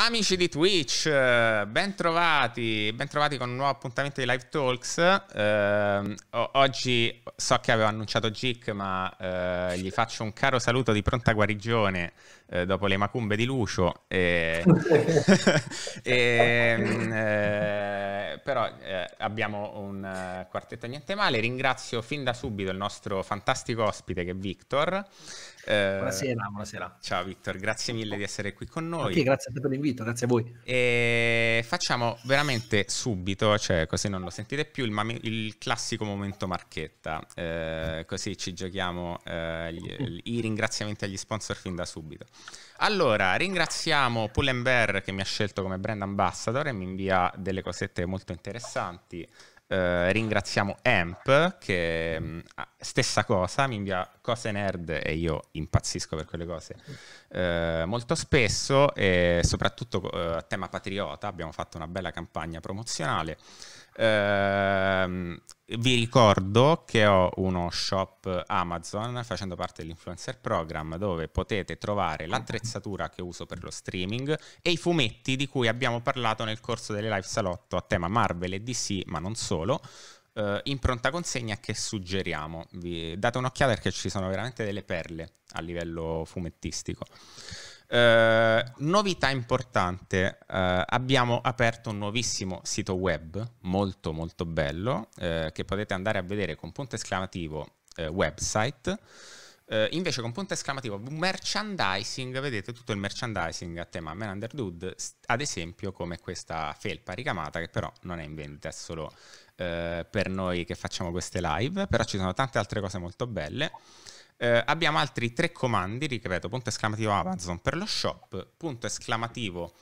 Amici di Twitch, ben trovati, ben trovati con un nuovo appuntamento di Live Talks. Eh, oggi so che avevo annunciato Gic, ma eh, gli faccio un caro saluto di pronta guarigione eh, dopo le macumbe di Lucio. E, e, mm, eh, però eh, abbiamo un quartetto niente male. Ringrazio fin da subito il nostro fantastico ospite che è Victor. Eh, buonasera, buonasera. Ciao Victor, grazie mille di essere qui con noi. Ok, grazie a te per l'invito, grazie a voi. E facciamo veramente subito, cioè così non lo sentite più, il, mami- il classico momento marchetta, eh, così ci giochiamo eh, gli, i ringraziamenti agli sponsor fin da subito. Allora, ringraziamo Pull&Bear che mi ha scelto come brand ambassador e mi invia delle cosette molto interessanti. Uh, ringraziamo Amp che mh, mm, stessa cosa mi invia cose nerd e io impazzisco per quelle cose uh, molto spesso e soprattutto uh, a tema patriota abbiamo fatto una bella campagna promozionale Uh, vi ricordo che ho uno shop Amazon facendo parte dell'influencer program dove potete trovare l'attrezzatura che uso per lo streaming e i fumetti di cui abbiamo parlato nel corso delle live salotto a tema Marvel e DC, ma non solo. Uh, in pronta consegna che suggeriamo. Vi date un'occhiata perché ci sono veramente delle perle a livello fumettistico. Uh, novità importante, uh, abbiamo aperto un nuovissimo sito web molto molto bello uh, che potete andare a vedere con punto esclamativo website. invece con punto esclamativo merchandising, vedete tutto il merchandising a tema Man Under Dude, ad esempio come questa felpa ricamata che però non è in vendita, è solo per noi che facciamo queste live, però ci sono tante altre cose molto belle. Eh, abbiamo altri tre comandi, ripeto, punto esclamativo Amazon per lo shop, punto esclamativo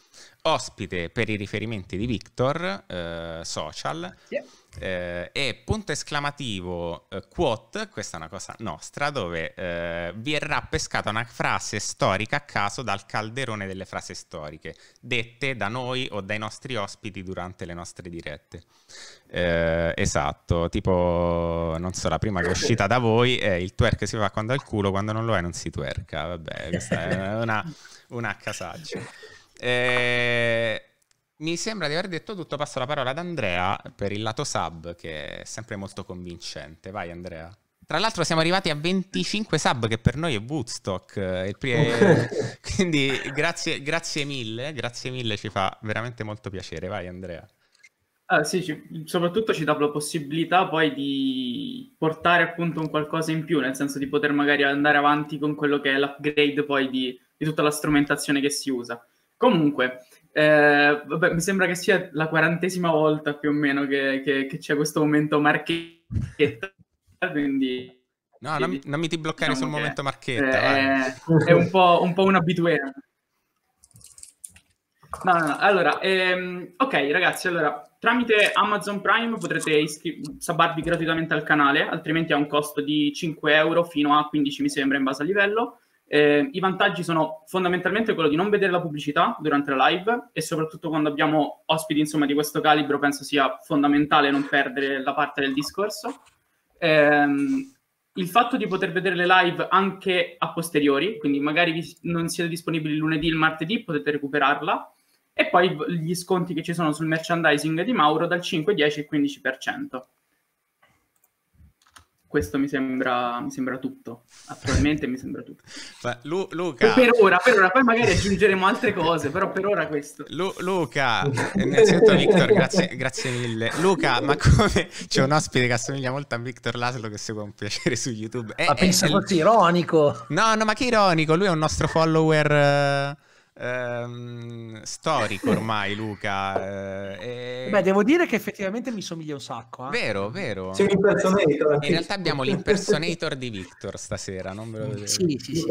ospite per i riferimenti di Victor, eh, social, yeah. eh, e punto esclamativo eh, quote, questa è una cosa nostra, dove eh, verrà pescata una frase storica a caso dal calderone delle frasi storiche, dette da noi o dai nostri ospiti durante le nostre dirette. Eh, esatto, tipo, non so, la prima che è uscita da voi è il twerk si fa quando ha il culo, quando non lo è non si twerka. Vabbè, questa è una, una accasaggio. Eh, mi sembra di aver detto tutto, passo la parola ad Andrea per il lato sub che è sempre molto convincente. Vai Andrea. Tra l'altro siamo arrivati a 25 sub che per noi è Woodstock, eh, quindi grazie, grazie mille, grazie mille, ci fa veramente molto piacere. Vai Andrea. Ah, sì, ci, soprattutto ci dà la possibilità poi di portare appunto un qualcosa in più, nel senso di poter magari andare avanti con quello che è l'upgrade poi di, di tutta la strumentazione che si usa. Comunque, eh, vabbè, mi sembra che sia la quarantesima volta più o meno che, che, che c'è questo momento marchetta, quindi... No, non, non mi ti bloccare diciamo sul momento marchetta. È, è un po', un po' un abitué. No, no, no. Allora, ehm, ok ragazzi, allora tramite Amazon Prime potrete iscri- sabbarvi gratuitamente al canale, altrimenti ha un costo di 5 euro fino a 15 mi sembra in base al livello. Eh, I vantaggi sono fondamentalmente quello di non vedere la pubblicità durante la live e soprattutto quando abbiamo ospiti insomma, di questo calibro penso sia fondamentale non perdere la parte del discorso. Eh, il fatto di poter vedere le live anche a posteriori, quindi magari vi, non siete disponibili il lunedì, il martedì, potete recuperarla e poi gli sconti che ci sono sul merchandising di Mauro dal 5, 10 e 15%. Questo mi sembra, mi sembra tutto. Attualmente mi sembra tutto. Lu- Luca. Per ora, per ora, poi magari aggiungeremo altre cose, però per ora questo. Lu- Luca, innanzitutto Victor, grazie, grazie, mille. Luca, ma come c'è un ospite che assomiglia molto a Victor Laslo che segue un piacere su YouTube? È, ma pensa così, ironico. No, no, ma che ironico, lui è un nostro follower... Ehm, storico ormai, Luca. Eh, Beh, devo dire che effettivamente mi somiglia un sacco. Eh? Vero, vero. C'è un impersonator. In realtà abbiamo l'impersonator di Victor stasera, non ve lo vedete. Sì, sì, sì.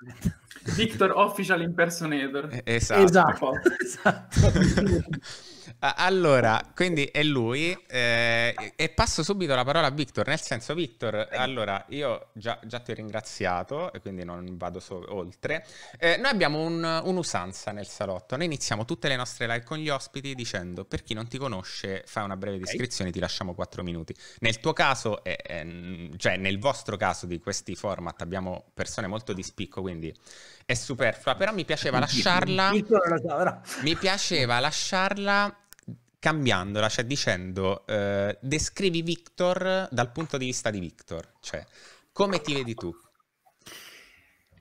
Victor Official Impersonator. Eh, esatto. Esatto. esatto. Allora, quindi è lui eh, e passo subito la parola a Victor, nel senso Victor, allora io già, già ti ho ringraziato e quindi non vado so- oltre. Eh, noi abbiamo un, un'usanza nel salotto, noi iniziamo tutte le nostre live con gli ospiti dicendo per chi non ti conosce fai una breve descrizione, okay. ti lasciamo 4 minuti. Nel tuo caso, è, cioè nel vostro caso di questi format abbiamo persone molto di spicco, quindi è superflua, però mi piaceva lasciarla mi piaceva lasciarla cambiandola, cioè dicendo eh, descrivi Victor dal punto di vista di Victor, cioè come ti vedi tu?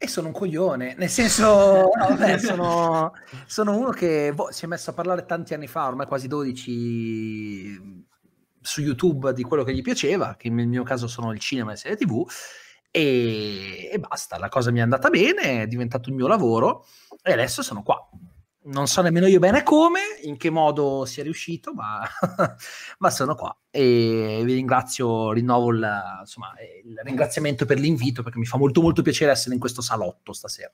E sono un coglione, nel senso, no, vabbè, sono, sono, uno che boh, si è messo a parlare tanti anni fa, ormai quasi 12, su YouTube di quello che gli piaceva, che nel mio caso sono il cinema e le serie tv, e, e basta, la cosa mi è andata bene, è diventato il mio lavoro e adesso sono qua non so nemmeno io bene come, in che modo sia riuscito, ma, ma sono qua e vi ringrazio, rinnovo il, insomma, il ringraziamento per l'invito perché mi fa molto molto piacere essere in questo salotto stasera.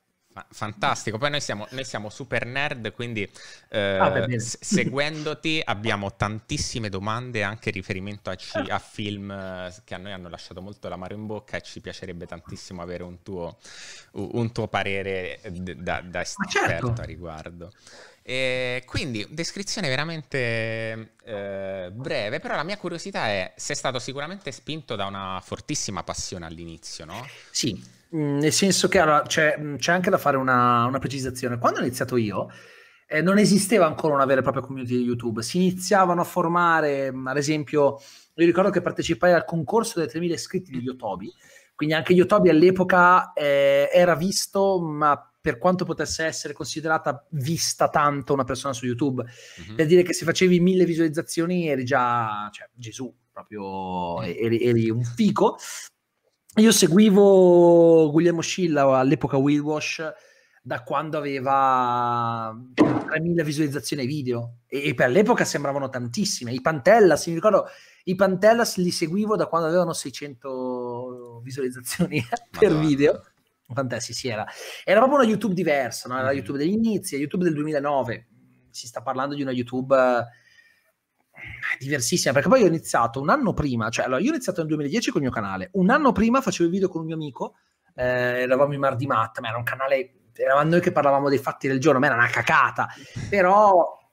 Fantastico, poi noi siamo, noi siamo super nerd, quindi eh, ah, seguendoti abbiamo tantissime domande anche in riferimento a, c- a, film eh, che a noi hanno lasciato molto l'amaro in bocca e ci piacerebbe tantissimo avere un tuo, un tuo parere da, da esperto certo. a riguardo. E quindi, descrizione veramente eh, breve, però la mia curiosità è, sei stato sicuramente spinto da una fortissima passione all'inizio, no? Sì, nel senso che allora, c'è, mm, c'è, anche da fare una, una, precisazione. Quando ho iniziato io, eh, non esisteva ancora una vera e propria community di YouTube, si iniziavano a formare, mm, ad esempio, io ricordo che partecipai al concorso delle 3000 iscritti di Yotobi, quindi anche Yotobi all'epoca eh, era visto, ma per quanto potesse essere considerata vista tanto una persona su YouTube, mm-hmm. per dire che se facevi mille visualizzazioni eri già cioè, Gesù, proprio eri, eri un fico. Io seguivo Guglielmo Scilla all'epoca Will Wash da quando aveva 3000 visualizzazioni video e, e, per l'epoca sembravano tantissime. I Pantellas, mi ricordo, i Pantellas li seguivo da quando avevano 600 visualizzazioni per video Fantasy, sì, era. Era proprio una YouTube diversa, no? era mm-hmm. YouTube degli inizi, YouTube del 2009. Si sta parlando di una YouTube diversissima, perché poi ho iniziato un anno prima, cioè allora io ho iniziato nel 2010 con il mio canale, un anno prima facevo video con un mio amico, eh, eravamo in Mar di Matta, ma era un canale, eravamo noi che parlavamo dei fatti del giorno, ma era una cacata, però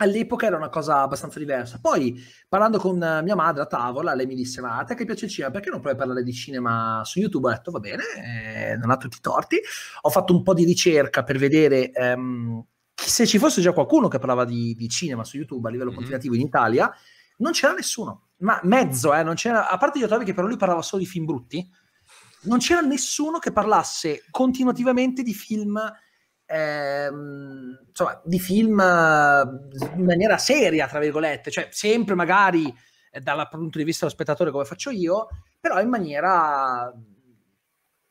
all'epoca era una cosa abbastanza diversa. Poi, parlando con mia madre a tavola, lei mi disse: Ma a te che piace il cinema, perché non puoi parlare di cinema su YouTube? Ho detto: Va bene, eh, non ha tutti i torti. Ho fatto un po' di ricerca per vedere ehm, se ci fosse già qualcuno che parlava di, di cinema su YouTube a livello mm-hmm. continuativo in Italia. Non c'era nessuno, ma mezzo, eh, non c'era, a parte io trovi che però lui parlava solo di film brutti, non c'era nessuno che parlasse continuativamente di film ehm, insomma, di film eh, in maniera seria, tra virgolette, cioè sempre magari eh, dal punto di vista dello spettatore come faccio io, però in maniera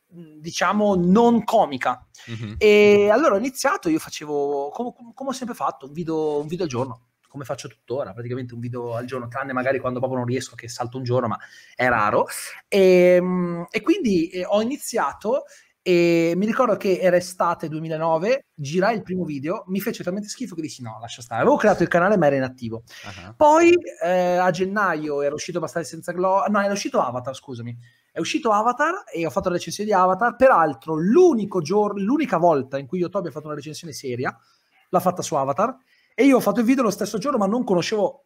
diciamo non comica. Mm-hmm. E allora ho iniziato, io facevo come, come ho sempre fatto, un video, un video al giorno come faccio tuttora, praticamente un video al giorno, tranne magari quando proprio non riesco che salto un giorno, ma è raro. E, ehm, e quindi eh, ho iniziato e mi ricordo che era estate 2009, girai il primo video, mi fece talmente schifo che dissi no, lascia stare. Avevo creato il canale ma era inattivo. Uh-huh. Poi eh, a gennaio era uscito Bastardi senza gloria, no, era uscito Avatar, scusami. È uscito Avatar e ho fatto la recensione di Avatar. Peraltro, l'unico giorno, l'unica volta in cui io Tobi ha fatto una recensione seria, l'ha fatta su Avatar. E io ho fatto il video lo stesso giorno, ma non conoscevo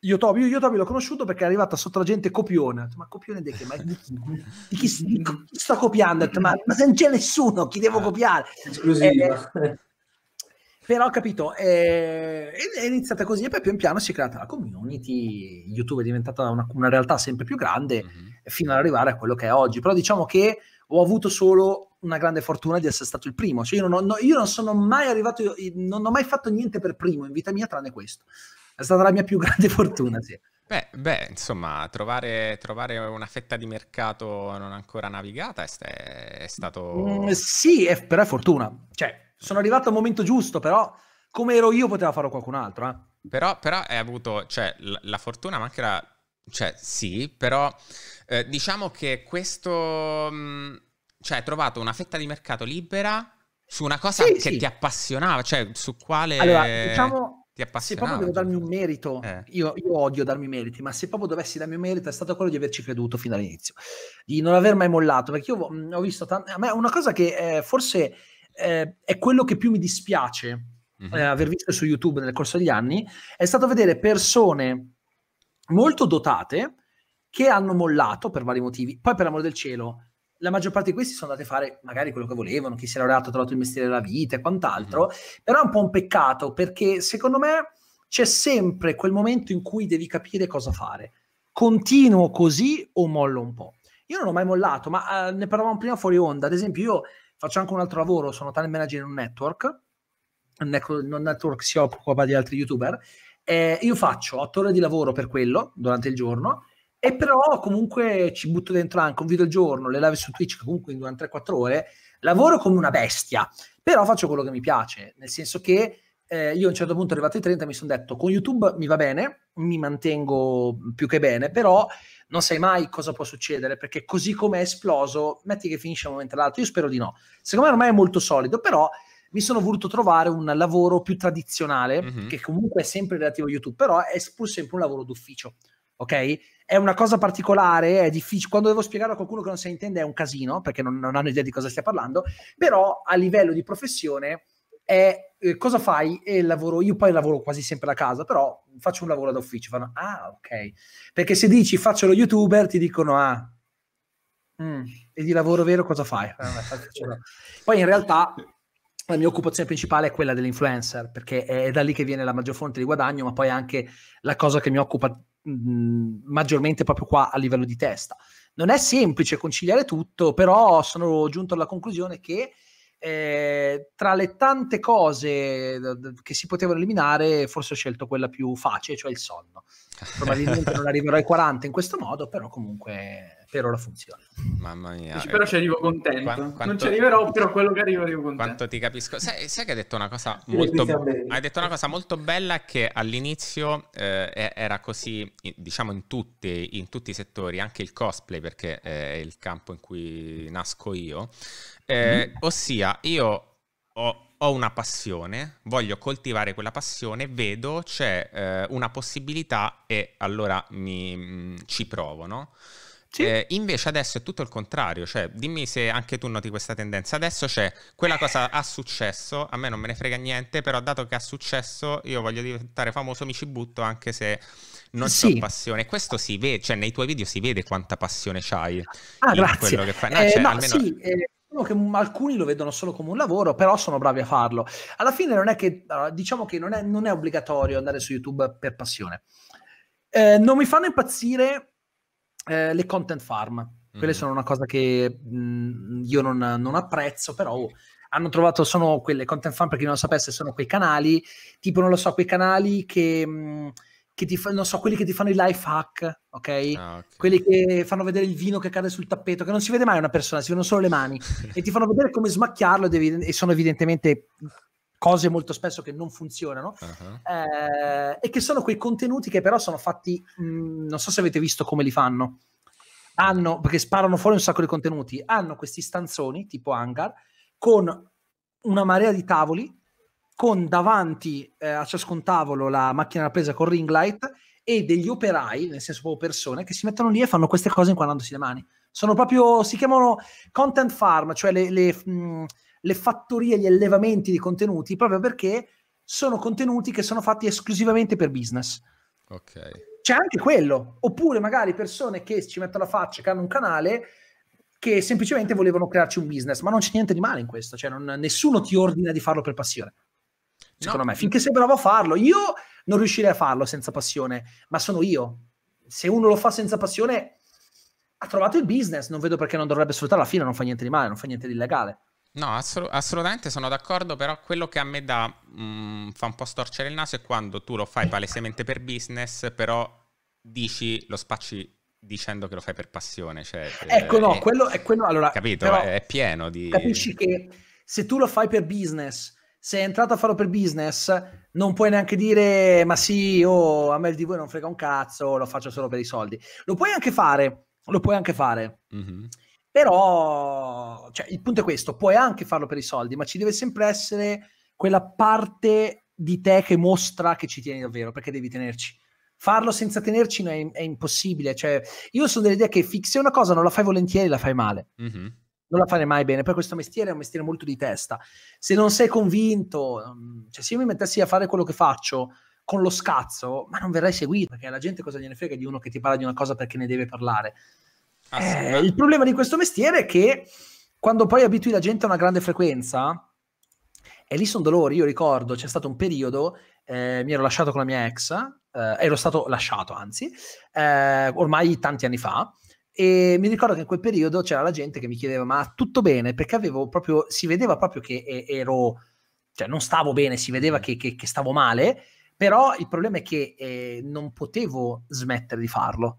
Yotobi, io Yotobi l'ho conosciuto perché è arrivata sotto la gente copione. Ma copione di che? Ma di chi, di chi, di chi sto copiando? Ma, ma non c'è nessuno, chi devo copiare? Esclusiva. Eh, però ho capito, eh, è iniziata così e poi pian piano si è creata la community, YouTube è diventata una, una realtà sempre più grande mm-hmm. fino ad arrivare a quello che è oggi. Però diciamo che ho avuto solo una grande fortuna di essere stato il primo. Cioè io, non ho, io non sono mai arrivato, non ho mai fatto niente per primo in vita mia tranne questo. È stata la mia più grande fortuna, sì. Beh, beh insomma, trovare, trovare, una fetta di mercato non ancora navigata è, è stato... Mm, sì, è, però è fortuna. Cioè, sono arrivato al momento giusto, però come ero io poteva farlo qualcun altro. Eh? Però, però hai avuto, cioè, la, la, fortuna, ma anche la... Cioè, sì, però eh, diciamo che questo... Mh, mm, cioè, hai trovato una fetta di mercato libera su una cosa sì, che sì. ti appassionava, cioè su quale... Allora, diciamo ti appassionava. Se proprio devo darmi un merito, eh. io, io, odio darmi meriti, ma se proprio dovessi darmi un merito è stato quello di averci creduto fin dall'inizio, di non aver mai mollato, perché io mh, ho visto, t- a me una cosa che eh, forse eh, è quello che più mi dispiace mm-hmm. aver visto su YouTube nel corso degli anni, è stato vedere persone molto dotate che hanno mollato per vari motivi. Poi per l'amore del cielo, la maggior parte di questi sono andati a fare magari quello che volevano, chi si è laureato ha trovato il mestiere della vita e quant'altro, mm-hmm. però è un po' un peccato perché secondo me c'è sempre quel momento in cui devi capire cosa fare. Continuo così o mollo un po'? Io non ho mai mollato, ma uh, ne parlavamo prima fuori onda. Ad esempio, io faccio anche un altro lavoro, sono talent manager in un network, un network si occupa di altri youtuber, e io faccio otto ore di lavoro per quello durante il giorno e però comunque ci butto dentro anche un video al giorno, le live su Twitch che comunque durano 3-4 ore, lavoro come una bestia, però faccio quello che mi piace, nel senso che eh, io a un certo punto arrivato ai 30 mi sono detto con YouTube mi va bene, mi mantengo più che bene, però non sai mai cosa può succedere perché così come è esploso, metti che finisce un momento l'altro, io spero di no. Secondo me ormai è molto solido, però mi sono voluto trovare un lavoro più tradizionale, mm-hmm. che comunque è sempre relativo a YouTube, però è pur sempre un lavoro d'ufficio ok? È una cosa particolare, è difficile. Quando devo spiegare a qualcuno che non se ne intende è un casino, perché non, non hanno idea di cosa stia parlando, però a livello di professione è eh, cosa fai? E lavoro, io poi lavoro quasi sempre da casa, però faccio un lavoro d'ufficio. Fanno, ah, ok. Perché se dici faccio lo youtuber, ti dicono, ah, mm, e di lavoro vero cosa fai? Eh, poi in realtà la mia occupazione principale è quella dell'influencer, perché è da lì che viene la maggior fonte di guadagno, ma poi anche la cosa che mi occupa mh, maggiormente proprio qua a livello di testa. Non è semplice conciliare tutto, però sono giunto alla conclusione che eh, tra le tante cose che si potevano eliminare, forse ho scelto quella più facile, cioè il sonno. Probabilmente non arriverò ai 40 in questo modo, però comunque per ora funziona. Mamma mia. Però ci arrivo contento. Quanto, non ci arriverò, però quello che arrivo arrivo contento. Quanto ti capisco. Sai, sai che hai detto una cosa molto Hai detto una cosa molto bella che all'inizio eh, era così, diciamo in tutti, in tutti i settori, anche il cosplay, perché è il campo in cui nasco io. Eh, mm. Ossia, io ho ho una passione, voglio coltivare quella passione, vedo c'è eh, una possibilità e allora mi, mm, ci provo, no? Sì. Eh, invece adesso è tutto il contrario, cioè dimmi se anche tu noti questa tendenza. Adesso c'è quella cosa ha successo, a me non me ne frega niente, però dato che ha successo io voglio diventare famoso, mi ci butto anche se non sì. passione. Questo si vede, cioè nei tuoi video si vede quanta passione c'hai ah, in grazie. quello che fai. No, eh, cioè, no, almeno... sì, eh, che alcuni lo vedono solo come un lavoro, però sono bravi a farlo. Alla fine non è che, diciamo che non è, non è obbligatorio andare su YouTube per passione. Eh, non mi fanno impazzire eh, le content farm. Quelle mm. sono una cosa che mh, mm, io non, non, apprezzo, però hanno trovato, sono quelle content farm, per chi non lo sapesse, sono quei canali, tipo, non lo so, quei canali che... Mh, mm, che ti non so, quelli che ti fanno i life hack, okay? Ah, ok? Quelli che fanno vedere il vino che cade sul tappeto, che non si vede mai una persona, si vedono solo le mani e ti fanno vedere come smacchiarlo e sono evidentemente cose molto spesso che non funzionano uh-huh. eh, e che sono quei contenuti che però sono fatti, mh, mm, non so se avete visto come li fanno, hanno, perché sparano fuori un sacco di contenuti, hanno questi stanzoni tipo hangar con una marea di tavoli con davanti eh, a ciascun tavolo la macchina presa con ring light e degli operai, nel senso proprio persone, che si mettono lì e fanno queste cose inquadrandosi le mani. Sono proprio, si chiamano content farm, cioè le, le, mh, le fattorie, gli allevamenti di contenuti, proprio perché sono contenuti che sono fatti esclusivamente per business. Ok. C'è anche quello. Oppure magari persone che ci mettono la faccia, che hanno un canale, che semplicemente volevano crearci un business, ma non c'è niente di male in questo, cioè non, nessuno ti ordina di farlo per passione secondo no. me, finché sei bravo a farlo. Io non riuscirei a farlo senza passione, ma sono io. Se uno lo fa senza passione, ha trovato il business, non vedo perché non dovrebbe sfruttare alla fine, non fa niente di male, non fa niente di illegale. No, assol- assolutamente sono d'accordo, però quello che a me dà, mh, mm, fa un po' storcere il naso è quando tu lo fai palesemente per business, però dici, lo spacci dicendo che lo fai per passione. Cioè, ecco, eh, no, quello è quello, allora... Capito? Però, è pieno di... Capisci che se tu lo fai per business sei entrato a farlo per business, non puoi neanche dire ma sì, oh, a me di voi non frega un cazzo, lo faccio solo per i soldi. Lo puoi anche fare, lo puoi anche fare. Mm-hmm. Però, cioè, il punto è questo, puoi anche farlo per i soldi, ma ci deve sempre essere quella parte di te che mostra che ci tieni davvero, perché devi tenerci. Farlo senza tenerci è, è impossibile. Cioè, io sono dell'idea che se una cosa non la fai volentieri, la fai male. Mm-hmm non la fare mai bene. Poi questo mestiere è un mestiere molto di testa. Se non sei convinto, mm, cioè se io mi mettessi a fare quello che faccio con lo scazzo, ma non verrai seguito, perché la gente cosa gliene frega di uno che ti parla di una cosa perché ne deve parlare. Eh, il problema di questo mestiere è che quando poi abitui la gente a una grande frequenza, e lì sono dolori, io ricordo, c'è stato un periodo, eh, mi ero lasciato con la mia ex, eh, ero stato lasciato anzi, eh, ormai tanti anni fa, e mi ricordo che in quel periodo c'era la gente che mi chiedeva ma tutto bene? Perché avevo proprio, si vedeva proprio che ero, cioè non stavo bene, si vedeva che, che, che stavo male, però il problema è che eh, non potevo smettere di farlo.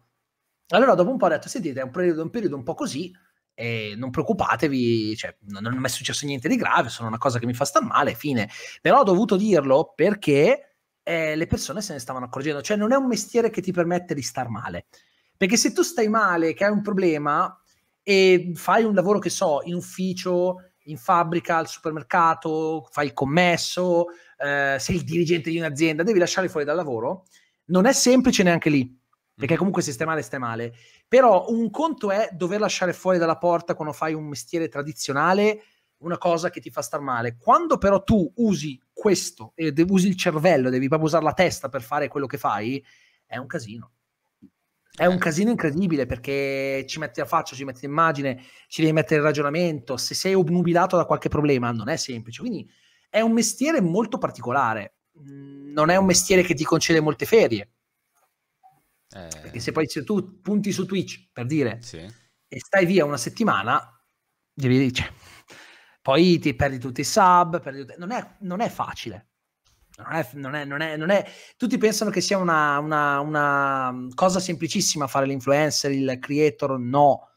Allora dopo un po' ho detto, sentite, è un periodo un, periodo un po' così, eh, non preoccupatevi, cioè, non, non è mai successo niente di grave, sono una cosa che mi fa star male, fine. Però ho dovuto dirlo perché eh, le persone se ne stavano accorgendo, cioè non è un mestiere che ti permette di star male. Perché se tu stai male, che hai un problema e fai un lavoro che so, in ufficio, in fabbrica, al supermercato, fai il commesso, eh, sei il dirigente di un'azienda, devi lasciare fuori dal lavoro, non è semplice neanche lì. Perché mm. comunque se stai male, stai male. Però un conto è dover lasciare fuori dalla porta quando fai un mestiere tradizionale una cosa che ti fa star male. Quando però tu usi questo e usi il cervello, devi proprio usare la testa per fare quello che fai, è un casino. È un casino incredibile perché ci metti la faccia, ci metti l'immagine, ci devi mettere il ragionamento. Se sei obnubilato da qualche problema, non è semplice. Quindi è un mestiere molto particolare. Mm, non è un mestiere che ti concede molte ferie. Eh... Perché se poi se tu punti su Twitch per dire sì. e stai via una settimana, devi dire, cioè, poi ti perdi tutti i sub, perdi... Non, è, non è facile. Non è, non, è, non, è, non è, tutti pensano che sia una, una, una, cosa semplicissima fare l'influencer, il creator. No,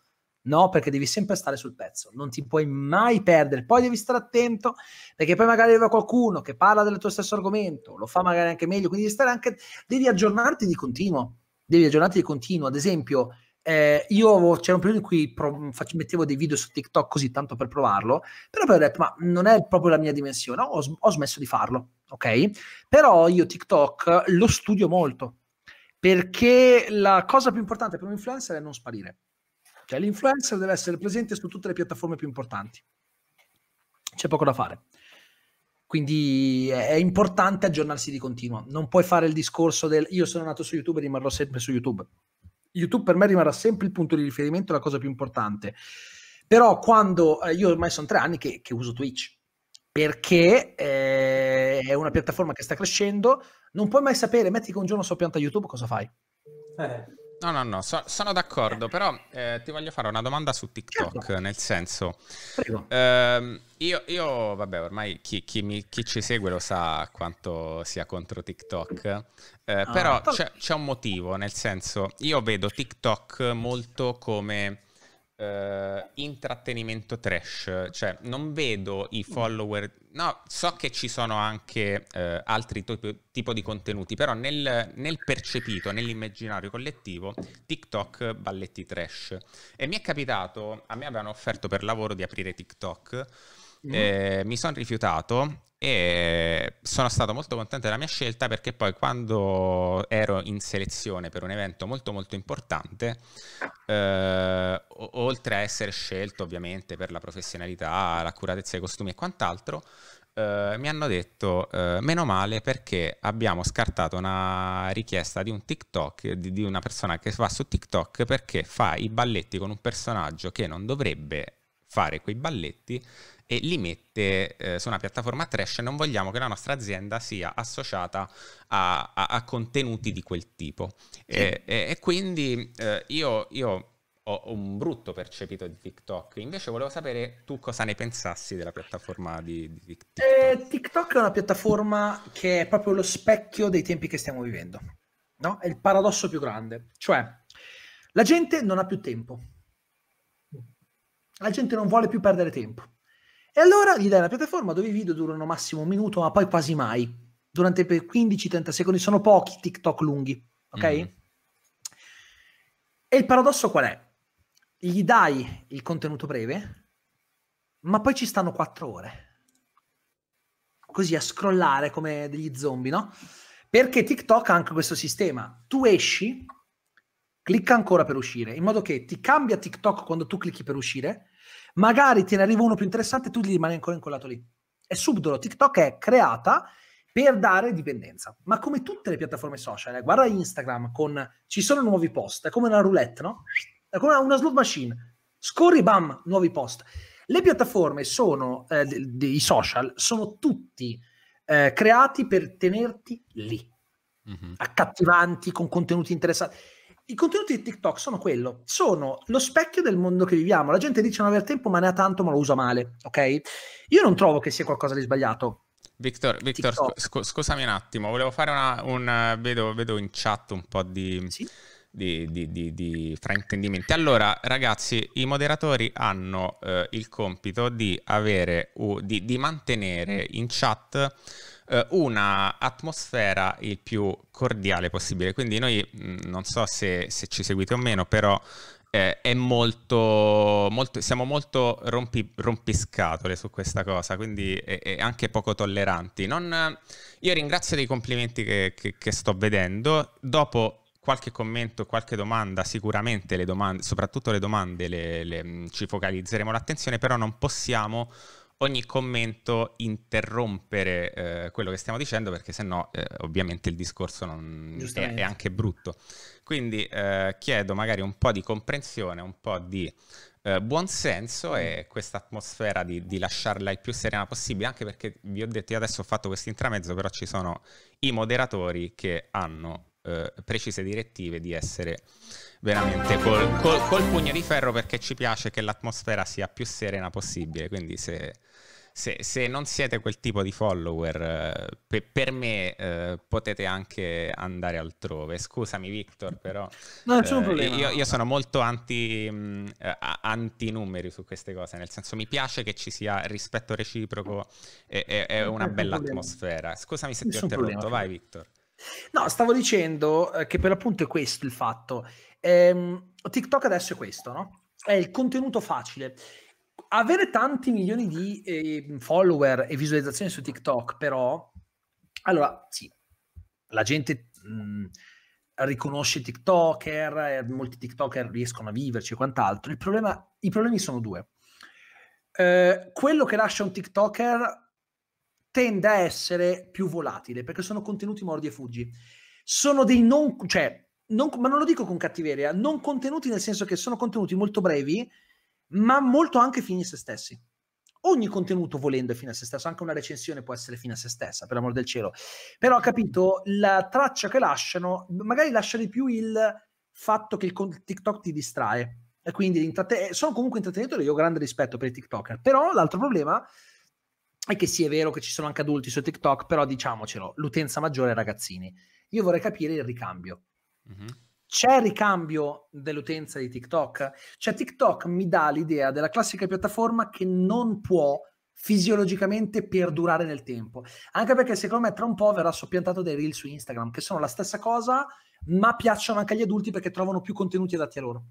no, perché devi sempre stare sul pezzo, non ti puoi mai perdere. Poi devi stare attento perché poi magari arriva qualcuno che parla del tuo stesso argomento, lo fa magari anche meglio, quindi devi stare anche, devi aggiornarti di continuo. Devi aggiornarti di continuo. Ad esempio, eh, io c'era un periodo in cui pro, faccio, mettevo dei video su TikTok così tanto per provarlo, però poi ho detto, ma non è proprio la mia dimensione, ho, ho smesso di farlo, ok? Però io TikTok lo studio molto, perché la cosa più importante per un influencer è non sparire. Cioè l'influencer deve essere presente su tutte le piattaforme più importanti. C'è poco da fare. Quindi è importante aggiornarsi di continuo. Non puoi fare il discorso del io sono nato su YouTube e rimarrò sempre su YouTube. YouTube per me rimarrà sempre il punto di riferimento, la cosa più importante. Però quando eh, io ormai sono tre anni che, che uso Twitch perché eh, è una piattaforma che sta crescendo, non puoi mai sapere, metti che un giorno soppianta YouTube, cosa fai? Eh. No, no, no, so, sono d'accordo, però eh, ti voglio fare una domanda su TikTok, certo. nel senso, ehm, io, io, vabbè, ormai chi, chi, mi, chi, ci segue lo sa quanto sia contro TikTok, eh, ah, però c'è, c'è, un motivo, nel senso, io vedo TikTok molto come uh, intrattenimento trash, cioè non vedo i follower, no, so che ci sono anche uh, altri to- tipo di contenuti, però nel, nel, percepito, nell'immaginario collettivo, TikTok balletti trash. E mi è capitato, a me avevano offerto per lavoro di aprire TikTok, mm. eh, mi sono rifiutato e sono stato molto contento della mia scelta perché poi quando ero in selezione per un evento molto molto importante, eh, oltre a essere scelto ovviamente per la professionalità, l'accuratezza dei costumi e quant'altro, eh, mi hanno detto eh, meno male perché abbiamo scartato una richiesta di un TikTok, di, di una persona che va su TikTok perché fa i balletti con un personaggio che non dovrebbe fare quei balletti e li mette eh, su una piattaforma trash. Non vogliamo che la nostra azienda sia associata a, a, a contenuti di quel tipo. Sì. E, e, e, quindi eh, io, io ho un brutto percepito di TikTok. Invece volevo sapere tu cosa ne pensassi della piattaforma di, di TikTok. Eh, TikTok è una piattaforma che è proprio lo specchio dei tempi che stiamo vivendo. No? È il paradosso più grande. Cioè, la gente non ha più tempo. La gente non vuole più perdere tempo. E allora gli dai una piattaforma dove i video durano massimo un minuto, ma poi quasi mai. Durante 15-30 secondi sono pochi TikTok lunghi, ok? Mm. E il paradosso qual è? Gli dai il contenuto breve, ma poi ci stanno 4 ore. Così a scrollare come degli zombie, no? Perché TikTok ha anche questo sistema. Tu esci, clicca ancora per uscire, in modo che ti cambia TikTok quando tu clicchi per uscire magari te ne arriva uno più interessante e tu gli rimani ancora incollato lì. È subdolo, TikTok è creata per dare dipendenza. Ma come tutte le piattaforme social, eh, guarda Instagram con ci sono nuovi post, è come una roulette, no? è come una slot machine. Scorri, bam, nuovi post. Le piattaforme sono, eh, dei social, sono tutti eh, creati per tenerti lì, mm-hmm. accattivanti, con contenuti interessanti. I contenuti di TikTok sono quello, sono lo specchio del mondo che viviamo. La gente dice non aver tempo, ma ne ha tanto, ma lo usa male, ok? Io non trovo che sia qualcosa di sbagliato. Victor, Victor sc- scusami un attimo, volevo fare una, un... Vedo, vedo in chat un po' di... Sì? Di, di, di, di, fraintendimenti. Allora, ragazzi, i moderatori hanno eh, il compito di avere, uh, di, di mantenere in chat eh, una atmosfera il più cordiale possibile. Quindi noi mh, non so se, se, ci seguite o meno, però eh, è molto, molto, siamo molto rompi, rompiscatole su questa cosa, quindi è, è anche poco tolleranti. Non, io ringrazio dei complimenti che, che, che sto vedendo. Dopo qualche commento, qualche domanda, sicuramente le domande, soprattutto le domande, le, le, ci focalizzeremo l'attenzione, però non possiamo ogni commento interrompere eh, quello che stiamo dicendo perché sennò eh, ovviamente il discorso non è, è, anche brutto. Quindi eh, chiedo magari un po' di comprensione, un po' di eh, buonsenso e questa atmosfera di, di, lasciarla il più serena possibile, anche perché vi ho detto, io adesso ho fatto questo intramezzo, però ci sono i moderatori che hanno eh, precise direttive di essere veramente col, col, col, pugno di ferro perché ci piace che l'atmosfera sia più serena possibile. Quindi se, se, se non siete quel tipo di follower, eh, pe, per me eh, potete anche andare altrove. Scusami Victor, però no, eh, io, io, sono molto anti, mh, mm, eh, anti, numeri su queste cose, nel senso mi piace che ci sia rispetto reciproco e, e, e una bella atmosfera. Scusami se Nessun ti ho interrotto, problema. vai Victor. No, stavo dicendo eh, che per l'appunto è questo il fatto. Ehm, TikTok adesso è questo, no? È il contenuto facile. Avere tanti milioni di eh, follower e visualizzazioni su TikTok, però, allora sì, la gente mh, mm, riconosce TikToker, eh, molti TikToker riescono a viverci e quant'altro. Il problema, I problemi sono due. Eh, quello che lascia un TikToker tende a essere più volatile perché sono contenuti mordi e fuggi. Sono dei non, cioè, non, ma non lo dico con cattiveria, non contenuti nel senso che sono contenuti molto brevi, ma molto anche fini a se stessi. Ogni contenuto volendo è fine a se stesso, anche una recensione può essere fine a se stessa, per amor del cielo. Però ho capito, la traccia che lasciano, magari lascia di più il fatto che il TikTok ti distrae. E quindi intratte- sono comunque intrattenitori, io ho grande rispetto per i TikToker. Però l'altro problema è che sì, è vero che ci sono anche adulti su TikTok, però diciamocelo, l'utenza maggiore è ragazzini. Io vorrei capire il ricambio. Mm-hmm. C'è ricambio dell'utenza di TikTok? Cioè TikTok mi dà l'idea della classica piattaforma che non può fisiologicamente perdurare nel tempo. Anche perché secondo me tra un po' verrà soppiantato dai reel su Instagram, che sono la stessa cosa, ma piacciono anche agli adulti perché trovano più contenuti adatti a loro.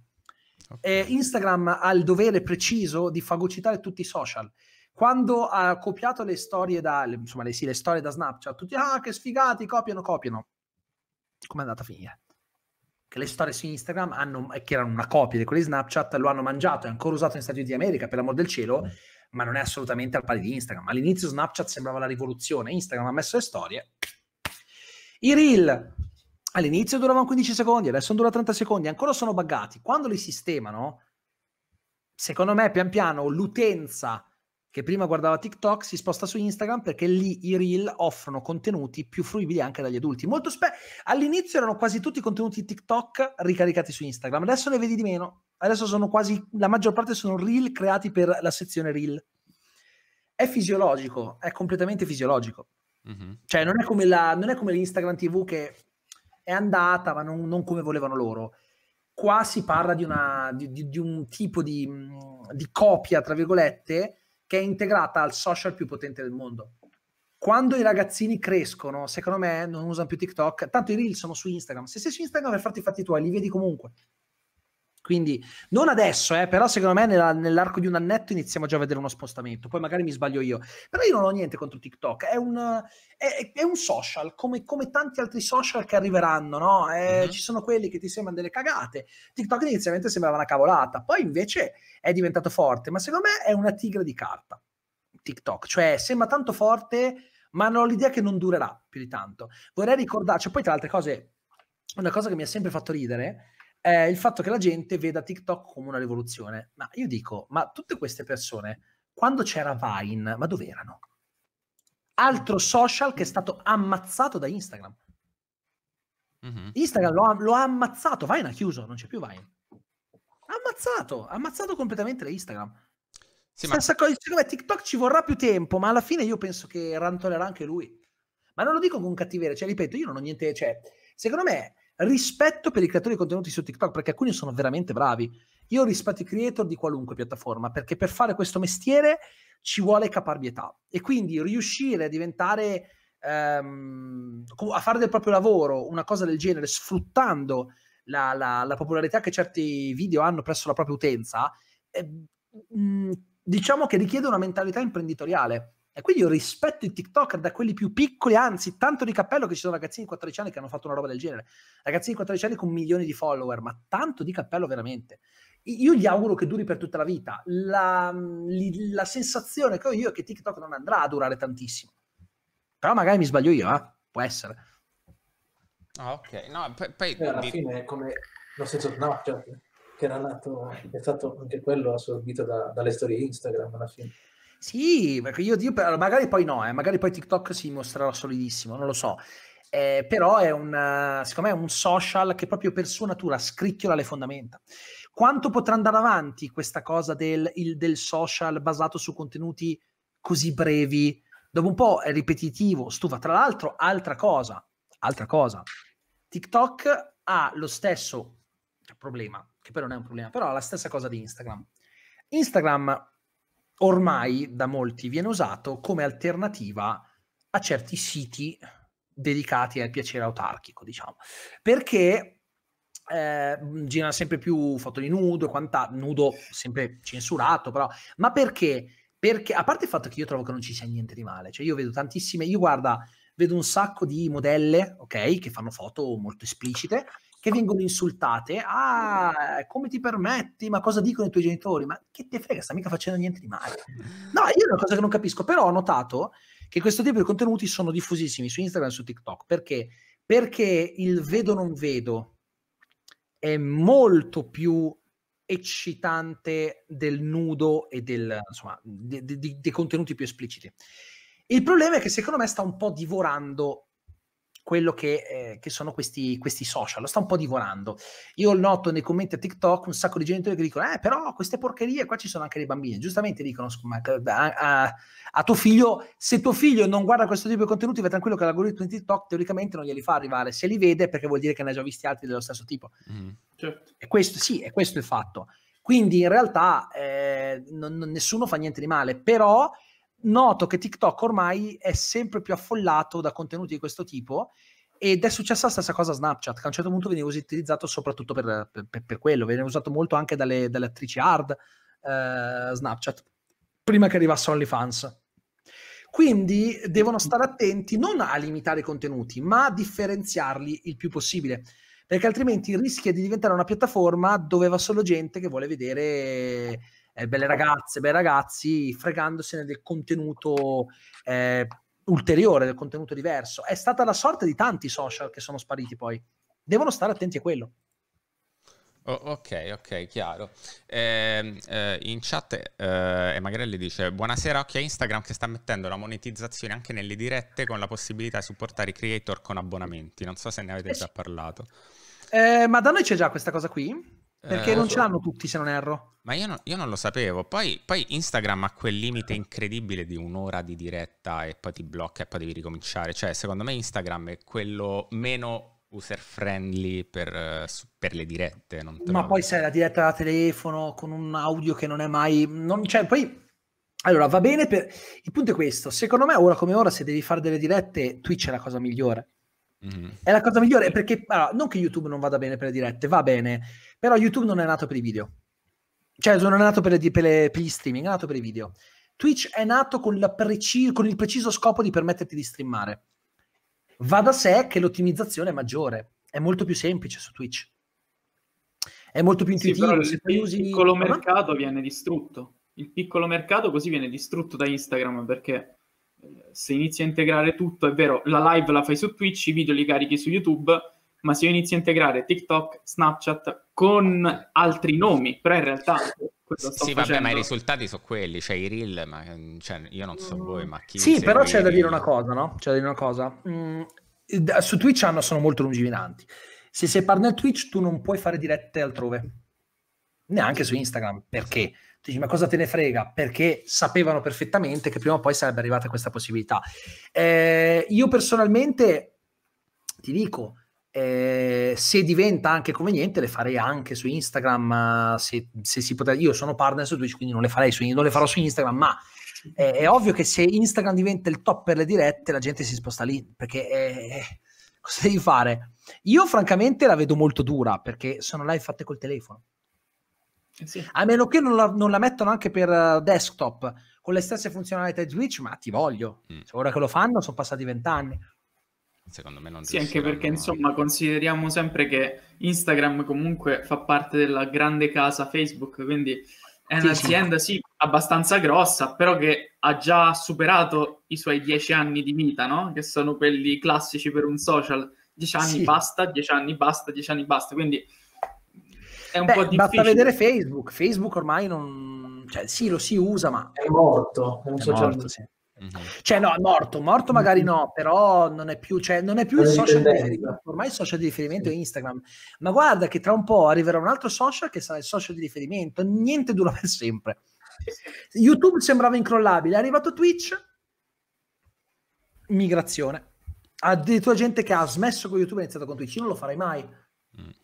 Okay. Instagram ha il dovere preciso di fagocitare tutti i social quando ha copiato le storie da, insomma, le, sì, le storie da Snapchat, tutti, ah, che sfigati, copiano, copiano. Come è andata a finire? Che le storie su Instagram hanno, che erano una copia di quelle di Snapchat, lo hanno mangiato, è ancora usato negli Stati Uniti d'America, per l'amor del cielo, mm. ma non è assolutamente al pari di Instagram. All'inizio Snapchat sembrava la rivoluzione, Instagram ha messo le storie. I reel all'inizio duravano 15 secondi, adesso dura 30 secondi, ancora sono buggati. Quando li sistemano, secondo me pian piano l'utenza che prima guardava TikTok si sposta su Instagram perché lì i reel offrono contenuti più fruibili anche dagli adulti. Molto spe- all'inizio erano quasi tutti i contenuti TikTok ricaricati su Instagram, adesso ne vedi di meno. Adesso sono quasi la maggior parte sono reel creati per la sezione reel. È fisiologico, è completamente fisiologico. Mm-hmm. Cioè non è, come la, non è come l'Instagram TV che è andata, ma non, non come volevano loro qua si parla di, una, di, di, di un tipo di, di, copia, tra virgolette, che è integrata al social più potente del mondo. Quando i ragazzini crescono, secondo me non usano più TikTok, tanto i reel sono su Instagram. Se sei su Instagram per farti i fatti tuoi, li vedi comunque. Quindi non adesso, eh, però secondo me nella, nell'arco di un annetto iniziamo già a vedere uno spostamento. Poi magari mi sbaglio io. Però io non ho niente contro TikTok. È un, è, è un social, come, come, tanti altri social che arriveranno, no? Eh, mm-hmm. Ci sono quelli che ti sembrano delle cagate. TikTok inizialmente sembrava una cavolata, poi invece è diventato forte. Ma secondo me è una tigre di carta. TikTok, cioè sembra tanto forte, ma non ho l'idea che non durerà più di tanto. Vorrei ricordarci, poi tra altre cose, una cosa che mi ha sempre fatto ridere è il fatto che la gente veda TikTok come una rivoluzione. Ma io dico, ma tutte queste persone, quando c'era Vine, ma dove erano? Altro social che è stato ammazzato da Instagram. Mm-hmm. Instagram lo ha, lo ha, ammazzato, Vine ha chiuso, non c'è più Vine. Ammazzato, ammazzato completamente da Instagram. Sì, Stessa ma... cosa, secondo me TikTok ci vorrà più tempo, ma alla fine io penso che rantolerà anche lui. Ma non lo dico con cattiveria, cioè ripeto, io non ho niente, cioè, secondo me rispetto per i creatori di contenuti su TikTok, perché alcuni sono veramente bravi. Io rispetto i creator di qualunque piattaforma, perché per fare questo mestiere ci vuole caparbietà e quindi riuscire a diventare ehm, a fare del proprio lavoro una cosa del genere sfruttando la, la, la popolarità che certi video hanno presso la propria utenza, eh, mh, diciamo che richiede una mentalità imprenditoriale e quindi io rispetto i TikToker da quelli più piccoli, anzi, tanto di cappello che ci sono ragazzini di 14 anni che hanno fatto una roba del genere. Ragazzini di 14 anni con milioni di follower, ma tanto di cappello veramente. Io gli auguro che duri per tutta la vita. La, la sensazione che ho io è che TikTok non andrà a durare tantissimo. Però magari mi sbaglio io, eh? può essere. Ah, ok. No, poi, poi alla di... fine è come lo stesso Snapchat che era nato, è stato anche quello assorbito da, dalle storie Instagram alla fine. Sì, perché io, io magari poi no, eh, magari poi TikTok si mostrerà solidissimo, non lo so. Eh, però è un, secondo me è un social che proprio per sua natura scricchiola le fondamenta. Quanto potrà andare avanti questa cosa del, il, del social basato su contenuti così brevi? Dopo un po' è ripetitivo, stufa. Tra l'altro, altra cosa, altra cosa, TikTok ha lo stesso problema, che però non è un problema, però ha la stessa cosa di Instagram. Instagram ormai da molti viene usato come alternativa a certi siti dedicati al piacere autarchico, diciamo, perché eh, girano sempre più foto di nudo quant'altro, nudo sempre censurato, però, ma perché? Perché, a parte il fatto che io trovo che non ci sia niente di male, cioè io vedo tantissime, io guarda, vedo un sacco di modelle, ok, che fanno foto molto esplicite, che vengono insultate. Ah, come ti permetti? Ma cosa dicono i tuoi genitori? Ma che te frega, sta mica facendo niente di male. No, io è una cosa che non capisco, però ho notato che questo tipo di contenuti sono diffusissimi su Instagram e su TikTok. Perché? Perché il vedo non vedo è molto più eccitante del nudo e del, insomma, dei de, de contenuti più espliciti. Il problema è che secondo me sta un po' divorando quello che, eh, che sono questi, questi, social, lo sta un po' divorando. Io noto nei commenti a TikTok un sacco di genitori che dicono, eh però queste porcherie, qua ci sono anche dei bambini, giustamente dicono a, a, a, tuo figlio, se tuo figlio non guarda questo tipo di contenuti, vai tranquillo che l'algoritmo di TikTok teoricamente non glieli fa arrivare, se li vede perché vuol dire che ne ha già visti altri dello stesso tipo. Mm. Certo. E questo, sì, è questo il fatto. Quindi in realtà eh, non, non, nessuno fa niente di male, però noto che TikTok ormai è sempre più affollato da contenuti di questo tipo ed è successa la stessa cosa a Snapchat, che a un certo punto veniva utilizzato soprattutto per, per, per quello, veniva usato molto anche dalle, dalle attrici hard eh, Snapchat, prima che arrivasse OnlyFans. Quindi devono stare attenti non a limitare i contenuti, ma a differenziarli il più possibile, perché altrimenti rischia di diventare una piattaforma dove va solo gente che vuole vedere eh, belle ragazze, bei ragazzi, fregandosene del contenuto eh, ulteriore, del contenuto diverso. È stata la sorte di tanti social che sono spariti poi. Devono stare attenti a quello. Oh, ok, ok, chiaro. Eh, eh, in chat eh, Emagrelli dice Buonasera, occhio a Instagram che sta mettendo la monetizzazione anche nelle dirette con la possibilità di supportare i creator con abbonamenti. Non so se ne avete eh già parlato. Eh, ma da noi c'è già questa cosa qui? Perché eh, non ce l'hanno tutti, se non erro. Ma io, no, io non lo sapevo. Poi, poi, Instagram ha quel limite incredibile di un'ora di diretta e poi ti blocca e poi devi ricominciare. Cioè, secondo me Instagram è quello meno user friendly per, per le dirette. Ma trovo. poi sai, la diretta da telefono con un audio che non è mai... Non, cioè, poi... Allora, va bene per... Il punto è questo. Secondo me, ora come ora, se devi fare delle dirette, Twitch è la cosa migliore. Mm-hmm. È la cosa migliore perché allora, non che YouTube non vada bene per le dirette, va bene, però YouTube non è nato per i video. Cioè, non è nato per, le, per, le, per gli streaming, è nato per i video. Twitch è nato con, preci- con, il preciso scopo di permetterti di streamare. Va da sé che l'ottimizzazione è maggiore, è molto più semplice su Twitch. È molto più intuitivo. Sì, il, usi... piccolo mercato viene distrutto. Il piccolo mercato così viene distrutto da Instagram perché se inizi a integrare tutto, è vero, la live la fai su Twitch, i video li carichi su YouTube, ma se io inizio a integrare TikTok, Snapchat, con altri nomi, però in realtà sì, facendo... vabbè, ma i risultati sono quelli, cioè i reel, ma cioè, io non so voi, ma chi Sì, però c'è da dire una cosa, no? C'è da dire una cosa. Mm, su Twitch hanno, sono molto lungimiranti. Se sei partner Twitch, tu non puoi fare dirette altrove, neanche su Instagram. Perché? Tu dici, ma cosa te ne frega? Perché sapevano perfettamente che prima o poi sarebbe arrivata questa possibilità. Eh, io personalmente ti dico, eh, se diventa anche conveniente le farei anche su Instagram se, se si potrebbe io sono partner su Twitch quindi non le, farei su, non le farò su Instagram ma eh, è ovvio che se Instagram diventa il top per le dirette la gente si sposta lì perché eh, cosa devi fare? Io francamente la vedo molto dura perché sono live fatte col telefono. Eh sì. a meno che non la, non la mettono anche per desktop con le stesse funzionalità di Twitch ma ti voglio. Mm. cioè, ora che lo fanno sono passati vent'anni secondo me non Sì, anche perché insomma consideriamo sempre che Instagram comunque fa parte della grande casa Facebook, quindi è un'azienda sì, sì. sì, abbastanza grossa, però che ha già superato i suoi dieci anni di vita, no? Che sono quelli classici per un social. Dieci anni sì. basta, dieci anni basta, dieci anni basta, quindi è un Beh, po' difficile. Basta vedere Facebook, Facebook ormai non... Cioè, sì, lo si usa, ma... È morto, è un è social... Morto, sì. Mm-hmm. Cioè, no, è morto, morto magari no, però non è più, cioè, non è più il social di riferimento. Ormai il social di riferimento sì. è Instagram. Ma guarda che tra un po' arriverà un altro social che sarà il social di riferimento. Niente dura per sempre. YouTube sembrava incrollabile, è arrivato Twitch, migrazione. Addirittura gente che ha smesso con YouTube e ha iniziato con Twitch. Io non lo farei mai.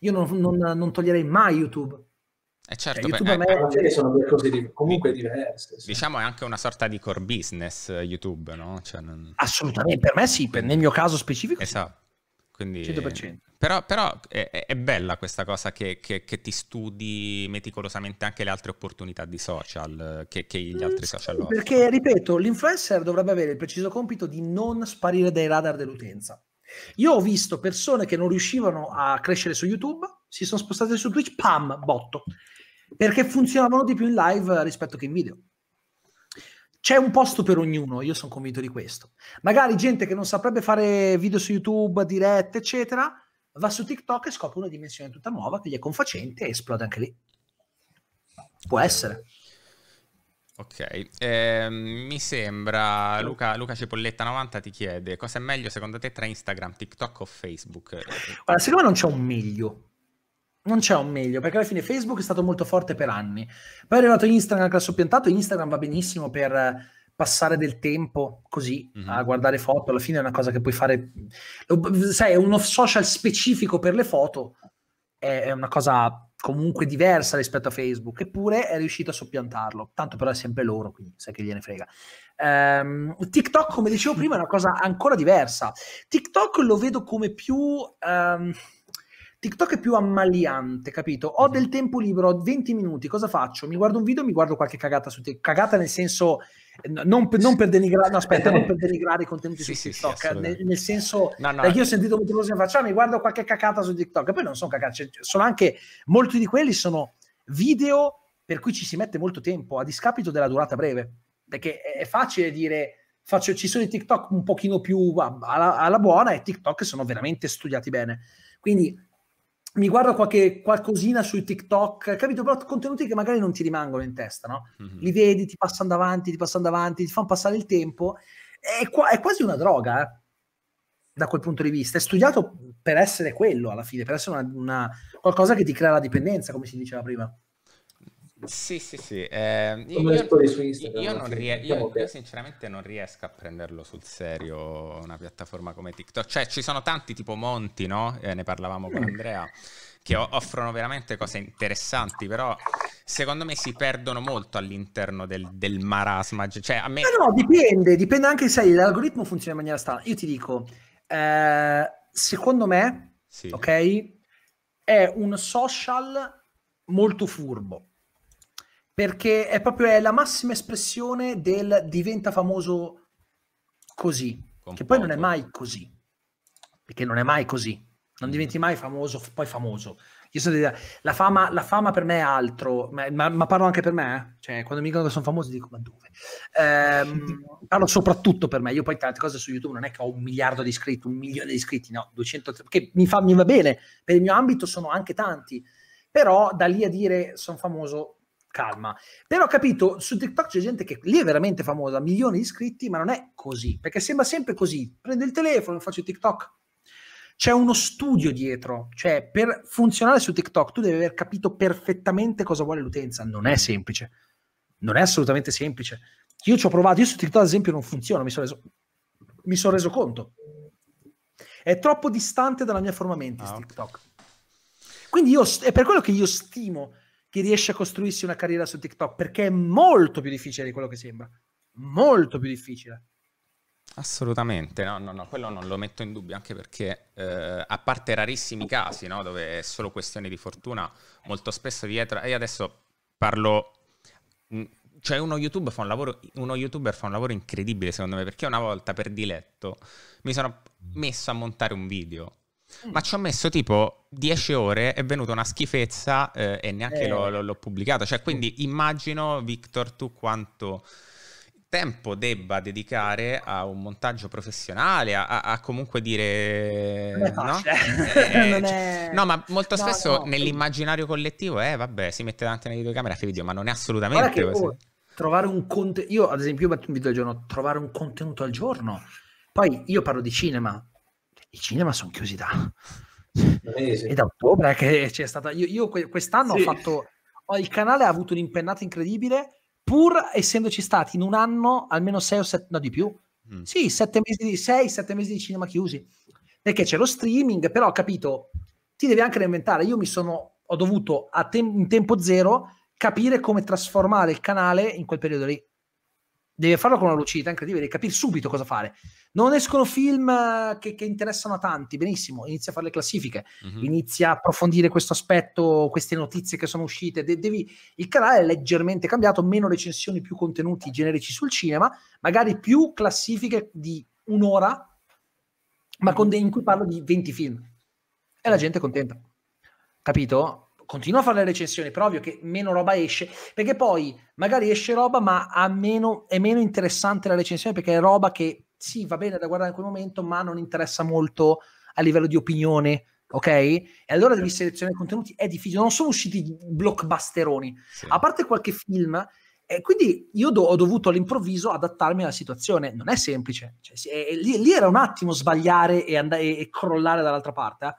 Io non, non, non toglierei mai YouTube. Eh certo, cioè, per, eh, me... sono due cose di, comunque diverse. Sì. Diciamo è anche una sorta di core business YouTube, no? Cioè, non... Assolutamente, per me sì, per, nel mio caso specifico. Esatto. Quindi, 100%. Però, però è, è, bella questa cosa che, che, che, ti studi meticolosamente anche le altre opportunità di social che, che gli altri social offrono. Perché, ripeto, l'influencer dovrebbe avere il preciso compito di non sparire dai radar dell'utenza. Io ho visto persone che non riuscivano a crescere su YouTube, si sono spostate su Twitch, pam, botto perché funzionavano di più in live rispetto che in video. C'è un posto per ognuno, io sono convinto di questo. Magari gente che non saprebbe fare video su YouTube, dirette, eccetera, va su TikTok e scopre una dimensione tutta nuova che gli è confacente e esplode anche lì. Può essere. Ok, eh, mi sembra Luca, Luca Cipolletta 90 ti chiede cosa è meglio secondo te tra Instagram, TikTok o Facebook? Guarda, secondo me non c'è un meglio non c'è un meglio, perché alla fine Facebook è stato molto forte per anni. Poi è arrivato Instagram che ha soppiantato, Instagram va benissimo per passare del tempo così mm-hmm. a guardare foto, alla fine è una cosa che puoi fare, sai, è uno social specifico per le foto, è, una cosa comunque diversa rispetto a Facebook, eppure è riuscito a soppiantarlo, tanto però è sempre loro, quindi sai che gliene frega. Um, TikTok, come dicevo prima, è una cosa ancora diversa. TikTok lo vedo come più... Um, TikTok è più ammaliante, capito? Ho del tempo libero, ho 20 minuti, cosa faccio? Mi guardo un video, mi guardo qualche cagata su TikTok. Cagata nel senso, non per, non per denigrare, no aspetta, non per denigrare i contenuti sì, su TikTok, sì, nel, nel, senso, no, no, io ho sentito molte cose facciamo, mi guardo qualche cagata su TikTok, e poi non sono cagate, cioè, sono anche, molti di quelli sono video per cui ci si mette molto tempo, a discapito della durata breve, perché è facile dire... Faccio, ci sono i TikTok un pochino più alla, alla buona e TikTok sono veramente studiati bene. Quindi mi guardo qualche, qualcosina sui TikTok, capito? Però contenuti che magari non ti rimangono in testa, no? Mm-hmm. Li vedi, ti passano davanti, ti passano davanti, ti fanno passare il tempo. È, qua, è quasi una droga, eh? da quel punto di vista. È studiato per essere quello alla fine, per essere una, una, qualcosa che ti crea la dipendenza, come si diceva prima. Sì, sì, sì. Eh, io, io, non rie- io, io, sinceramente non riesco a prenderlo sul serio una piattaforma come TikTok. Cioè, ci sono tanti tipo Monti, no? Eh, ne parlavamo con mm. Andrea, che offrono veramente cose interessanti, però secondo me si perdono molto all'interno del, del marasma. Cioè, a me... No, no, dipende, dipende anche se l'algoritmo funziona in maniera strana. Io ti dico, eh, secondo me, sì. ok, è un social molto furbo perché è proprio è la massima espressione del diventa famoso così, Con che poi non è mai così, perché non è mai così, non mm. diventi mai famoso, poi famoso. Io so la, fama, la fama per me è altro, ma, ma, ma parlo anche per me, eh? cioè quando mi dicono che sono famoso dico ma dove? Ehm, parlo soprattutto per me, io poi tante cose su YouTube non è che ho un miliardo di iscritti, un milione di iscritti, no, 200, che mi, fa, mi va bene, per il mio ambito sono anche tanti, Però da lì a dire sono famoso, calma. Però capito, su TikTok c'è gente che lì è veramente famosa, milioni di iscritti, ma non è così, perché sembra sempre così. Prendo il telefono e faccio TikTok. C'è uno studio dietro, cioè per funzionare su TikTok tu devi aver capito perfettamente cosa vuole l'utenza, non è semplice. Non è assolutamente semplice. Io ci ho provato, io su TikTok ad esempio non funziona, mi sono reso, mi sono reso conto. È troppo distante dalla mia forma mentis Ah, ok. TikTok. Quindi io, è per quello che io stimo chi riesce a costruirsi una carriera su TikTok, perché è molto più difficile di quello che sembra. Molto più difficile. Assolutamente, no, no, no, quello non lo metto in dubbio, anche perché eh, a parte rarissimi casi, no, dove è solo questione di fortuna, molto spesso dietro, e adesso parlo, mh, cioè uno, YouTube fa un lavoro, uno youtuber fa un lavoro incredibile secondo me, perché una volta per diletto mi sono messo a montare un video, ma ci ho messo tipo 10 ore, è venuta una schifezza eh, e neanche Eh. l'ho, l'ho- pubblicato, cioè quindi immagino, Victor, tu quanto tempo debba dedicare a un montaggio professionale, a, a- comunque dire... No? Eh, cioè- è- no, ma molto No, spesso no. nell'immaginario collettivo, eh, vabbè, si mette davanti alle videocamere a fare video, ma non è assolutamente così. oh, trovare un contenuto, io ad esempio io metto un video al giorno, trovare un contenuto al giorno. Poi io parlo di cinema, i cinema sono chiusi da, è da ottobre che c'è stata, io, io que- quest'anno Sì. ho fatto, il canale ha avuto un'impennata incredibile, pur essendoci stati in un anno almeno 6 o 7, no di più, Mm. sì, 7 mesi di 6, 7 mesi di cinema chiusi. Perché c'è lo streaming, però ho capito, ti devi anche reinventare. Io mi sono ho dovuto a tem- in tempo zero capire come trasformare il canale in quel periodo lì. Devi farlo con una lucidità incredibile, devi capire subito cosa fare. Non escono film eh, che, che interessano a tanti, benissimo, inizia a fare le classifiche, Mhm. inizia a approfondire questo aspetto, queste notizie che sono uscite. de- devi- il canale è leggermente cambiato, meno recensioni, più contenuti generici sul cinema, magari più classifiche di un'ora, ma con de- in cui parlo di 20 film. E la gente è contenta. Capito? Continua a fare le recensioni, però ovvio che meno roba esce, perché poi magari esce roba, ma meno, è meno interessante la recensione perché è roba che sì, va bene da guardare in quel momento, ma non interessa molto a livello di opinione, ok? E allora devi selezionare i contenuti, è difficile, non sono usciti blockbusteroni, Sì. a parte qualche film, e quindi io do- ho dovuto all'improvviso adattarmi alla situazione. Non è semplice. Cioè, sì, e lì, lì era un attimo sbagliare e, and- e crollare dall'altra parte. eh.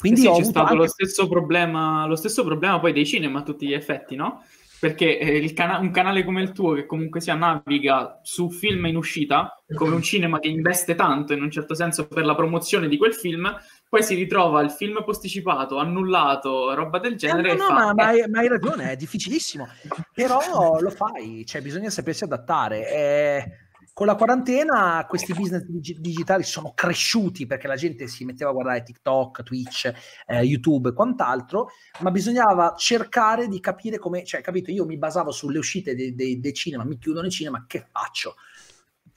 Quindi sì, c'è stato lo anche- stesso, problema, lo stesso problema poi dei cinema a tutti gli effetti, no? Perché eh, il cana- un canale come il tuo, che comunque sia naviga su film in uscita, come un cinema che investe tanto in un certo senso per la promozione di quel film, poi si ritrova il film posticipato, annullato, roba del Eh, genere. no, e no, fa, ma, ma eh, hai, ma hai ragione, è difficilissimo. Però lo fai, cioè bisogna sapersi adattare. Eh, con la quarantena questi business digi- digitali sono cresciuti perché la gente si metteva a guardare TikTok, Twitch, eh, YouTube e quant'altro, ma bisognava cercare di capire come, cioè, capito, io mi basavo sulle uscite dei, dei- dei cinema, mi chiudono i cinema, che faccio?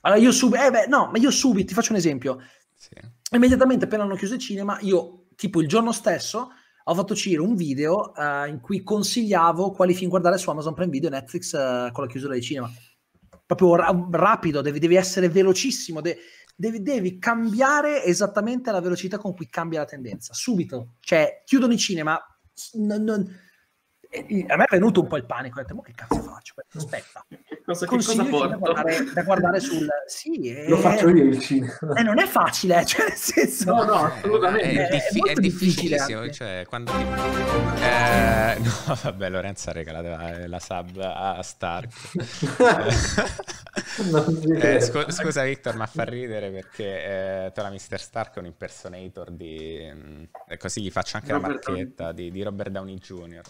Allora io subito, eh beh, no, ma io subito, ti faccio un esempio, Sì. immediatamente appena hanno chiuso il cinema, io tipo il giorno stesso ho fatto uscire un video eh, in cui consigliavo quali film guardare su Amazon Prime Video e Netflix eh, con la chiusura dei cinema. Proprio ra- rapido, devi, devi essere velocissimo, de- devi, devi cambiare esattamente la velocità con cui cambia la tendenza, subito. Cioè, chiudono i cinema, non- non- e- a me è venuto un po' il panico, ho detto, ma che cazzo faccio? Aspetta, cosa, che cosa film da porto? guardare, da guardare sul... Sì, e- Lo faccio io il cinema. e non è facile, eh, cioè nel senso... No, no, assolutamente. È, È- è diffi- è difficilissimo. difficile Cioè, quando... Eh, no, vabbè, Lorenzo ha regalato la, la sub a Stark. Eh, scu- scusa Victor, ma fa ridere perché eh, Tola Mr. Stark è un impersonator di... mm, e così gli faccio anche Robert la marchetta di, di Robert Downey Jr.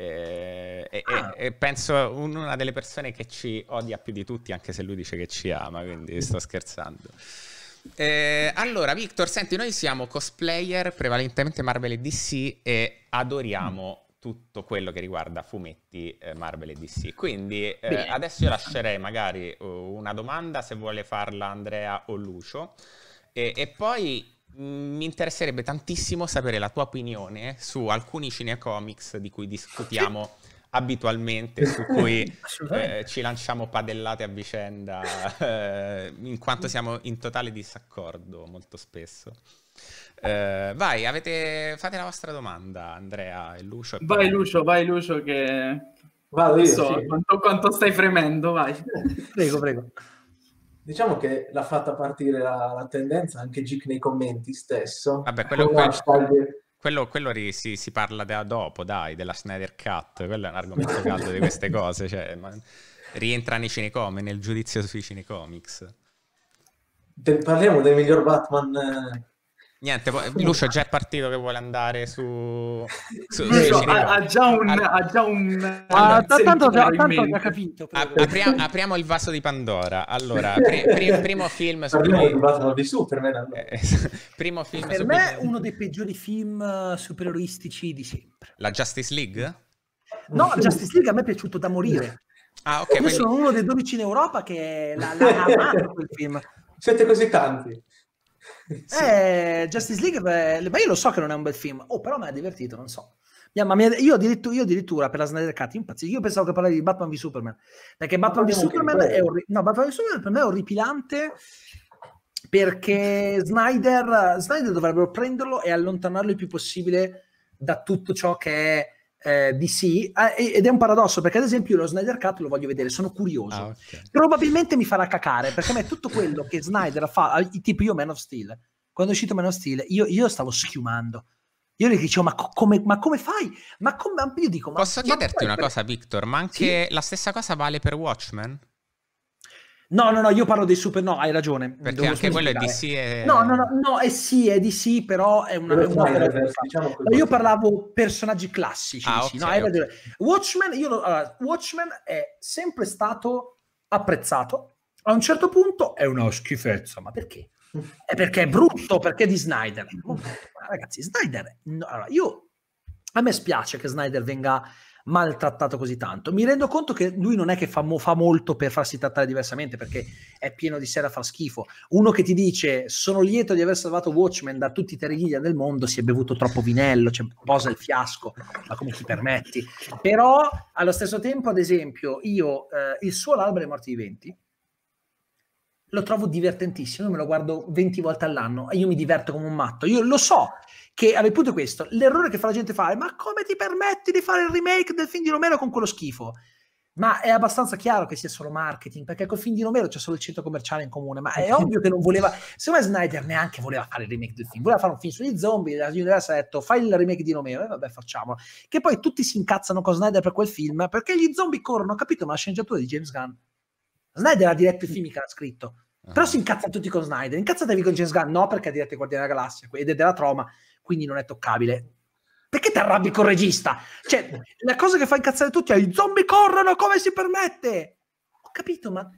E, e- Ah. e- penso una delle persone che ci odia più di tutti, anche se lui dice che ci ama, quindi sto scherzando. Eh, allora, Victor, senti, noi siamo cosplayer prevalentemente Marvel e DC e adoriamo tutto quello che riguarda fumetti eh, Marvel e DC. Quindi eh, adesso io lascerei magari uh, una domanda se vuole farla Andrea o Lucio e, e poi mi interesserebbe tantissimo sapere la tua opinione su alcuni cinecomics di cui discutiamo abitualmente, su cui eh, ci lanciamo padellate a vicenda, eh, in quanto siamo in totale disaccordo molto spesso. Eh, vai, avete... fate la vostra domanda, Andrea e Lucio. E vai, Lucio, vai, Lucio, che Vado io, so sì. quanto, quanto stai fremendo, vai. Prego, prego. Diciamo che l'ha fatta partire la, la tendenza anche Gic nei commenti stesso. Vabbè, quello, quello, quello, quello ri- si, si parla da dopo, dai, della Snyder Cut, quello è un argomento caldo di queste cose, cioè, ma- rientra nei cinecomics, nel giudizio sui cinecomics. de- parliamo del miglior Batman. Niente, Lucio già è partito che vuole andare su... su Lucio ha, ha già un... Allora- ha già un Ah, tanto in tanto già capito. Apriamo, apriamo il vaso di Pandora. Allora, pri- pri- primo film su Parliamo di cui... Batman v Superman. allora. eh, primo film Per su me cui- è uno dei peggiori film eh, superioristici di sempre. La Justice League? No, Justice League a me è piaciuto da morire. Ah, ok, Io quindi... sono uno dei 12 in Europa che l'ha, l'ha amato quel film. Siete così tanti. Eh, Justice League, eh, ma io lo so che non è un bel film, oh, però mi ha divertito, non so. Ma mi ha- io, addirittura, io addirittura per la Snyder Cut impazzisco. Io pensavo che parlavi di Batman v Superman, perché Batman v Superman orri- no, Batman v Superman per me è orripilante perché Snyder, Snyder dovrebbero prenderlo e allontanarlo il più possibile da tutto ciò che è eh, DC eh, ed è un paradosso perché ad esempio io lo Snyder Cut lo voglio vedere, sono curioso. Ah, ok. Probabilmente mi farà cacare perché a me tutto quello che Snyder ha fatto, tipo io Man of Steel, quando è uscito Man of Steel, io, io stavo schiumando. Io gli dicevo, ma, co- come, ma come fai? Ma come? ma Io dico, ma, Posso ma chiederti come una fai? cosa, Victor? Ma anche la stessa cosa vale per Watchmen? No, no, no, io parlo dei super, no, hai ragione. Perché anche quello è. DC e... No, no, no, no, è sì, è di sì, però è una... è Però una- Snyderverse, diciamo. Io parlavo personaggi classici. Ah, sì, ok, no, hai ok. ragione. Watchmen, io lo- allora, Watchmen è sempre stato apprezzato. A un certo punto è una schifezza, ma perché? È perché è brutto, perché è di Snyder. Ma Ragazzi, Snyder, no, allora, io a me spiace che Snyder venga maltrattato così tanto. Mi rendo conto che lui non è che fa, mo- fa molto per farsi trattare diversamente perché è pieno di sé da far schifo. Uno che ti dice sono lieto di aver salvato Watchmen da tutti i Teriglia del mondo, si è bevuto troppo vinello, cioè, posa il fiasco, ma come ti permetti? Però allo stesso tempo, ad esempio, io eh, il suo L'albero dei morti viventi lo trovo divertentissimo, io me lo guardo 20 volte all'anno e io mi diverto come un matto. Io lo so che al punto è questo, l'errore che fa la gente fare, ma come ti permetti di fare il remake del film di Romero con quello schifo? Ma è abbastanza chiaro che sia solo marketing, perché col film di Romero c'è solo il centro commerciale in comune, ma è ovvio che non voleva, secondo me Snyder neanche voleva fare il remake del film, voleva fare un film sugli zombie, la Universal ha detto fai il remake di Romero, e vabbè facciamolo. Che poi tutti si incazzano con Snyder per quel film, perché gli zombie corrono, capito, ma la sceneggiatura di James Gunn. Snyder ha diretto i film che ha scritto. Però si incazzano tutti con Snyder. Incazzatevi con James Gunn? No, perché ha diretto i Guardiani della Galassia ed è della Troma, quindi non è toccabile. Perché ti arrabbi col regista? Cioè, la cosa che fa incazzare tutti è i zombie corrono, come si permette? Ho capito, ma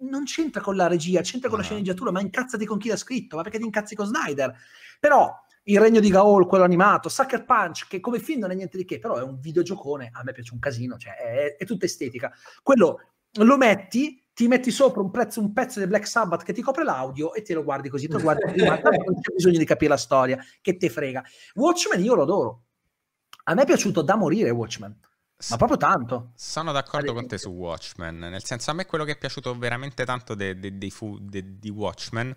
non c'entra con la regia, c'entra con la Ah. sceneggiatura, ma incazzati con chi l'ha scritto, ma perché ti incazzi con Snyder? Però il regno di Gaol, quello animato, Sucker Punch, che come film non è niente di che, però è un videogiocone, a me piace un casino, cioè è, è tutta estetica. Quello lo metti, ti metti sopra un, prezzo, un pezzo del Black Sabbath che ti copre l'audio e te lo guardi così, te lo guardi prima, non c'è bisogno di capire la storia, che te frega. Watchmen io lo adoro. A me è piaciuto da morire Watchmen, ma proprio tanto. Sono d'accordo con te su Watchmen, nel senso a me quello che è piaciuto veramente tanto de- de- dei fu- de- di Watchmen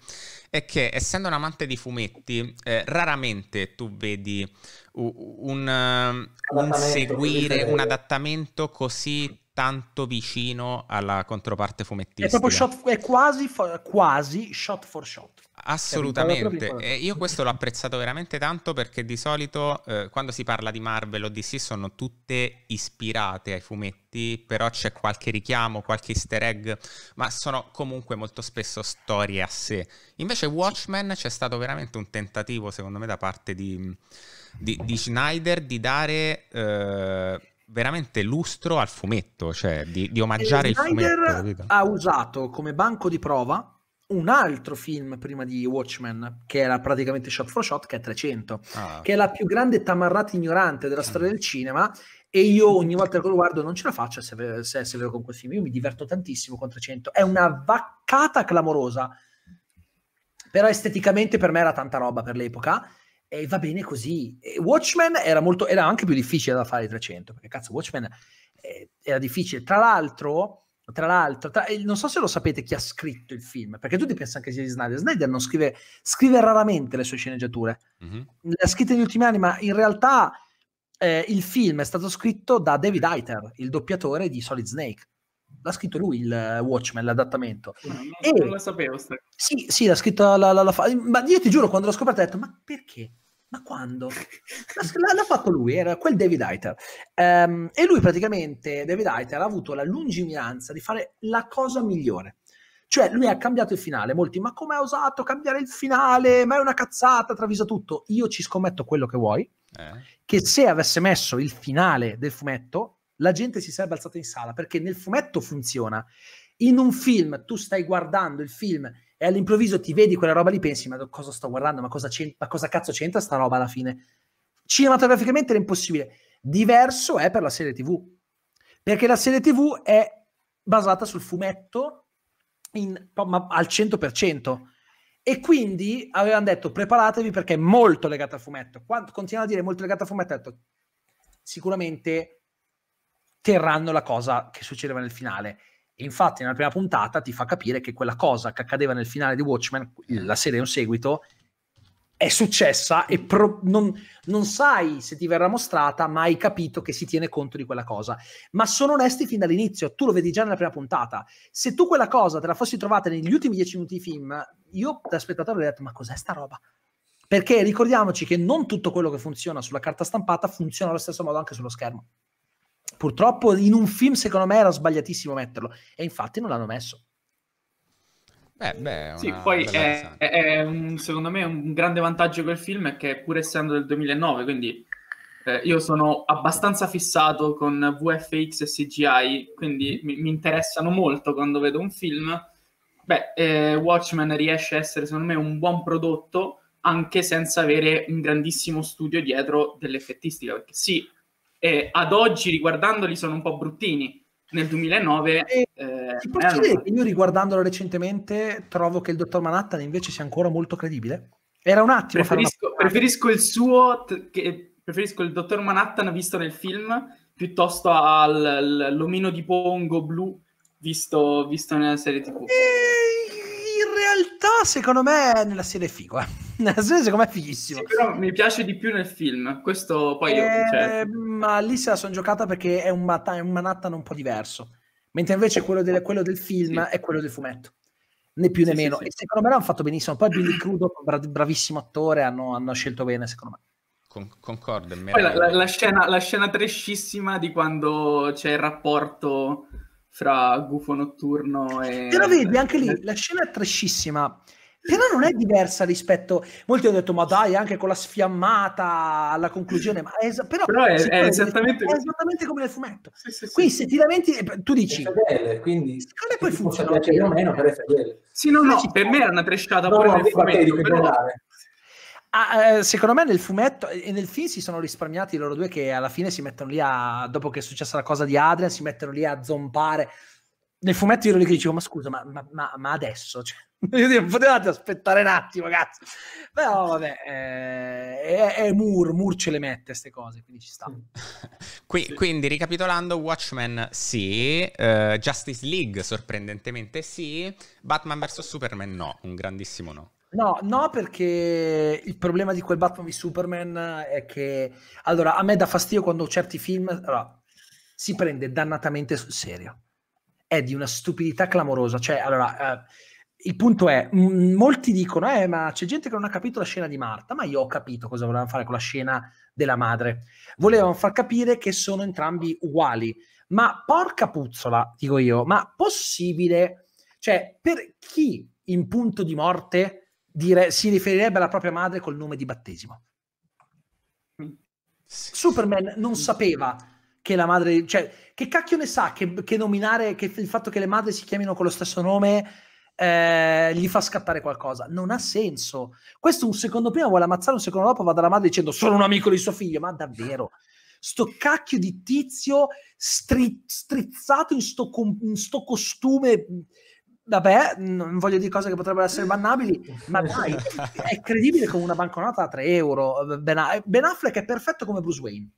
è che essendo un amante di fumetti, eh, raramente tu vedi un, un Adattamento seguire, un adattamento così tanto vicino alla controparte È fumettistica. proprio shot, è quasi, fo- quasi shot for shot. Assolutamente, Capito? e io questo l'ho apprezzato veramente tanto perché di solito eh, quando si parla di Marvel o DC sono tutte ispirate ai fumetti, però c'è qualche richiamo, qualche easter egg, ma sono comunque molto spesso storie a sé. Invece Watchmen c'è stato veramente un tentativo, secondo me, da parte di, di, di Schneider di dare eh, veramente lustro al fumetto, cioè di, di omaggiare E il fumetto. Snyder capito? ha usato come banco di prova un altro film prima di Watchmen, che era praticamente shot for shot, che è 300, Ah. che è la più grande tamarrata ignorante della storia del cinema. E io ogni volta che lo guardo non ce la faccio se, è severo con quel film. Io mi diverto tantissimo con 300. È una vaccata clamorosa. Però esteticamente per me era tanta roba per l'epoca. E va bene così. E Watchmen era, molto, era anche più difficile da fare di 300, perché cazzo, Watchmen eh, era difficile. Tra l'altro, tra l'altro tra, non so se lo sapete chi ha scritto il film, perché tutti pensano che sia di Snyder. Snyder non scrive, scrive raramente le sue sceneggiature. Mm-hmm. Le ha scritte negli ultimi anni, ma in realtà eh, il film è stato scritto da David Eiter, il doppiatore di Solid Snake. L'ha scritto lui il Watchmen, l'adattamento. Non, e, non lo sapevo. Sta... Sì, sì, l'ha scritto la, la, la, ma io ti giuro, quando l'ho scoperto ho detto, ma perché? Ma quando? L'ha, l'ha fatto lui, era quel David Eiter. Um, e lui praticamente, David Eiter, ha avuto la lungimiranza di fare la cosa migliore. Cioè, lui ha cambiato il finale. Molti, ma come ha osato cambiare il finale? Ma è una cazzata, travisa tutto. Io ci scommetto quello che vuoi. Eh. Che se avesse messo il finale del fumetto, la gente si sarebbe alzata in sala perché nel fumetto funziona. In un film tu stai guardando il film e all'improvviso ti vedi quella roba lì, pensi, ma cosa sto guardando? Ma cosa, ma cosa cazzo c'entra sta roba alla fine? Cinematograficamente era impossibile. Diverso è per la serie TV, perché la serie TV è basata sul fumetto in, al 100%. E quindi avevano detto preparatevi perché è molto legata al fumetto. Quando continuano a dire molto legata al fumetto, ho detto sicuramente terranno la cosa che succedeva nel finale. Infatti, nella prima puntata ti fa capire che quella cosa che accadeva nel finale di Watchmen, la serie è un seguito, è successa e pro- non, non, sai se ti verrà mostrata, ma hai capito che si tiene conto di quella cosa. Ma sono onesti fin dall'inizio, tu lo vedi già nella prima puntata. Se tu quella cosa te la fossi trovata negli ultimi dieci minuti di film, io da spettatore avrei detto, ma cos'è sta roba? Perché ricordiamoci che non tutto quello che funziona sulla carta stampata funziona allo stesso modo anche sullo schermo. Purtroppo in un film secondo me era sbagliatissimo metterlo e infatti non l'hanno messo. Beh, beh, sì, poi è, è un, secondo me un grande vantaggio quel film è che pur essendo del 2009, quindi eh, io sono abbastanza fissato con VFX e CGI, quindi mi, mi interessano molto quando vedo un film. Beh, eh, Watchmen riesce a essere secondo me un buon prodotto anche senza avere un grandissimo studio dietro dell'effettistica, perché sì, e ad oggi riguardandoli sono un po' bruttini. Nel 2009 eh, ti posso dire che io riguardandolo recentemente trovo che il dottor Manhattan invece sia ancora molto credibile. Era un attimo. Preferisco, una... preferisco il suo, t- che, preferisco il dottor Manhattan visto nel film piuttosto all'omino di Pongo blu visto, visto nella serie TV. E in realtà, secondo me, nella serie è figo. Eh. Nella serie, secondo me, è fighissimo. Sì, però mi piace di più nel film. Questo poi io. Eh, cioè... Ma lì se la sono giocata perché è un, Manhattan, è un Manhattan un po' diverso. Mentre invece quello del, quello del film sì. è quello del fumetto. Né più né sì, meno. Sì, e secondo me l'hanno fatto benissimo. Poi Billy Crudo, bravissimo attore, hanno, hanno scelto bene, secondo me. Con, concordo. Poi la, la, la, scena, la scena trescissima di quando c'è il rapporto fra Gufo Notturno e... Però vedi, anche lì, la scena è trashissima, però non è diversa rispetto... Molti hanno detto, ma dai, anche con la sfiammata alla conclusione, ma è, es- però, però è, è, esattamente... è, esattamente... come nel fumetto. Sì, sì, Qui se ti lamenti, tu dici... È fedele, quindi... Secondo me poi funziona. o meno, però è fedele. Sì, no, no, per me era una trashata no, pure no, nel fumetto, però... Ah, eh, secondo me nel fumetto e nel film si sono risparmiati loro due che alla fine si mettono lì a, dopo che è successa la cosa di Adrian, si mettono lì a zompare. Nel fumetto io ero lì che dicevo, ma scusa, ma, ma, ma, ma adesso? Cioè, potevate aspettare un attimo, cazzo. Però vabbè, eh, è, è Moore, Moore ce le mette queste cose, quindi ci sta. Qui, sì. Quindi ricapitolando, Watchmen sì, uh, Justice League sorprendentemente sì, Batman vs Superman no, un grandissimo no. No, no, perché il problema di quel Batman v Superman è che allora a me dà fastidio quando certi film allora, si prende dannatamente sul serio. È di una stupidità clamorosa. Cioè, allora, eh, il punto è: m- molti dicono, eh, ma c'è gente che non ha capito la scena di Marta. Ma io ho capito cosa volevano fare con la scena della madre. Volevano far capire che sono entrambi uguali. Ma porca puzzola, dico io, ma possibile? Cioè, per chi in punto di morte dire, si riferirebbe alla propria madre col nome di battesimo. Superman non sapeva che la madre, cioè, che cacchio ne sa che, che nominare, che il fatto che le madri si chiamino con lo stesso nome eh, gli fa scattare qualcosa. Non ha senso. Questo un secondo prima vuole ammazzare, un secondo dopo va dalla madre dicendo sono un amico di suo figlio, ma davvero? Sto cacchio di tizio stri- strizzato in sto, com- in sto costume vabbè, non voglio dire cose che potrebbero essere bannabili, ma dai, è credibile come una banconota a 3 euro. Ben, Affleck è perfetto come Bruce Wayne.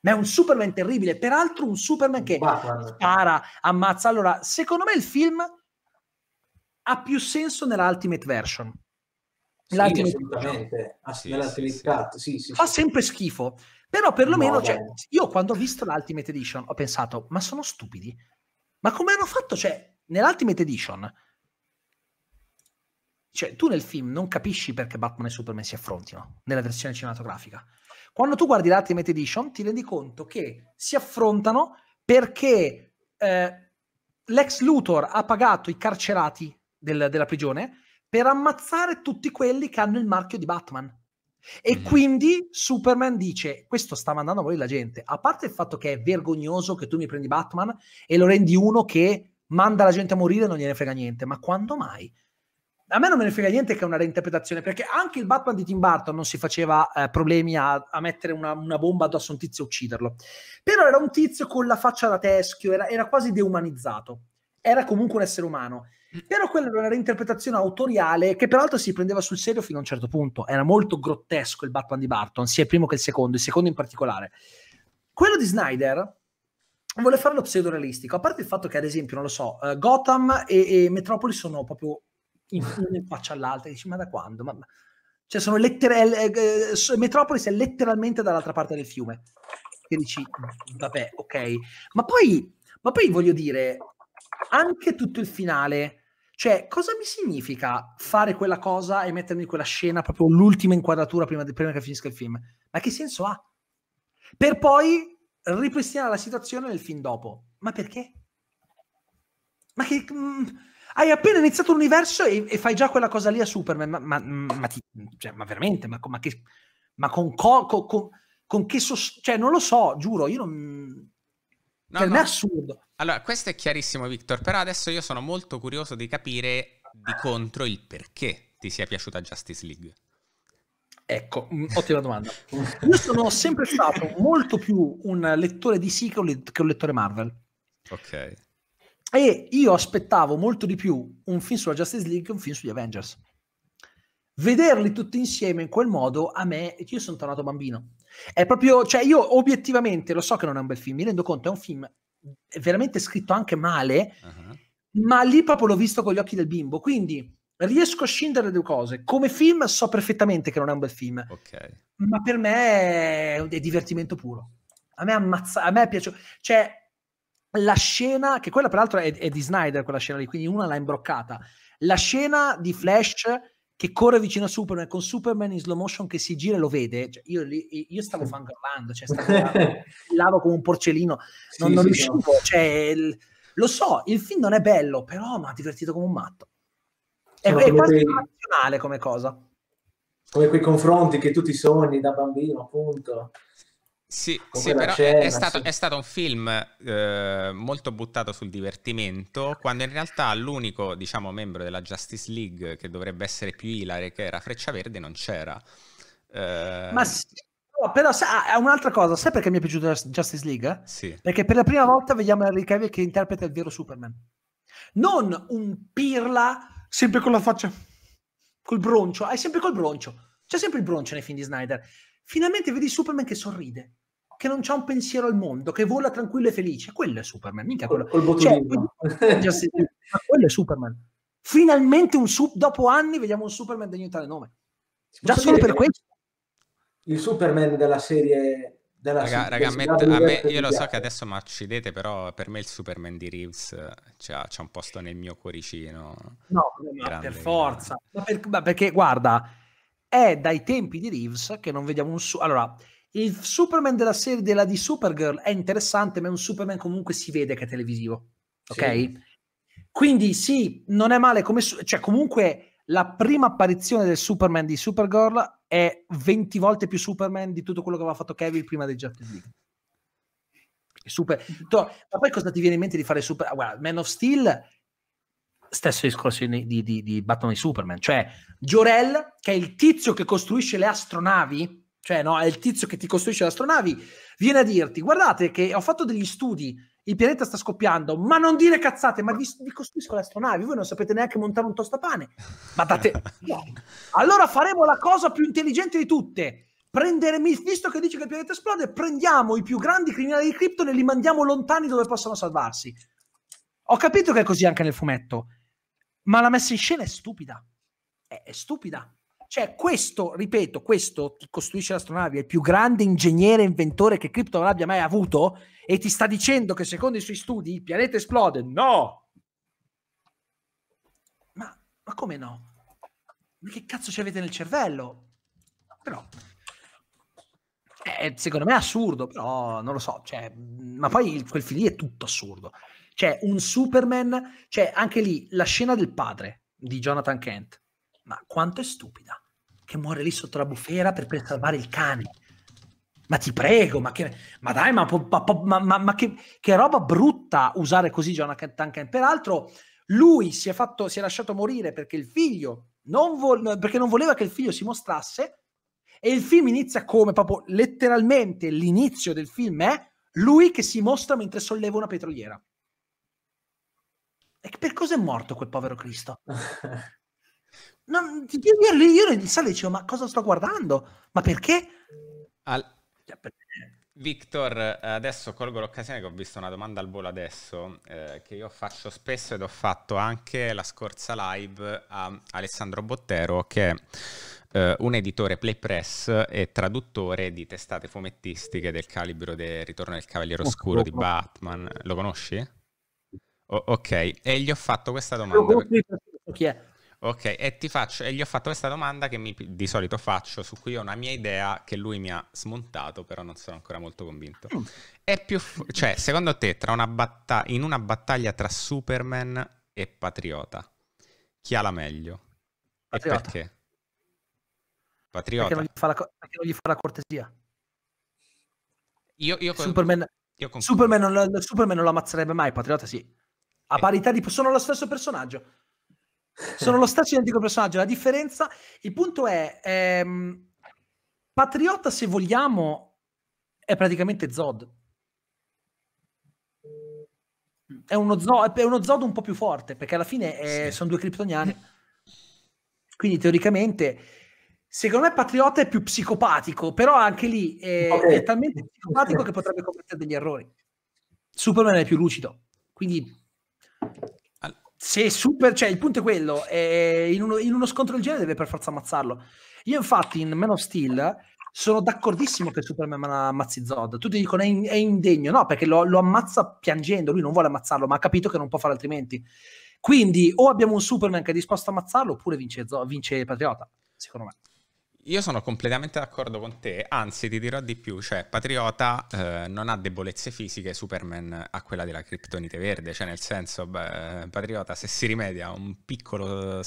Ma è un Superman terribile, peraltro un Superman che Batman. spara, ammazza. Allora, secondo me il film ha più senso nella Ultimate Version. Sì, L'Ultimate assolutamente. Ass- Sì, nell'Ultimate sì, sì. Cut, sì, sì, fa sì. sempre schifo. Però perlomeno, No, cioè, io quando ho visto l'Ultimate Edition ho pensato, ma sono stupidi? Ma come hanno fatto? Cioè, nell'Ultimate Edition, cioè, tu nel film non capisci perché Batman e Superman si affrontino nella versione cinematografica. Quando tu guardi l'Ultimate Edition ti rendi conto che si affrontano perché eh, l'ex Luthor ha pagato i carcerati del- della prigione per ammazzare tutti quelli che hanno il marchio di Batman. E Mhm. quindi Superman dice: Questo sta mandando a morire la gente. A parte il fatto che è vergognoso che tu mi prendi Batman e lo rendi uno che manda la gente a morire e non gliene frega niente. Ma quando mai? A me non me ne frega niente che è una reinterpretazione, perché anche il Batman di Tim Burton non si faceva eh, problemi a, a mettere una, una bomba addosso a un tizio e ucciderlo. Però era un tizio con la faccia da teschio, era, era quasi deumanizzato. Era comunque un essere umano. Però quella era una reinterpretazione autoriale che peraltro si prendeva sul serio fino a un certo punto. Era molto grottesco il Batman di Barton, sia il primo che il secondo, il secondo in particolare. Quello di Snyder vuole fare lo pseudo-realistico, a parte il fatto che, ad esempio, non lo so, eh, Gotham e, e Metropolis sono proprio in, in faccia all'altra. Dici, ma da quando? Ma, Cioè, sono lettere- eh, eh, Metropolis è letteralmente dall'altra parte del fiume. E dici, vabbè, ok. Ma poi, ma poi voglio dire, anche tutto il finale, cioè, cosa mi significa fare quella cosa e mettermi quella scena, proprio l'ultima inquadratura prima, di- prima che finisca il film? Ma che senso ha? Per poi ripristinare la situazione nel film dopo. Ma perché? Ma che... mm, hai appena iniziato l'universo e, e fai già quella cosa lì a Superman, ma, ma- ma ti- cioè, ma veramente, ma, che... Con, co- co- con, con che... sos- cioè, non lo so, giuro, io non... No, per no. me è assurdo. Allora, questo è chiarissimo, Victor, però adesso io sono molto curioso di capire di contro il perché ti sia piaciuta Justice League. Ecco, mm, ottima domanda. Io sono sempre stato molto più un lettore un, le- che un lettore Marvel. Ok. E io aspettavo molto di più un film sulla Justice League che un film sugli Avengers. Vederli tutti insieme in quel modo, a me, io sono tornato bambino. È proprio, cioè io obiettivamente lo so che non è un bel film, mi rendo conto, è un film veramente scritto anche male, uh-huh. ma lì proprio l'ho visto con gli occhi del bimbo, quindi riesco a scindere le due cose. Come film so perfettamente che non è un bel film, Ok. ma per me è, è divertimento puro. A me ammazza, a me piace, cioè la scena, che quella peraltro è, è di Snyder, quella scena lì, quindi una l'ha imbroccata. La scena di Flash che corre vicino a Superman con Superman in slow motion che si gira e lo vede, cioè, io, io stavo fangirlando, cioè stavo lavo come un porcellino, non, Sì, non sì, riuscivo, no. cioè, il- lo so, il film non è bello, però mi ha divertito come un matto. È, Sono è quasi quei- come cosa. Come quei confronti che tu ti sogni da bambino, appunto. Sì, sì, però scena, è, stato, sì. è stato un film eh, molto buttato sul divertimento, quando in realtà l'unico, diciamo, membro della Justice League che dovrebbe essere più ilare, che era Freccia Verde, non c'era. Eh, Ma sì, no, però sa- ah, è un'altra cosa, sai perché mi è piaciuta Justice League? sì. Perché per la prima volta vediamo Henry Cavill che interpreta il vero Superman. Non un pirla sempre con la faccia col broncio, hai sempre col broncio. C'è sempre il broncio nei film di Snyder. Finalmente vedi Superman che sorride, che non c'ha un pensiero al mondo, che vola tranquillo e felice. Quello è Superman, mica quello. Col, col Cioè, quello è Superman. Finalmente un su- dopo anni vediamo un Superman degno di tale nome. Già solo per questo. Il Superman della serie... Della Raga, se- raga, a del me, seriale a me- io lo so che adesso mi uccidete, però per me il Superman di Reeves eh, c'ha, c'ha un posto nel mio cuoricino. No, Grande, per forza. Ma, per- ma perché, guarda, è dai tempi di Reeves che non vediamo un... Su- allora, il Superman della serie della di Supergirl è interessante, ma è un Superman comunque si vede che è televisivo. Ok? Sì. Quindi sì, non è male come... su- cioè, comunque la prima apparizione del Superman di Supergirl è 20 volte più Superman di tutto quello che aveva fatto Kevin prima del Justice League. Super... Ma poi cosa ti viene in mente di fare Super... Guarda, Man of Steel stesso discorso di, di, di- di Batman e Superman, cioè Jor-El, che è il tizio che costruisce le astronavi, cioè no, è il tizio che ti costruisce le astronavi, viene a dirti, guardate che ho fatto degli studi, il pianeta sta scoppiando, ma non dire cazzate, ma vi, vi costruisco le astronavi, voi non sapete neanche montare un tostapane, ma date... no. Allora faremo la cosa più intelligente di tutte, prendere, visto che dice che il pianeta esplode, prendiamo i più grandi criminali di Krypton e li mandiamo lontani dove possono salvarsi. Ho capito che è così anche nel fumetto, ma la messa in scena è stupida. È, è stupida. Cioè, questo, ripeto, questo ti costruisce l'astronavi, è il più grande ingegnere inventore che Krypton abbia mai avuto e ti sta dicendo che secondo i suoi studi il pianeta esplode. No! Ma, ma come no? Ma che cazzo ci avete nel cervello? Però eh, secondo me è assurdo, però non lo so. Cioè, ma poi quel film lì è tutto assurdo. Cioè, un Superman, cioè anche lì la scena del padre di Jonathan Kent, ma quanto è stupida che muore lì sotto la bufera per, per salvare il cane. Ma ti prego, ma, che, ma dai, ma, ma, ma, che, che, roba brutta usare così Jonathan Kent. Peraltro, lui si è, fatto, si è lasciato morire perché il figlio non, vo- perché non voleva che il figlio si mostrasse e il film inizia come proprio letteralmente l'inizio del film è lui che si mostra mentre solleva una petroliera. E per cosa è morto quel povero Cristo? Non, io, io, io in sala dicevo, ma cosa sto guardando? Ma perché? Al... Cioè? Victor, adesso colgo l'occasione che ho visto una domanda al volo adesso, eh, che io faccio spesso ed ho fatto anche la scorsa live a Alessandro Bottero, che eh, un editore Playpress e traduttore di testate fumettistiche del calibro del Ritorno del Cavaliere Oscuro di Batman. Lo conosci? O- ok, e gli ho fatto questa domanda. Chi è? Ok, e, ti faccio, e gli ho fatto questa domanda che mi, di solito faccio, su cui ho una mia idea che lui mi ha smontato, però non sono ancora molto convinto. Mm. È più, cioè, secondo te, una batta- in una battaglia tra Superman e Patriota, chi ha la meglio? Patriota. E perché? Patriota. Perché non gli fa la, non gli fa la cortesia. Io, io Superman, io Superman, non, Superman non lo ammazzerebbe mai, Patriota sì. A eh. parità di... sono lo stesso personaggio. Sono lo stesso identico personaggio. La differenza, il punto è, ehm, Patriota, se vogliamo, è praticamente Zod. È uno, Zod, è uno Zod un po' più forte, perché alla fine è, sì. sono due kryptoniani. Quindi teoricamente Secondo me Patriota è più psicopatico, però anche lì è, okay. è talmente psicopatico che potrebbe commettere degli errori. Superman è più lucido. Quindi se super, cioè il punto è quello, è in, uno, in, uno, scontro del genere deve per forza ammazzarlo. Io infatti in Man of Steel sono d'accordissimo che Superman ammazzi Zod. Tutti dicono è, in, è indegno, no, perché lo, lo, ammazza piangendo, lui non vuole ammazzarlo, ma ha capito che non può fare altrimenti. Quindi o abbiamo un Superman che è disposto a ammazzarlo oppure vince, Zod, vince Patriota, secondo me. Io sono completamente d'accordo con te, anzi ti dirò di più, cioè Patriota eh, non ha debolezze fisiche, Superman ha quella della criptonite verde, cioè nel senso, beh, Patriota se si rimedia a un piccolo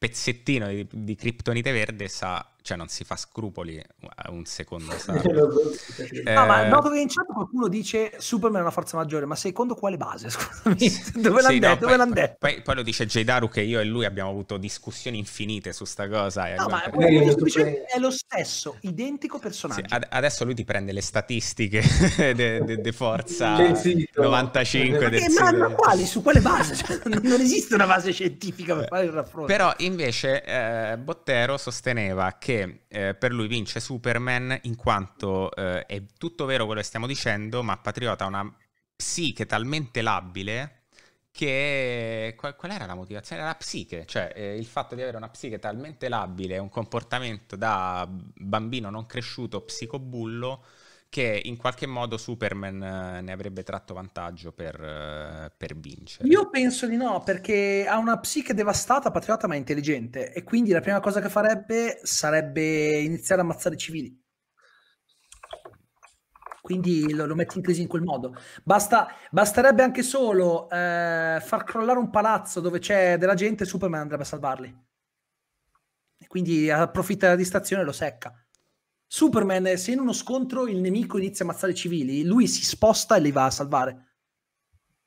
pezzettino di, di criptonite verde sa cioè non si fa scrupoli un secondo eh... no, ma noto che in chat qualcuno dice Superman è una forza maggiore, ma secondo quale base? Scusami, dove l'hanno sì, detto? No, poi, poi, poi, poi, lo dice Jaydaru che io e lui abbiamo avuto discussioni infinite su sta cosa. No, ma è lo stesso, identico personaggio. Sì, ad- adesso lui ti prende le statistiche di forza 95 del ma, ma quali? Su quale base? Cioè, non esiste una base scientifica per fare il raffronto. Però invece eh, Bottero sosteneva che eh, per lui vince Superman in quanto eh, è tutto vero quello che stiamo dicendo, ma Patriota ha una psiche talmente labile che qual, qual, era la motivazione? Era la psiche, cioè eh, il fatto di avere una psiche talmente labile, un comportamento da bambino non cresciuto, psicobullo, che in qualche modo Superman eh, ne avrebbe tratto vantaggio per, eh, per, vincere. Io penso di no, perché ha una psiche devastata, patriota ma intelligente, e quindi la prima cosa che farebbe sarebbe iniziare a ammazzare civili. Quindi lo, lo metti in crisi in quel modo. Basta, basterebbe anche solo eh, far crollare un palazzo dove c'è della gente, Superman andrebbe a salvarli. E quindi approfitta della distrazione e lo secca. Superman, se in uno scontro il nemico inizia a ammazzare i civili, lui si sposta e li va a salvare.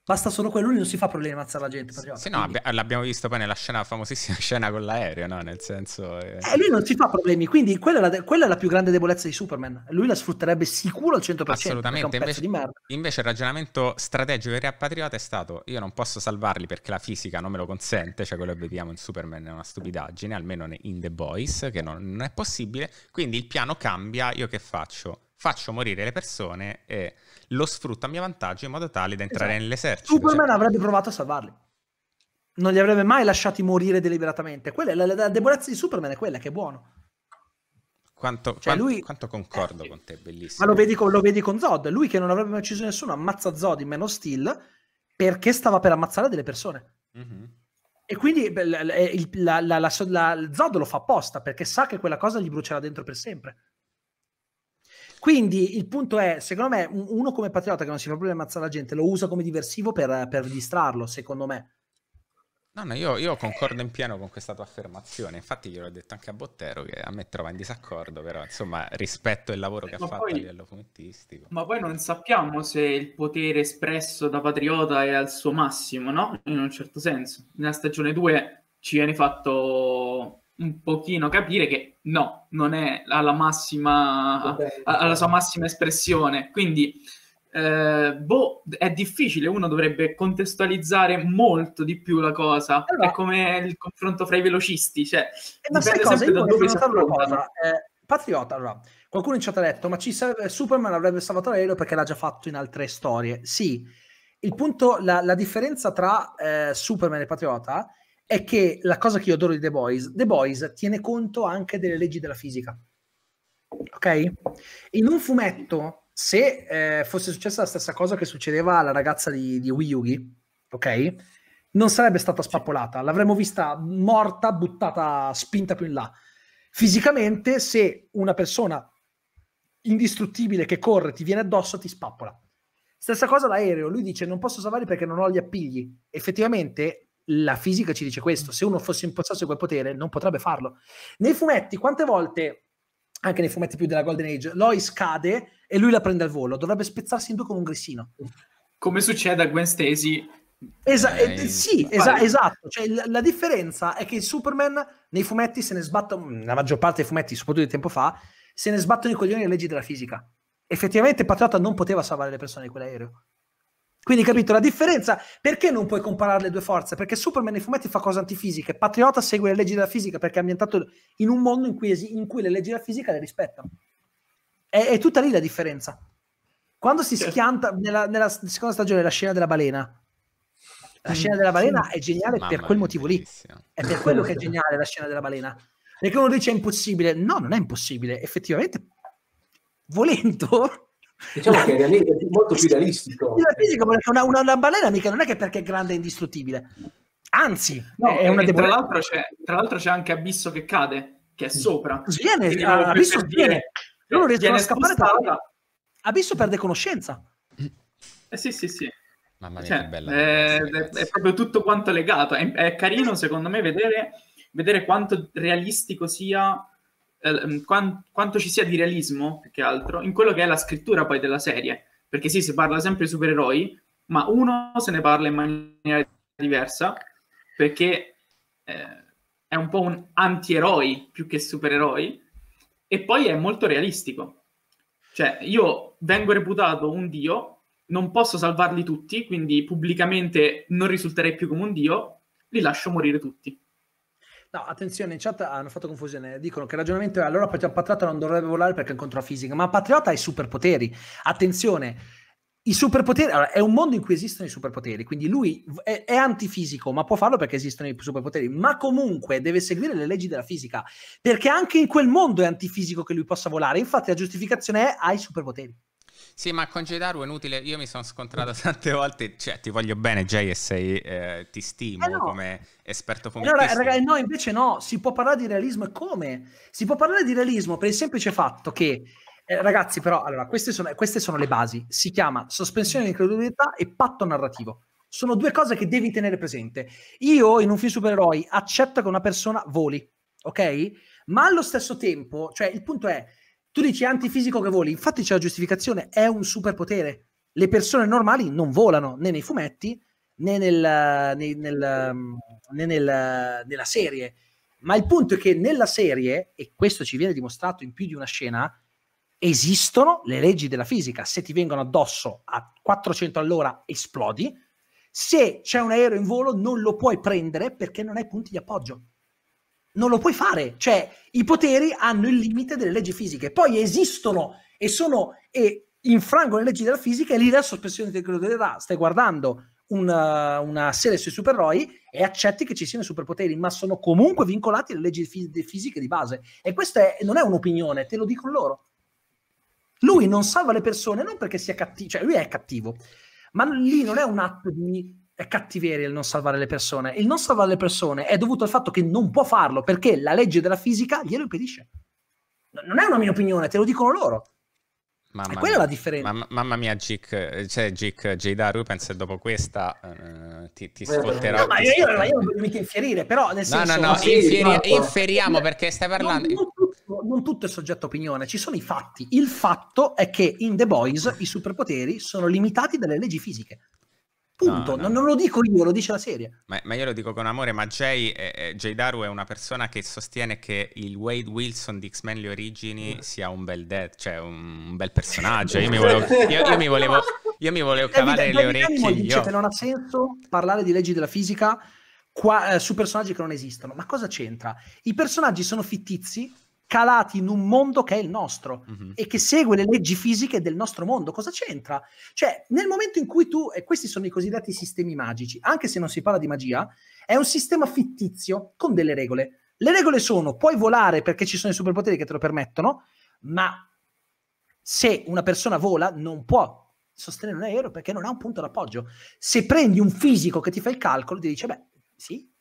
Basta solo quello, lui non si fa problemi a ammazzare la gente. Patriota, sì, no, quindi... abbi- l'abbiamo visto poi nella scena, famosissima scena con l'aereo, no? Nel senso... Eh... Eh, lui non si fa problemi, quindi quella è, la, quella è, la, più grande debolezza di Superman. Lui la sfrutterebbe sicuro al 100%. Assolutamente, invece, invece, il ragionamento strategico Re Patriota è stato, io non posso salvarli perché la fisica non me lo consente, cioè quello che vediamo in Superman è una stupidaggine, almeno in The Boys, che non, non è possibile, quindi il piano cambia, io che faccio? Faccio morire le persone e lo sfrutto a mio vantaggio in modo tale da entrare esatto. nell'esercito. Superman cioè... avrebbe provato a salvarli. Non li avrebbe mai lasciati morire deliberatamente. Quella, la, la, debolezza di Superman è quella che è buono. Quanto, cioè quanto, lui... quanto concordo eh, con te, bellissimo. Ma lo vedi con, lo vedi con, Zod, lui che non avrebbe mai ucciso nessuno, ammazza Zod in Man of Steel perché stava per ammazzare delle persone. Mm-hmm. E quindi la, la, la, Zod lo fa apposta perché sa che quella cosa gli brucerà dentro per sempre. Quindi il punto è, secondo me, uno come patriota che non si fa problemi ammazzare la gente lo usa come diversivo per, per distrarlo, secondo me. No, no, io, io, concordo in pieno con questa tua affermazione. Infatti, gliel'ho detto anche a Bottero che a me trova in disaccordo, però insomma, rispetto il lavoro che ma ha fatto poi, a livello fumettistico. Ma poi non sappiamo se il potere espresso da patriota è al suo massimo, no? In un certo senso. Nella stagione 2 ci viene fatto un pochino capire che no, non è alla massima, alla sua massima espressione. Quindi, eh, boh, è difficile, uno dovrebbe contestualizzare molto di più la cosa. Allora, è come il confronto fra i velocisti, cioè, eh, ma sai cosa? Io da dove si una cosa. Eh, Patriota, allora, qualcuno in chat ha detto, ma ci serve, Superman avrebbe salvato l'aereo perché l'ha già fatto in altre storie. Sì, il punto, la, la differenza tra eh, Superman e Patriota è che la cosa che io adoro di The Boys, The Boys tiene conto anche delle leggi della fisica. Ok? In un fumetto, se eh, fosse successa la stessa cosa che succedeva alla ragazza di, di Wiyugi, ok? Non sarebbe stata spappolata, l'avremmo vista morta, buttata, spinta più in là. Fisicamente, se una persona indistruttibile che corre ti viene addosso, ti spappola. Stessa cosa l'aereo, lui dice non posso salvarli perché non ho gli appigli. Effettivamente la fisica ci dice questo, se uno fosse in possesso di quel potere non potrebbe farlo. Nei fumetti, quante volte, anche nei fumetti più della Golden Age, Lois cade e lui la prende al volo, dovrebbe spezzarsi in due come un grissino. Come succede a Gwen Stacy. Esa- eh, eh sì, esa- esatto. Cioè, la, la, differenza è che Superman nei fumetti se ne sbattono, nella maggior parte dei fumetti, soprattutto di tempo fa, se ne sbattono i coglioni le leggi della fisica. Effettivamente Patriota non poteva salvare le persone di quell'aereo. Quindi capito la differenza? Perché non puoi comparare le due forze? Perché Superman nei fumetti fa cose antifisiche, Patriota segue le leggi della fisica perché è ambientato in un mondo in cui, in cui le leggi della fisica le rispettano. È, è, tutta lì la differenza. Quando si certo. schianta nella, nella, seconda stagione la scena della balena, la scena della balena è geniale Mamma per quel motivo lì. È per quello che è geniale la scena della balena. Perché uno dice è impossibile. No, non è impossibile. Effettivamente, volendo, Diciamo che è molto più realistico. Una, una, una, balena mica non è che perché è grande e indistruttibile. Anzi, no, è una tra, l'altro c'è, tra l'altro c'è anche Abisso che cade, che è sopra. Sviene, uh, Abisso sviene. Loro riescono a scappare tra Abisso perde conoscenza. Eh sì, sì, sì. Mamma mia, cioè, che bella. È, è, è, proprio tutto quanto legato. È, è carino, secondo me, vedere, vedere quanto realistico sia eh, quanto ci sia di realismo, più che altro, in quello che è la scrittura poi della serie. Perché sì, si parla sempre di supereroi, ma uno se ne parla in maniera diversa, perché eh, è un po' un antieroi più che supereroi, e poi è molto realistico. Cioè, io vengo reputato un dio, non posso salvarli tutti, quindi pubblicamente non risulterei più come un dio, li lascio morire tutti. No, attenzione, in chat hanno fatto confusione. Dicono che il ragionamento è allora Patriota non dovrebbe volare perché è contro la fisica, ma Patriota ha i superpoteri. Attenzione, i superpoteri, allora, è un mondo in cui esistono i superpoteri, quindi lui è, è, antifisico, ma può farlo perché esistono i superpoteri, ma comunque deve seguire le leggi della fisica, perché anche in quel mondo è antifisico che lui possa volare. Infatti la giustificazione è ha i superpoteri. Sì, ma con Jaidaru è inutile. Io mi sono scontrato tante volte. Cioè, ti voglio bene, Jay, e sei, eh, ti stimo eh no. come esperto fumettista. Allora, ragazzi, no, invece no. Si può parlare di realismo e come? Si può parlare di realismo per il semplice fatto che, eh, ragazzi, però, allora, queste sono, queste sono le basi. Si chiama sospensione di incredulità e patto narrativo. Sono due cose che devi tenere presente. Io, in un film supereroi, accetto che una persona voli, ok? Ma allo stesso tempo, cioè, il punto è tu dici antifisico che voli, infatti c'è la giustificazione, è un superpotere. Le persone normali non volano né nei fumetti né, nel, né, nel, né nel, nella serie. Ma il punto è che nella serie, e questo ci viene dimostrato in più di una scena, esistono le leggi della fisica. Se ti vengono addosso a 400 all'ora, esplodi. Se c'è un aereo in volo, non lo puoi prendere perché non hai punti di appoggio. Non lo puoi fare. Cioè, i poteri hanno il limite delle leggi fisiche. Poi esistono e sono e infrangono le leggi della fisica e lì la sospensione di incredulità. Stai guardando una, una, serie sui supereroi e accetti che ci siano superpoteri, ma sono comunque vincolati alle leggi fis- fisiche di base. E questa è, non è un'opinione, te lo dicono loro. Lui non salva le persone non perché sia cattivo, cioè lui è cattivo, ma lì non è un atto di cattiveria il non salvare le persone. Il non salvare le persone è dovuto al fatto che non può farlo perché la legge della fisica glielo impedisce. Non è una mia opinione, te lo dicono loro. Mamma è quella mia, la differenza. Mamma, mamma mia, Gic, cioè Gic, Jdaru, penso che dopo questa uh, ti, ti sfotterò. No, ma io, io, io non voglio mica infierire, però nel senso... No, no, no, sì, inferi- inferiamo perché stai parlando... Non, non, tutto, non, tutto, è soggetto opinione, ci sono i fatti. Il fatto è che in The Boys i superpoteri sono limitati dalle leggi fisiche. Punto. No, no. Non, lo dico io, lo dice la serie. Ma, ma io lo dico con amore, ma Jay, eh, Jay Daru è una persona che sostiene che il Wade Wilson di X-Men Le Origini sia un bel dead, cioè un, un bel personaggio. Io mi volevo, io, io mi volevo, io mi volevo cavare le orecchie. Dice che non ha senso parlare di leggi della fisica qua, eh, su personaggi che non esistono. Ma cosa c'entra? I personaggi sono fittizi calati in un mondo che è il nostro uh-huh. e che segue le leggi fisiche del nostro mondo. Cosa c'entra? Cioè, nel momento in cui tu, e questi sono i cosiddetti sistemi magici, anche se non si parla di magia, è un sistema fittizio con delle regole. Le regole sono: puoi volare perché ci sono i superpoteri che te lo permettono, ma se una persona vola non può sostenere un aereo perché non ha un punto d'appoggio. Se prendi un fisico che ti fa il calcolo, ti dice: Beh, sì,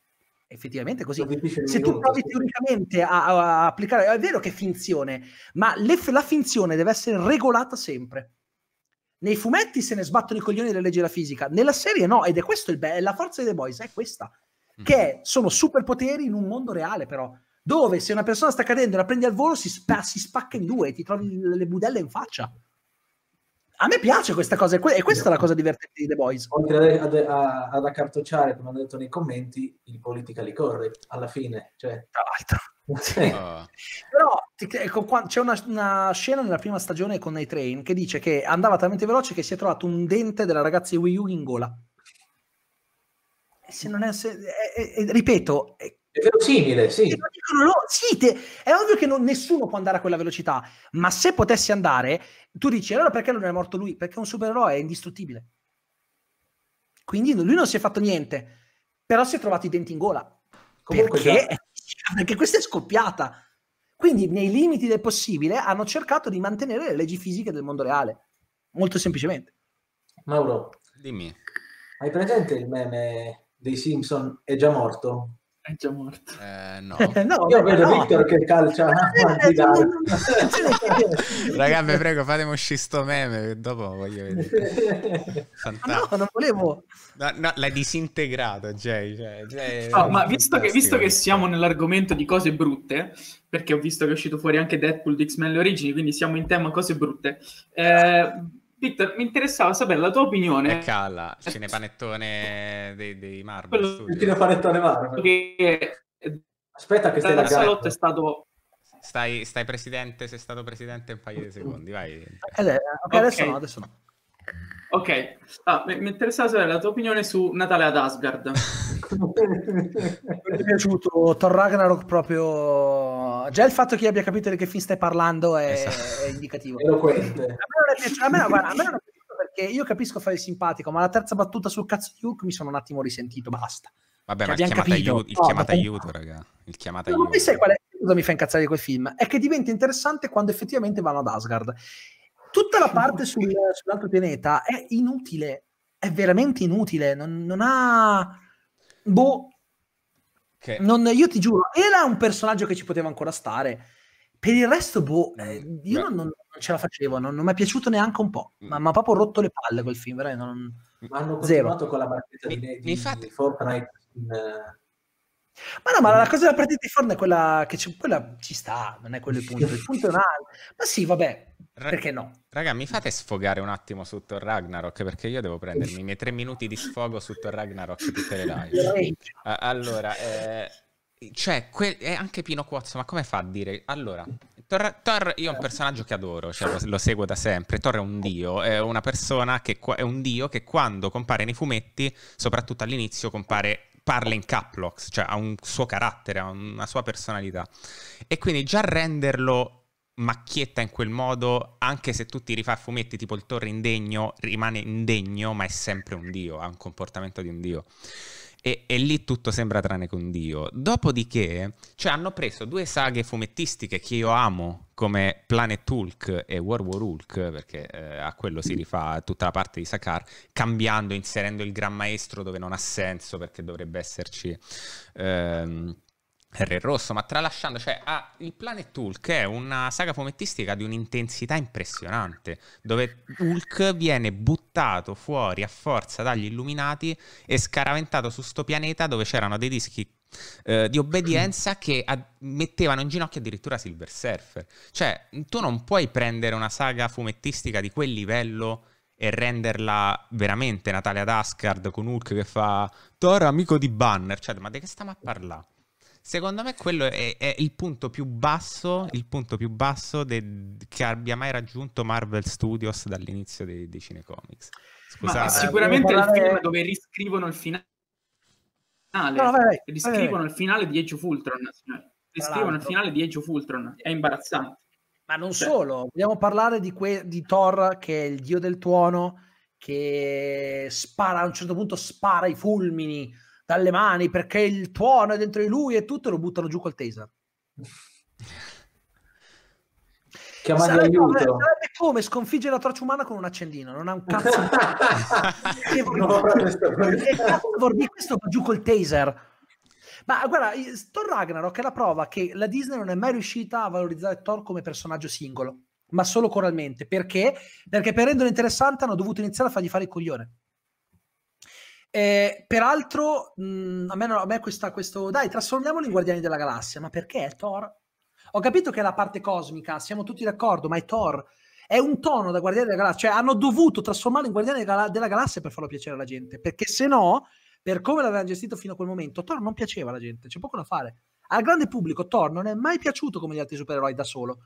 effettivamente così. Se tu provi teoricamente a, a, applicare, è vero che è finzione, ma le, la finzione deve essere regolata sempre. Nei fumetti se ne sbattono i coglioni delle leggi della fisica, nella serie no, ed è questo il bello, la forza dei The Boys è questa, mm. che sono superpoteri in un mondo reale però, dove se una persona sta cadendo e la prendi al volo si, spa, si spacca in due e ti trovi le budelle in faccia. A me piace questa cosa, e questa è la cosa divertente di The Boys. Oltre ad, ad, ad accartocciare, come hanno detto nei commenti, il politically correct alla fine. Cioè... Tra l'altro. oh. Però ecco, c'è una, una, scena nella prima stagione con Night Train che dice che andava talmente veloce che si è trovato un dente della ragazza di Wii U in gola. Se non è, se, è, è ripeto, è verosimile, sì. sì te, è ovvio che non, nessuno può andare a quella velocità, ma se potessi andare, tu dici allora perché non è morto lui? Perché un supereroe è indistruttibile. Quindi lui non si è fatto niente, però si è trovato i denti in gola. perché? perché questa è scoppiata. Quindi nei limiti del possibile hanno cercato di mantenere le leggi fisiche del mondo reale. Molto semplicemente. Mauro, dimmi. Hai presente il meme dei Simpson è già morto? È già morto. Eh, no. no. Io vedo no. Victor che calcia. Ragazzi, prego, fatemi uscire sto meme. Dopo voglio vedere. no, non volevo. No, no, l'hai disintegrato, Jay. Cioè, Jay no, ma visto che, visto che, siamo nell'argomento di cose brutte, perché ho visto che è uscito fuori anche Deadpool di X-Men Le Origini, quindi siamo in tema cose brutte. Eh, Victor, mi interessava sapere la tua opinione. E calla, cinepanettone dei, dei Marvel. Quello, il cinepanettone Marvel. Che... Aspetta che stai la salotto è stato... Stai, stai presidente, sei stato presidente un paio di secondi, vai. Eh, okay, okay. Adesso no, adesso no. Ok, ah, mi, mi interessava sapere la tua opinione su Natale ad Asgard. mi è piaciuto Thor Ragnarok proprio... Già il fatto che abbia capito di che film stai parlando è, esatto. è indicativo. A me non è piaciuto, a me, guarda, a me non è piaciuto perché io capisco fare il simpatico, ma la terza battuta sul cazzo di Hugh mi sono un attimo risentito, basta. Vabbè, cioè, ma il chiamata, aiuto, il no, chiamata aiuto, raga. Il chiamata no, aiuto. sai qual è? Cosa mi fa incazzare di quel film? È che diventa interessante quando effettivamente vanno ad Asgard tutta la parte sul, sull'altro pianeta è inutile, è veramente inutile, non, non ha... Boh, che... non, io ti giuro, era un personaggio che ci poteva ancora stare. Per il resto, boh, eh, io non, non, ce la facevo, non, non mi è piaciuto neanche un po'. Ma mi ha proprio rotto le palle quel film, veramente. Non... Ma hanno continuato con la partita di, di, Infatti... di Fortnite in, ma no, ma la cosa della partita di Fortnite è quella che ci, quella ci sta, non è quello il punto. Il punto è un altro. Ma sì, vabbè, Perché no? Raga, mi fate sfogare un attimo su Thor Ragnarok perché io devo prendermi i miei tre minuti di sfogo su Thor Ragnarok tutte le live. Allora, eh, cioè, que- è anche Pino Quozzo, ma come fa a dire? Allora, Thor, Thor, io è un personaggio che adoro, cioè lo, lo seguo da sempre. Thor è un dio, è una persona che è un dio che quando compare nei fumetti, soprattutto all'inizio, compare parla in caplocks, cioè ha un suo carattere, ha una sua personalità. E quindi già renderlo macchietta in quel modo, anche se tu ti rifai fumetti tipo il Thor indegno, rimane indegno, ma è sempre un dio, ha un comportamento di un dio. E, e lì tutto sembra tranne che un dio. Dopodiché, cioè, hanno preso due saghe fumettistiche che io amo, come Planet Hulk e War War Hulk, perché eh, a quello si rifà tutta la parte di Sakar, cambiando, inserendo il Gran Maestro dove non ha senso, perché dovrebbe esserci... Ehm, Re Rosso, ma tralasciando, cioè, ah, il Planet Hulk è una saga fumettistica di un'intensità impressionante, dove Hulk viene buttato fuori a forza dagli illuminati e scaraventato su sto pianeta dove c'erano dei dischi eh, di obbedienza che ad- mettevano in ginocchio addirittura Silver Surfer. Cioè, tu non puoi prendere una saga fumettistica di quel livello e renderla veramente Natalia ad Asgard con Hulk che fa Thor amico di Banner, cioè, ma di che stiamo a parlare? Secondo me quello è, è il punto più basso, il punto più basso de- che abbia mai raggiunto Marvel Studios dall'inizio dei, dei cinecomics. Ma Scusate. sicuramente è il film dove riscrivono il finale. No, vai, vai, riscrivono vai, vai. il finale di Age of Ultron. Riscrivono il finale di Age of Ultron. È imbarazzante. Ma non Cioè- solo, vogliamo parlare di, que- di Thor che è il dio del tuono, che spara a un certo punto spara i fulmini dalle mani perché il tuono è dentro di lui e tutto lo buttano giù col taser. Chiamando Sarebbe, aiuto. sarebbe come sconfiggere la torcia umana con un accendino, non ha un cazzo di Non avrà questo- va giù col taser? Ma guarda, Thor Ragnarok è la prova che la Disney non è mai riuscita a valorizzare Thor come personaggio singolo, ma solo coralmente. Perché? Perché per renderlo interessante hanno dovuto iniziare a fargli fare il coglione. Eh, peraltro, mh, a me, no- a me questa, questo dai, trasformiamolo in Guardiani della Galassia. Ma perché è Thor? Ho capito che è la parte cosmica, siamo tutti d'accordo, ma è Thor. È un tono da Guardiani della Galassia, cioè hanno dovuto trasformarlo in Guardiani della, della Galassia per farlo piacere alla gente, perché se no, per come l'avevano gestito fino a quel momento, Thor non piaceva alla gente, c'è poco da fare. Al grande pubblico Thor non è mai piaciuto come gli altri supereroi da solo.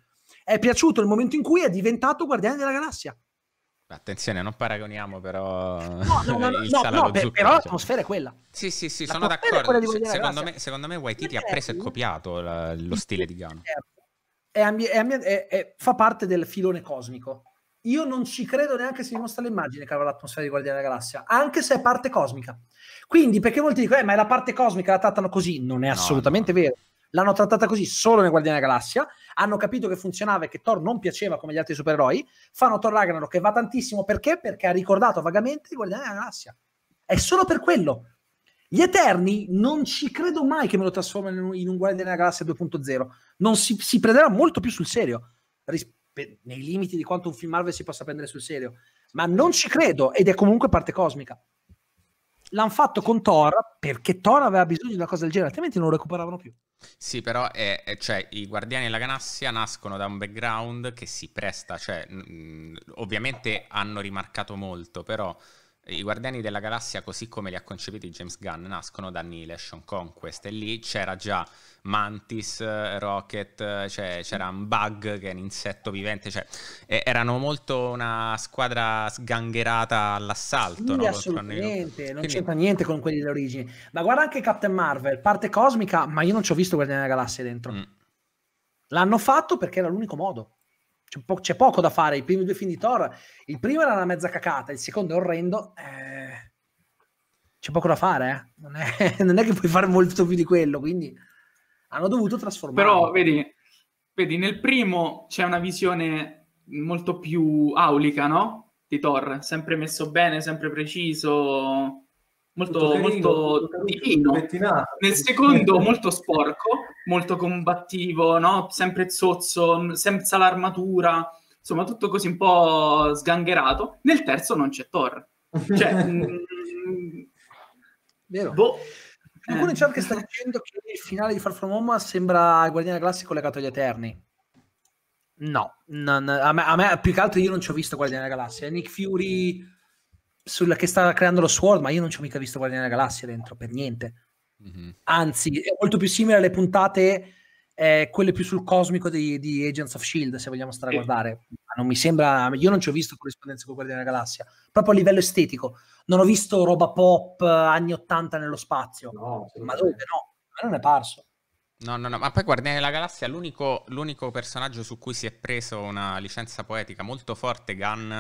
È piaciuto il momento in cui è diventato Guardiani della Galassia. Attenzione, non paragoniamo però No, no, no, il no, sala no, zucchero, però l'atmosfera è quella. Sì, sì, sì, sono d'accordo. Se- Secondo me, secondo me Waititi ha preso e copiato la- lo stile di Gano. È ambi- è ambi- è- fa parte del filone cosmico. Io non ci credo neanche se mi mostra l'immagine che avrà l'atmosfera di Guardiani della Galassia, anche se è parte cosmica. Quindi, perché molti dicono, eh, ma è la parte cosmica, la trattano così. Non è assolutamente vero. L'hanno trattata così solo nei Guardiani della Galassia. Hanno capito che funzionava e che Thor non piaceva come gli altri supereroi. Fanno Thor Ragnarok che va tantissimo perché? Perché ha ricordato vagamente i Guardiani della Galassia. È solo per quello. Gli Eterni non ci credo mai che me lo trasformano in un, Guardiani della Galassia 2.0. Non si, si prenderà molto più sul serio, rispe- nei limiti di quanto un film Marvel si possa prendere sul serio. Ma non ci credo ed è comunque parte cosmica. L'hanno fatto con Thor perché Thor aveva bisogno di una cosa del genere, altrimenti non lo recuperavano più. Sì, però è, è- cioè, i Guardiani della Galassia nascono da un background che si presta, cioè, mh, ovviamente hanno rimarcato molto, però i Guardiani della Galassia, così come li ha concepiti James Gunn, nascono da Annihilation Conquest e lì c'era già Mantis, eh, Rocket, eh, cioè, c'era un bug che è un insetto vivente, cioè, e- erano molto una squadra sgangherata all'assalto. Sì, no, assolutamente, non Quindi- c'entra niente con quelli delle origini. Ma guarda anche Captain Marvel, parte cosmica, ma io non ci ho visto Guardiani della Galassia dentro. Mm. L'hanno fatto perché era l'unico modo. C'è, po- c'è poco da fare. I primi due film di Thor, il primo era una mezza cacata, il secondo è orrendo. eh, C'è poco da fare, eh. non, è, non è che puoi fare molto più di quello. Quindi hanno dovuto trasformarlo. Però vedi, vedi, nel primo c'è una visione molto più aulica, no? Di Thor, sempre messo bene, sempre preciso, molto, Tutto carino, molto divino. pettinato. Nel secondo molto sporco, molto combattivo, no? Sempre zozzo, senza l'armatura, insomma tutto così un po' sgangherato. Nel terzo non c'è Thor. Cioè, mm, Vero. boh. Qualcuno in Eh. chat che sta dicendo che il finale di Far From Home sembra Guardiani della Galassia collegato agli Eterni. No, non- a, me, a me- più che altro io non ci ho visto Guardiani della Galassia. Nick Fury sulla che sta creando lo Sword, ma io non ci ho mica visto Guardiani della Galassia dentro per niente. Mhm. Anzi, è molto più simile alle puntate, eh, quelle più sul cosmico di, di Agents of Shield, se vogliamo stare a guardare. Ma non mi sembra, io non ci ho visto corrispondenza con Guardiani della Galassia, proprio a livello estetico. Non ho visto roba pop anni 80 nello spazio. No, Ma dove? No, a me non è parso. No, no, no, ma poi Guardiani della Galassia, l'unico, l'unico personaggio su cui si è preso una licenza poetica molto forte, Gunn,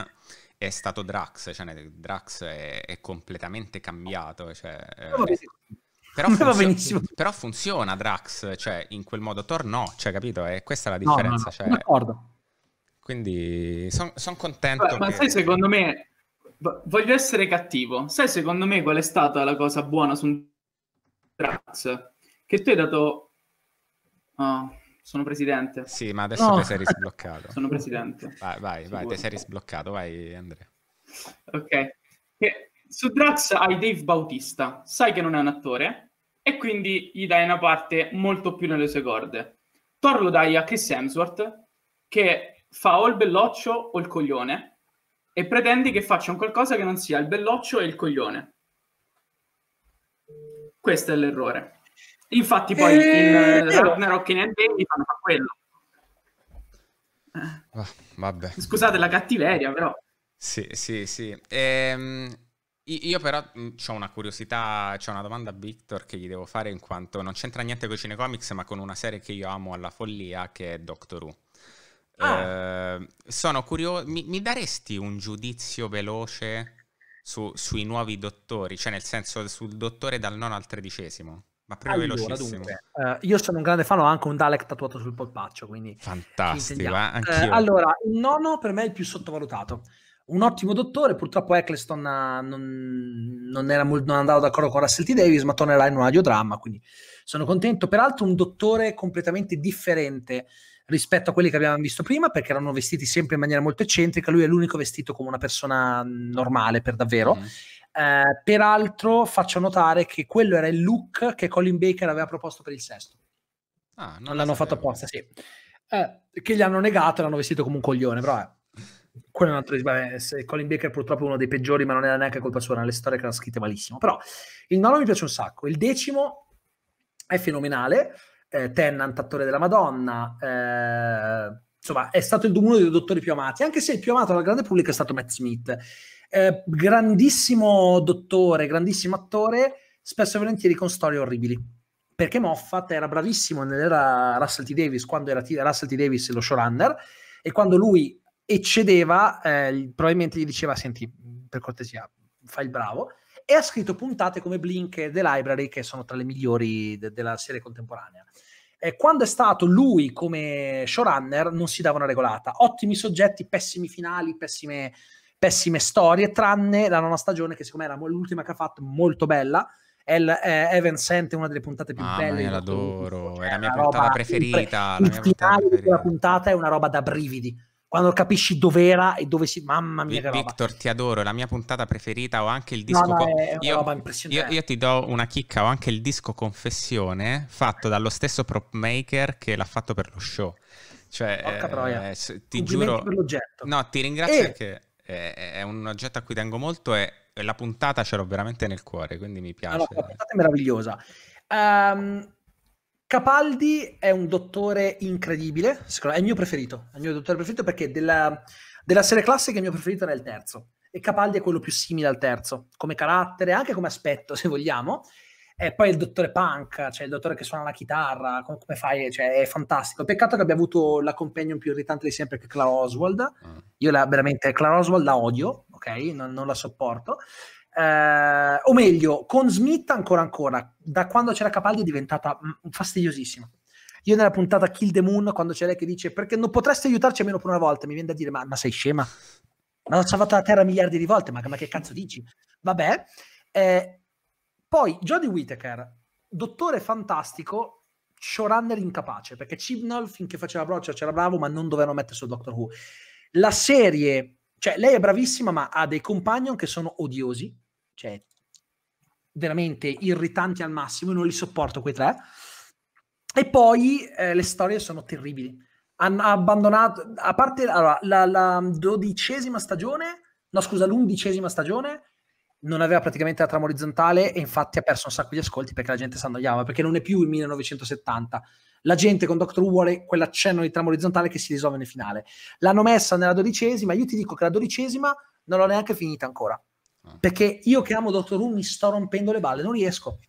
è stato Drax. Cioè, Drax è, è completamente cambiato. Cioè, eh, Però funzio- però funziona Drax, cioè, in quel modo. Thor no, cioè, capito? E questa è la No, no, differenza. no, cioè, d'accordo. quindi sono contento. Beh, ma che- sai, secondo me, voglio essere cattivo. Sai, secondo me, qual è stata la cosa buona su Drax? Che tu hai dato. Ah, sono presidente. Sì, ma adesso No. te sei risbloccato. Sono presidente. Vai, vai, vai, te sei risbloccato. Vai, Andrea. Ok. Su Drax hai Dave Bautista, sai che non è un attore, e quindi gli dai una parte molto più nelle sue corde. Thor lo dai a Chris Hemsworth, che fa o il belloccio o il coglione, e pretendi che faccia un qualcosa che non sia il belloccio e il coglione. Questo è l'errore. Infatti poi in Eh, eh, Ragnarok in Endgame fanno fa quello. Va- vabbè. Scusate la cattiveria, però. Sì, sì, sì. Ehm, io però ho una curiosità, c'è una domanda a Victor che gli devo fare in quanto non c'entra niente con i cinecomics, ma con una serie che io amo alla follia, che è Doctor Who. Eh, sono curioso, mi, mi daresti un giudizio veloce su- sui nuovi dottori, cioè nel senso sul dottore dal nono al tredicesimo? Ma proprio Allora, velocissimo. dunque, eh, io sono un grande fan, ho anche un Dalek tatuato sul polpaccio, quindi Fantastico, eh? Eh, allora, il nono per me è il più sottovalutato. Un ottimo dottore, purtroppo Eccleston ah, non, non, era mol- non andava d'accordo con Russell T. Davis, ma tornerà in un radiodramma, quindi sono contento. Peraltro un dottore completamente differente rispetto a quelli che abbiamo visto prima, perché erano vestiti sempre in maniera molto eccentrica, lui è l'unico vestito come una persona normale, per davvero. Mhm. Eh, peraltro faccio notare che quello era il look che Colin Baker aveva proposto per il sesto. Ah, non Non l'hanno fatto apposta, sì. Eh, che gli hanno negato e l'hanno vestito come un coglione, però eh, quello è un altro vabbè, Colin Baker purtroppo è uno dei peggiori, ma non era neanche colpa sua, erano le storie che erano scritte malissimo. Però il nono mi piace un sacco, il decimo è fenomenale, eh, Tennant, attore della Madonna, eh, insomma è stato uno dei dottori più amati, anche se il più amato dal grande pubblico è stato Matt Smith. Eh, grandissimo dottore, grandissimo attore, spesso e volentieri con storie orribili. Perché Moffat era bravissimo nell'era Russell T. Davis, quando era T- Russell T. Davis lo showrunner, e quando lui eccedeva, eh, probabilmente gli diceva: Senti, per cortesia, fai il bravo. E ha scritto puntate come Blink e The Library, che sono tra le migliori de- della serie contemporanea. Eh, quando è stato lui come showrunner, non si dava una regolata. Ottimi soggetti, pessimi finali, pessime, pessime storie, tranne la nona stagione, che secondo me era l'ultima che ha fatto, molto bella. È il, è Heaven Sent, una delle puntate più Mamma belle. Who. l'adoro, Cioè, è la mia puntata roba preferita, impre- la Il mia puntata finale preferita. puntata è una roba da brividi. Quando capisci dov'era e dove si... Mamma mia, che roba. Victor, ti adoro, è la mia puntata preferita. Ho anche il No, disco. no, co- è una io, roba io- impressionante. io ti do una chicca. Ho anche il disco Confessione fatto dallo stesso prop maker che l'ha fatto per lo show. Cioè, eh, ti giuro, no, ti ringrazio E- perché è, è un oggetto a cui tengo molto e, e la puntata ce l'ho veramente nel cuore, quindi mi Ah, piace. no, la puntata è meravigliosa. Ehm, Capaldi è un dottore incredibile, è il mio preferito, è il mio dottore preferito perché della, della serie classica il mio preferito era il terzo e Capaldi è quello più simile al terzo, come carattere, anche come aspetto se vogliamo. E poi il dottore punk, cioè il dottore che suona la chitarra, come, come fai? Cioè, è fantastico. Peccato che abbia avuto la companion più irritante di sempre che è Clara Oswald. Ah. Io la, veramente, Clara Oswald la odio, ok? Non, non la sopporto. Eh, o meglio, con Smith ancora ancora, da quando c'era Capaldi è diventata mm, fastidiosissima. Io nella puntata Kill the Moon, quando c'è lei che dice perché non potresti aiutarci almeno per una volta, mi viene da dire ma, ma sei scema? Ma ho salvato la Terra miliardi di volte, ma, ma che cazzo dici? Vabbè. Eh, poi Jodie Whittaker, dottore fantastico, showrunner incapace, perché Chibnall finché faceva broccia c'era bravo, ma non dovevano mettere su Doctor Who. La serie, cioè lei è bravissima, ma ha dei companion che sono odiosi, cioè veramente irritanti al massimo, non li sopporto quei tre. E poi eh, le storie sono terribili. hanno abbandonato, a parte allora, la, la dodicesima stagione, no scusa, l'undicesima stagione, non aveva praticamente la trama orizzontale e infatti ha perso un sacco di ascolti perché la gente si annoiava, perché non è più il 1970. La gente con Doctor Who vuole quell'accenno di trama orizzontale che si risolve nel finale. L'hanno messa nella dodicesima, io ti dico che la dodicesima non l'ho neanche finita ancora. Ah. Perché io che amo Doctor Who mi sto rompendo le balle, non riesco.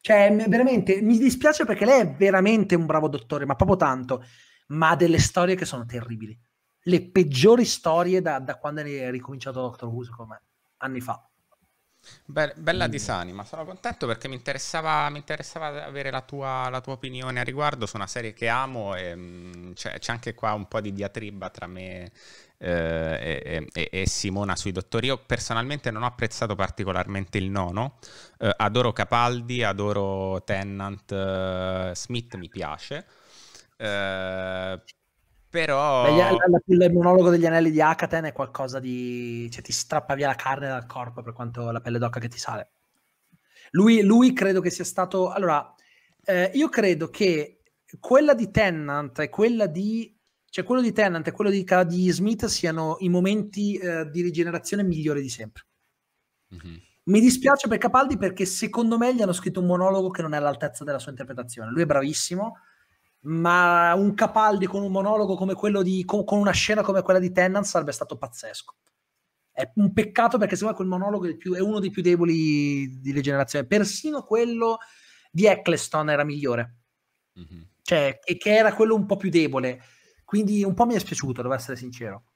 Cioè, veramente, mi dispiace perché lei è veramente un bravo dottore, ma proprio tanto. Ma ha delle storie che sono terribili. Le peggiori storie da, da quando è ricominciato Doctor Who, secondo me, anni fa. Be- bella disanima, sono contento perché mi interessava, mi interessava avere la tua, la tua, opinione a riguardo su una serie che amo e mh, mm, c'è, c'è, anche qua un po' di diatriba tra me eh, e, e, e, Simona sui dottori. Io personalmente non ho apprezzato particolarmente il nono, eh, adoro Capaldi, adoro Tennant, eh, Smith mi piace. Eh, però... Il monologo degli anelli di Akaten è qualcosa di... cioè ti strappa via la carne dal corpo per quanto la pelle d'oca che ti sale. Lui, lui credo che sia stato... Allora, eh, io credo che quella di Tennant e quella di... cioè quello di Tennant e quello di, di Smith siano i momenti eh, di rigenerazione migliori di sempre. Mm-hmm. Mi dispiace per Capaldi perché secondo me gli hanno scritto un monologo che non è all'altezza della sua interpretazione. Lui è bravissimo, ma un Capaldi con un monologo come quello di con, con, una scena come quella di Tennant sarebbe stato pazzesco. È un peccato perché secondo me quel monologo è, più, è uno dei più deboli di rigenerazione. Persino quello di Eccleston era migliore, mm-hmm. cioè che, che era quello un po' più debole. Quindi un po' mi è spiaciuto, devo essere sincero.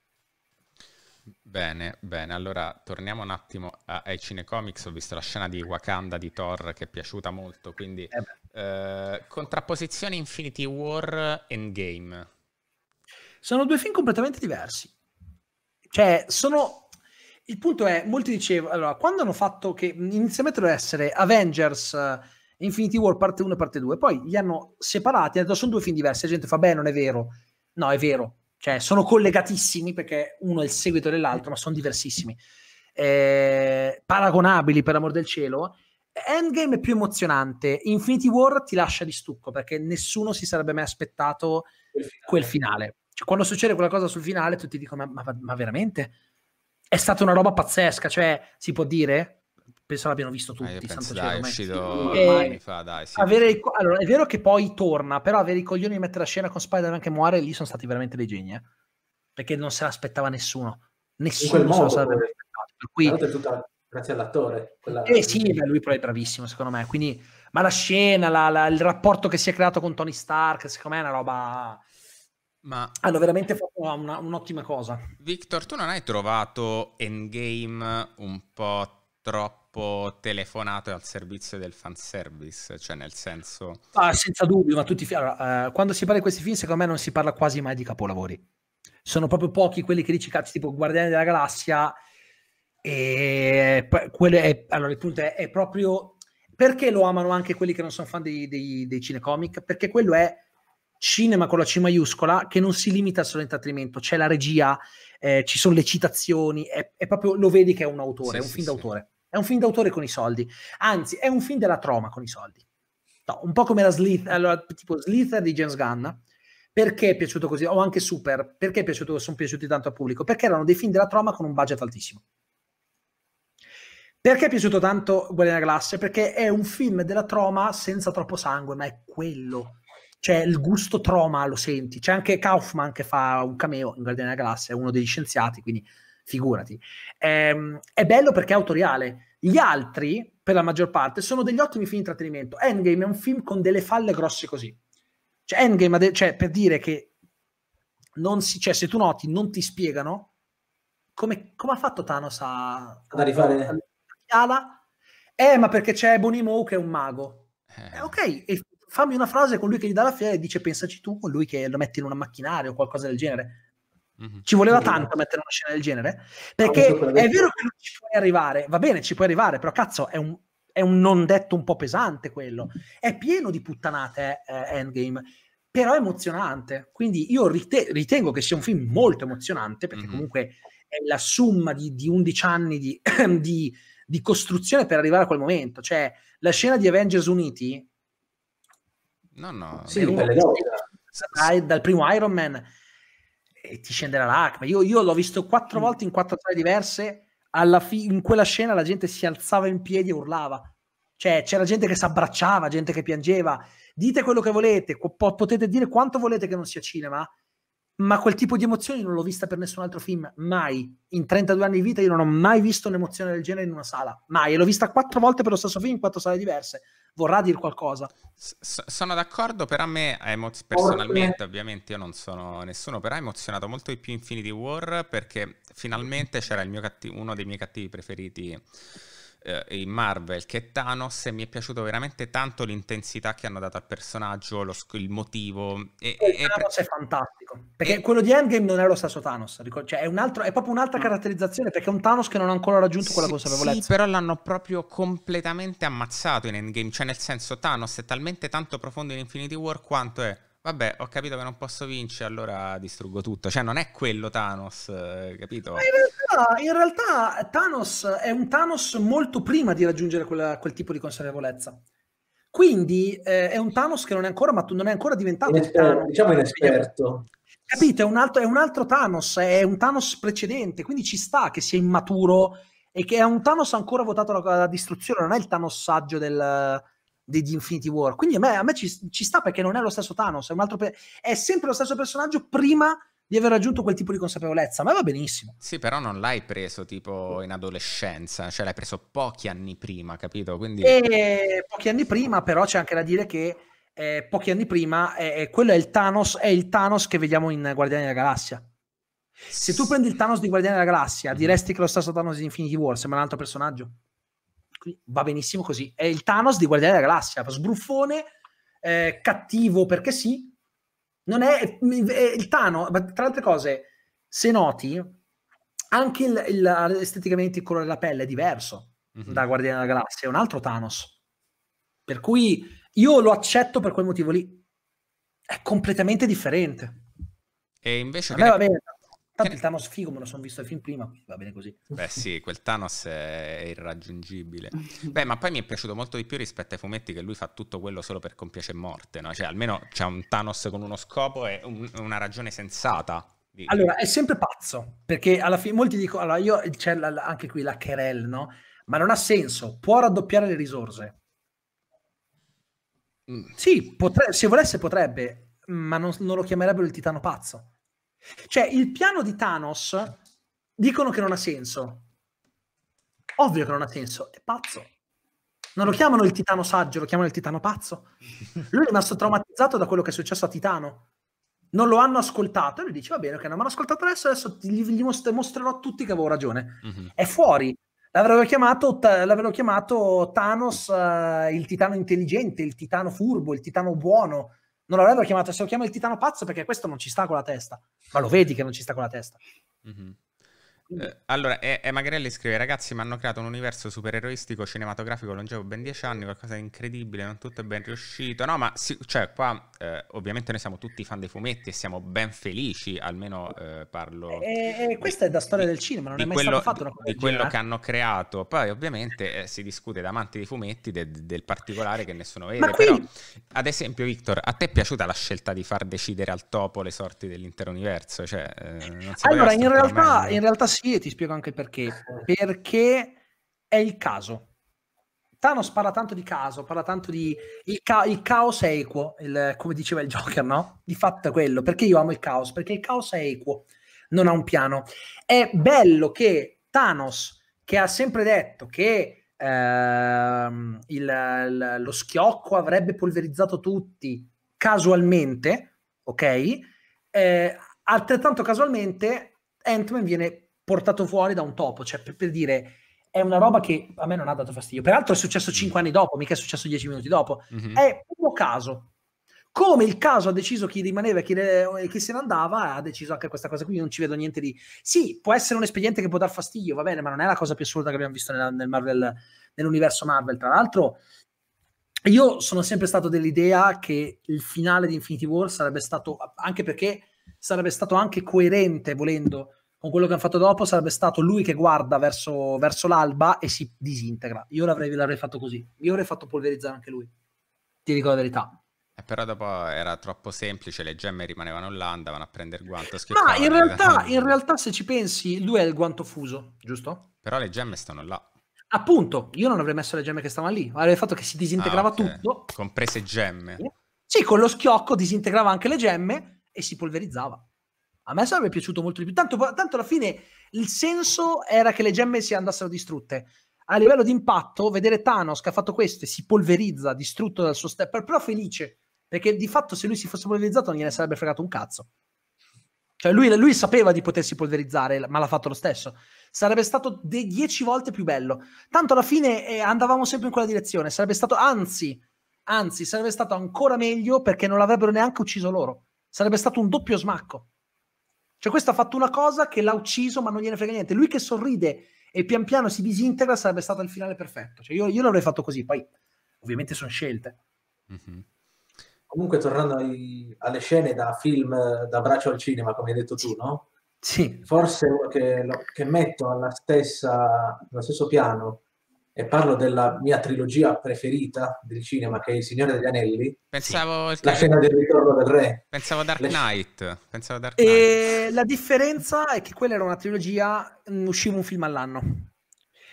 Bene, bene, allora torniamo un attimo ai cinecomics, ho visto la scena di Wakanda di Thor che è piaciuta molto, quindi eh eh, contrapposizione Infinity War Endgame. Sono due film completamente diversi. Cioè, sono... Il punto è, molti dicevano, allora, quando hanno fatto che inizialmente doveva essere Avengers uh, Infinity War parte 1 e parte 2, poi li hanno separati, hanno detto sono due film diversi, la gente fa, beh, non è vero. No, è vero, cioè sono collegatissimi perché uno è il seguito dell'altro, ma sono diversissimi. Eh, paragonabili per amor del cielo. Endgame è più emozionante, Infinity War ti lascia di stucco perché nessuno si sarebbe mai aspettato quel finale. Quel finale. Cioè, quando succede qualcosa sul finale, tutti dicono: ma, ma, ma veramente? È stata una roba pazzesca, cioè si può dire? Penso l'abbiano visto tutti. Eh, penso, dai, è uscito e... fa, dai, sì. avere, allora, è vero che poi torna, però avere i coglioni di mettere la scena con Spider-Man che muore, lì sono stati veramente dei geni, eh? perché non se l'aspettava nessuno. Nessuno se lo sarebbe aspettato. Per cui... è tutta grazie all'attore. Quella... Eh sì, beh, lui poi è bravissimo, secondo me. Quindi, ma la scena, la, la, il rapporto che si è creato con Tony Stark, secondo me è una roba... Ma hanno veramente fatto una, un'ottima cosa. Victor, tu non hai trovato Endgame un po' troppo troppo telefonato al servizio del fanservice, cioè nel senso... Ah, senza dubbio, ma tutti... Allora, eh, quando si parla di questi film, secondo me non si parla quasi mai di capolavori. Sono proprio pochi quelli che dici, cazzo, tipo Guardiani della Galassia, e quello è... Allora, il punto è, è, proprio... Perché lo amano anche quelli che non sono fan dei, dei, dei cinecomic? Perché quello è cinema con la C maiuscola che non si limita solo all'intrattenimento, c'è la regia, eh, ci sono le citazioni, è, è, proprio, lo vedi che è un autore, sì, è un sì, film sì. d'autore. È un film d'autore con i soldi. Anzi, è un film della troma con i soldi. No, un po' come la Slither, allora, tipo Slither di James Gunn. Perché è piaciuto così? O anche Super. Perché piaciuto, sono piaciuti tanto al pubblico? Perché erano dei film della troma con un budget altissimo. Perché è piaciuto tanto della Galassia? Perché è un film della troma senza troppo sangue, ma è quello. Cioè, il gusto troma lo senti. C'è anche Kaufman che fa un cameo in Guardiani della è uno degli scienziati, quindi figurati. Ehm, è bello perché è autoriale. Gli altri, per la maggior parte, sono degli ottimi film di intrattenimento. Endgame è un film con delle falle grosse così. Cioè, Endgame, de- cioè, per dire che non si, cioè, se tu noti, non ti spiegano come, come ha fatto Thanos a, ad arrivare a, eh, ma perché c'è Bonnie Moe che è un mago. Eh. Eh, ok, e fammi una frase con lui che gli dà la fiera e dice pensaci tu con lui che lo metti in una macchinaria o qualcosa del genere. Mm-hmm. Ci voleva tanto mettere una scena del genere? Perché è vero che non ci puoi arrivare, va bene, ci puoi arrivare, però cazzo è un, è un non detto un po' pesante quello. È pieno di puttanate eh, Endgame, però è emozionante. Quindi io rite- ritengo che sia un film molto emozionante, perché mm-hmm. comunque è la somma di, di 11 anni di, di, di, costruzione per arrivare a quel momento. Cioè, la scena di Avengers Uniti... No, no. Sì, dal, dal primo Iron Man e ti scende la lacrima. Io, io l'ho visto quattro mm. volte in quattro sale diverse. Alla fi- in quella scena la gente si alzava in piedi e urlava. Cioè, c'era gente che si abbracciava, gente che piangeva. Dite quello che volete, po- potete dire quanto volete che non sia cinema, ma quel tipo di emozioni non l'ho vista per nessun altro film, mai. In 32 anni di vita io non ho mai visto un'emozione del genere in una sala, mai. E l'ho vista quattro volte per lo stesso film in quattro sale diverse. Vorrà dire qualcosa. S- sono d'accordo, per a me, emo- personalmente, ovviamente io non sono nessuno, però ha emozionato molto di più Infinity War perché finalmente c'era catti- uno dei miei cattivi preferiti eh, in Marvel che Thanos e mi è piaciuto veramente tanto l'intensità che hanno dato al personaggio, lo, il motivo. E, e, Thanos è fantastico, perché e... quello di Endgame non è lo stesso Thanos, cioè è, un altro, è proprio un'altra caratterizzazione, perché è un Thanos che non ha ancora raggiunto quella consapevolezza. Sì, però l'hanno proprio completamente ammazzato in Endgame, cioè nel senso Thanos è talmente tanto profondo in Infinity War quanto è vabbè, ho capito che non posso vincere, allora distruggo tutto. Cioè, non è quello Thanos, eh, capito? Ma in realtà, in realtà Thanos è un Thanos molto prima di raggiungere quella, quel tipo di consapevolezza. Quindi eh, è un Thanos che non è ancora, non è ancora diventato Inesper- Thanos. Diciamo inesperto. Capito? È un, altro, è un altro Thanos, è un Thanos precedente, quindi ci sta che sia immaturo e che è un Thanos ancora votato alla, alla distruzione, non è il Thanos saggio del, di Infinity War. Quindi a me, a me ci, ci, sta perché non è lo stesso Thanos, è, un altro pe- è sempre lo stesso personaggio prima di aver raggiunto quel tipo di consapevolezza. A me va benissimo. Sì, però non l'hai preso tipo in adolescenza, cioè l'hai preso pochi anni prima, capito? Quindi... E pochi anni prima, però c'è anche da dire che eh, pochi anni prima eh, quello è il Thanos, è il Thanos che vediamo in Guardiani della Galassia. Se tu prendi il Thanos di Guardiani della Galassia, mm-hmm. diresti che lo stesso Thanos di Infinity War sembra un altro personaggio? Va benissimo così. È il Thanos di Guardiani della Galassia, sbruffone, eh, cattivo perché sì. Non è, è il Thanos, ma tra altre cose, se noti, anche il, il, esteticamente il colore della pelle è diverso mm-hmm. da Guardiani della Galassia, è un altro Thanos. Per cui io lo accetto per quel motivo lì. È completamente differente. E invece... A va bene. Tanto il Thanos figo me lo sono visto ai film prima, va bene così. Beh sì, quel Thanos è irraggiungibile. Beh, ma poi mi è piaciuto molto di più rispetto ai fumetti che lui fa tutto quello solo per compiace morte, no? Cioè almeno c'è un Thanos con uno scopo e un, una ragione sensata. Allora, è sempre pazzo, perché alla fine molti dicono, allora io c'è la, anche qui la Kerel, no? Ma non ha senso, può raddoppiare le risorse. Mm. Sì, potre- se volesse potrebbe, ma non, non lo chiamerebbero il titano pazzo cioè, il piano di Thanos dicono che non ha senso. Ovvio che non ha senso, è pazzo. Non lo chiamano il titano saggio, lo chiamano il titano pazzo. Lui è rimasto traumatizzato da quello che è successo a Titano. Non lo hanno ascoltato e lui dice: Va bene, ok, non mi hanno ascoltato adesso, adesso gli, gli mostrerò a tutti che avevo ragione. Mm-hmm. È fuori. L'avrebbero chiamato, l'avrebbero chiamato Thanos, uh, il titano intelligente, il titano furbo, il titano buono non l'avrebbero chiamato, se lo chiama il titano pazzo perché questo non ci sta con la testa, ma lo vedi che non ci sta con la testa. Mm-hmm. Eh, allora, e, e Magrelli scrive: Ragazzi, mi hanno creato un universo supereroistico cinematografico longevo ben dieci anni, qualcosa di incredibile, non tutto è ben riuscito. No, ma sì, cioè, qua eh, ovviamente noi siamo tutti fan dei fumetti e siamo ben felici, almeno eh, parlo. E, e questa è da storia del cinema, non è mai quello, stato fatto una cosa Di quello genere. che hanno creato. Poi, ovviamente, eh, si discute da amanti dei fumetti de, de, del particolare che nessuno vede. Qui... Però, ad esempio, Victor, a te è piaciuta la scelta di far decidere al topo le sorti dell'intero universo? Cioè, eh, allora, in realtà, in realtà sì, e ti spiego anche perché. Perché è il caso. Thanos parla tanto di caso, parla tanto di il, ca- il caos è equo, il, come diceva il Joker, no? Di fatto è quello. Perché io amo il caos? Perché il caos è equo, non ha un piano. È bello che Thanos, che ha sempre detto che ehm, il, il, lo schiocco avrebbe polverizzato tutti casualmente, ok? Eh, altrettanto casualmente Ant-Man viene portato fuori da un topo, cioè per, per, dire è una roba che a me non ha dato fastidio. Peraltro è successo 5 anni dopo, mica è successo 10 minuti dopo. Mm-hmm. È un caso. Come il caso ha deciso chi rimaneva e chi, chi, se ne andava, ha deciso anche questa cosa qui. Non ci vedo niente di. Sì, può essere un espediente che può dar fastidio, va bene, ma non è la cosa più assurda che abbiamo visto nella, nel Marvel, nell'universo Marvel. Tra l'altro, io sono sempre stato dell'idea che il finale di Infinity War sarebbe stato, anche perché sarebbe stato anche coerente, volendo, con quello che hanno fatto dopo sarebbe stato lui che guarda verso, verso l'alba e si disintegra. Io l'avrei, l'avrei, fatto così. Io avrei fatto polverizzare anche lui. Ti dico la verità. Eh, però dopo era troppo semplice, le gemme rimanevano là, andavano a prendere il guanto. Ma in realtà, in realtà, se ci pensi, lui è il guanto fuso, giusto? Però le gemme stanno là. Appunto, io non avrei messo le gemme che stavano lì, avrei fatto che si disintegrava ah, okay. tutto. Comprese gemme. Sì, con lo schiocco disintegrava anche le gemme e si polverizzava. A me sarebbe piaciuto molto di più. Tanto, tanto alla fine il senso era che le gemme si andassero distrutte. A livello di impatto, vedere Thanos che ha fatto questo e si polverizza, distrutto dal suo step, però felice, perché di fatto se lui si fosse polverizzato non gliene sarebbe fregato un cazzo. Cioè lui, lui sapeva di potersi polverizzare, ma l'ha fatto lo stesso. Sarebbe stato de- dieci volte più bello. Tanto alla fine eh, andavamo sempre in quella direzione. Sarebbe stato, anzi, anzi, sarebbe stato ancora meglio perché non l'avrebbero neanche ucciso loro. Sarebbe stato un doppio smacco. Cioè, questo ha fatto una cosa che l'ha ucciso, ma non gliene frega niente. Lui che sorride e pian piano si disintegra sarebbe stato il finale perfetto. Cioè, io, io l'avrei fatto così. Poi, ovviamente, sono scelte. Mm-hmm. Comunque, tornando ai, alle scene da film da braccio al cinema, come hai detto tu, no? Sì. Forse che, che metto alla stessa, allo stesso piano e parlo della mia trilogia preferita del cinema, che è Il Signore degli Anelli. Pensavo la scena del ritorno del re. Pensavo Dark Knight. Pensavo Dark Knight. E la differenza è che quella era una trilogia, mm, usciva un film all'anno.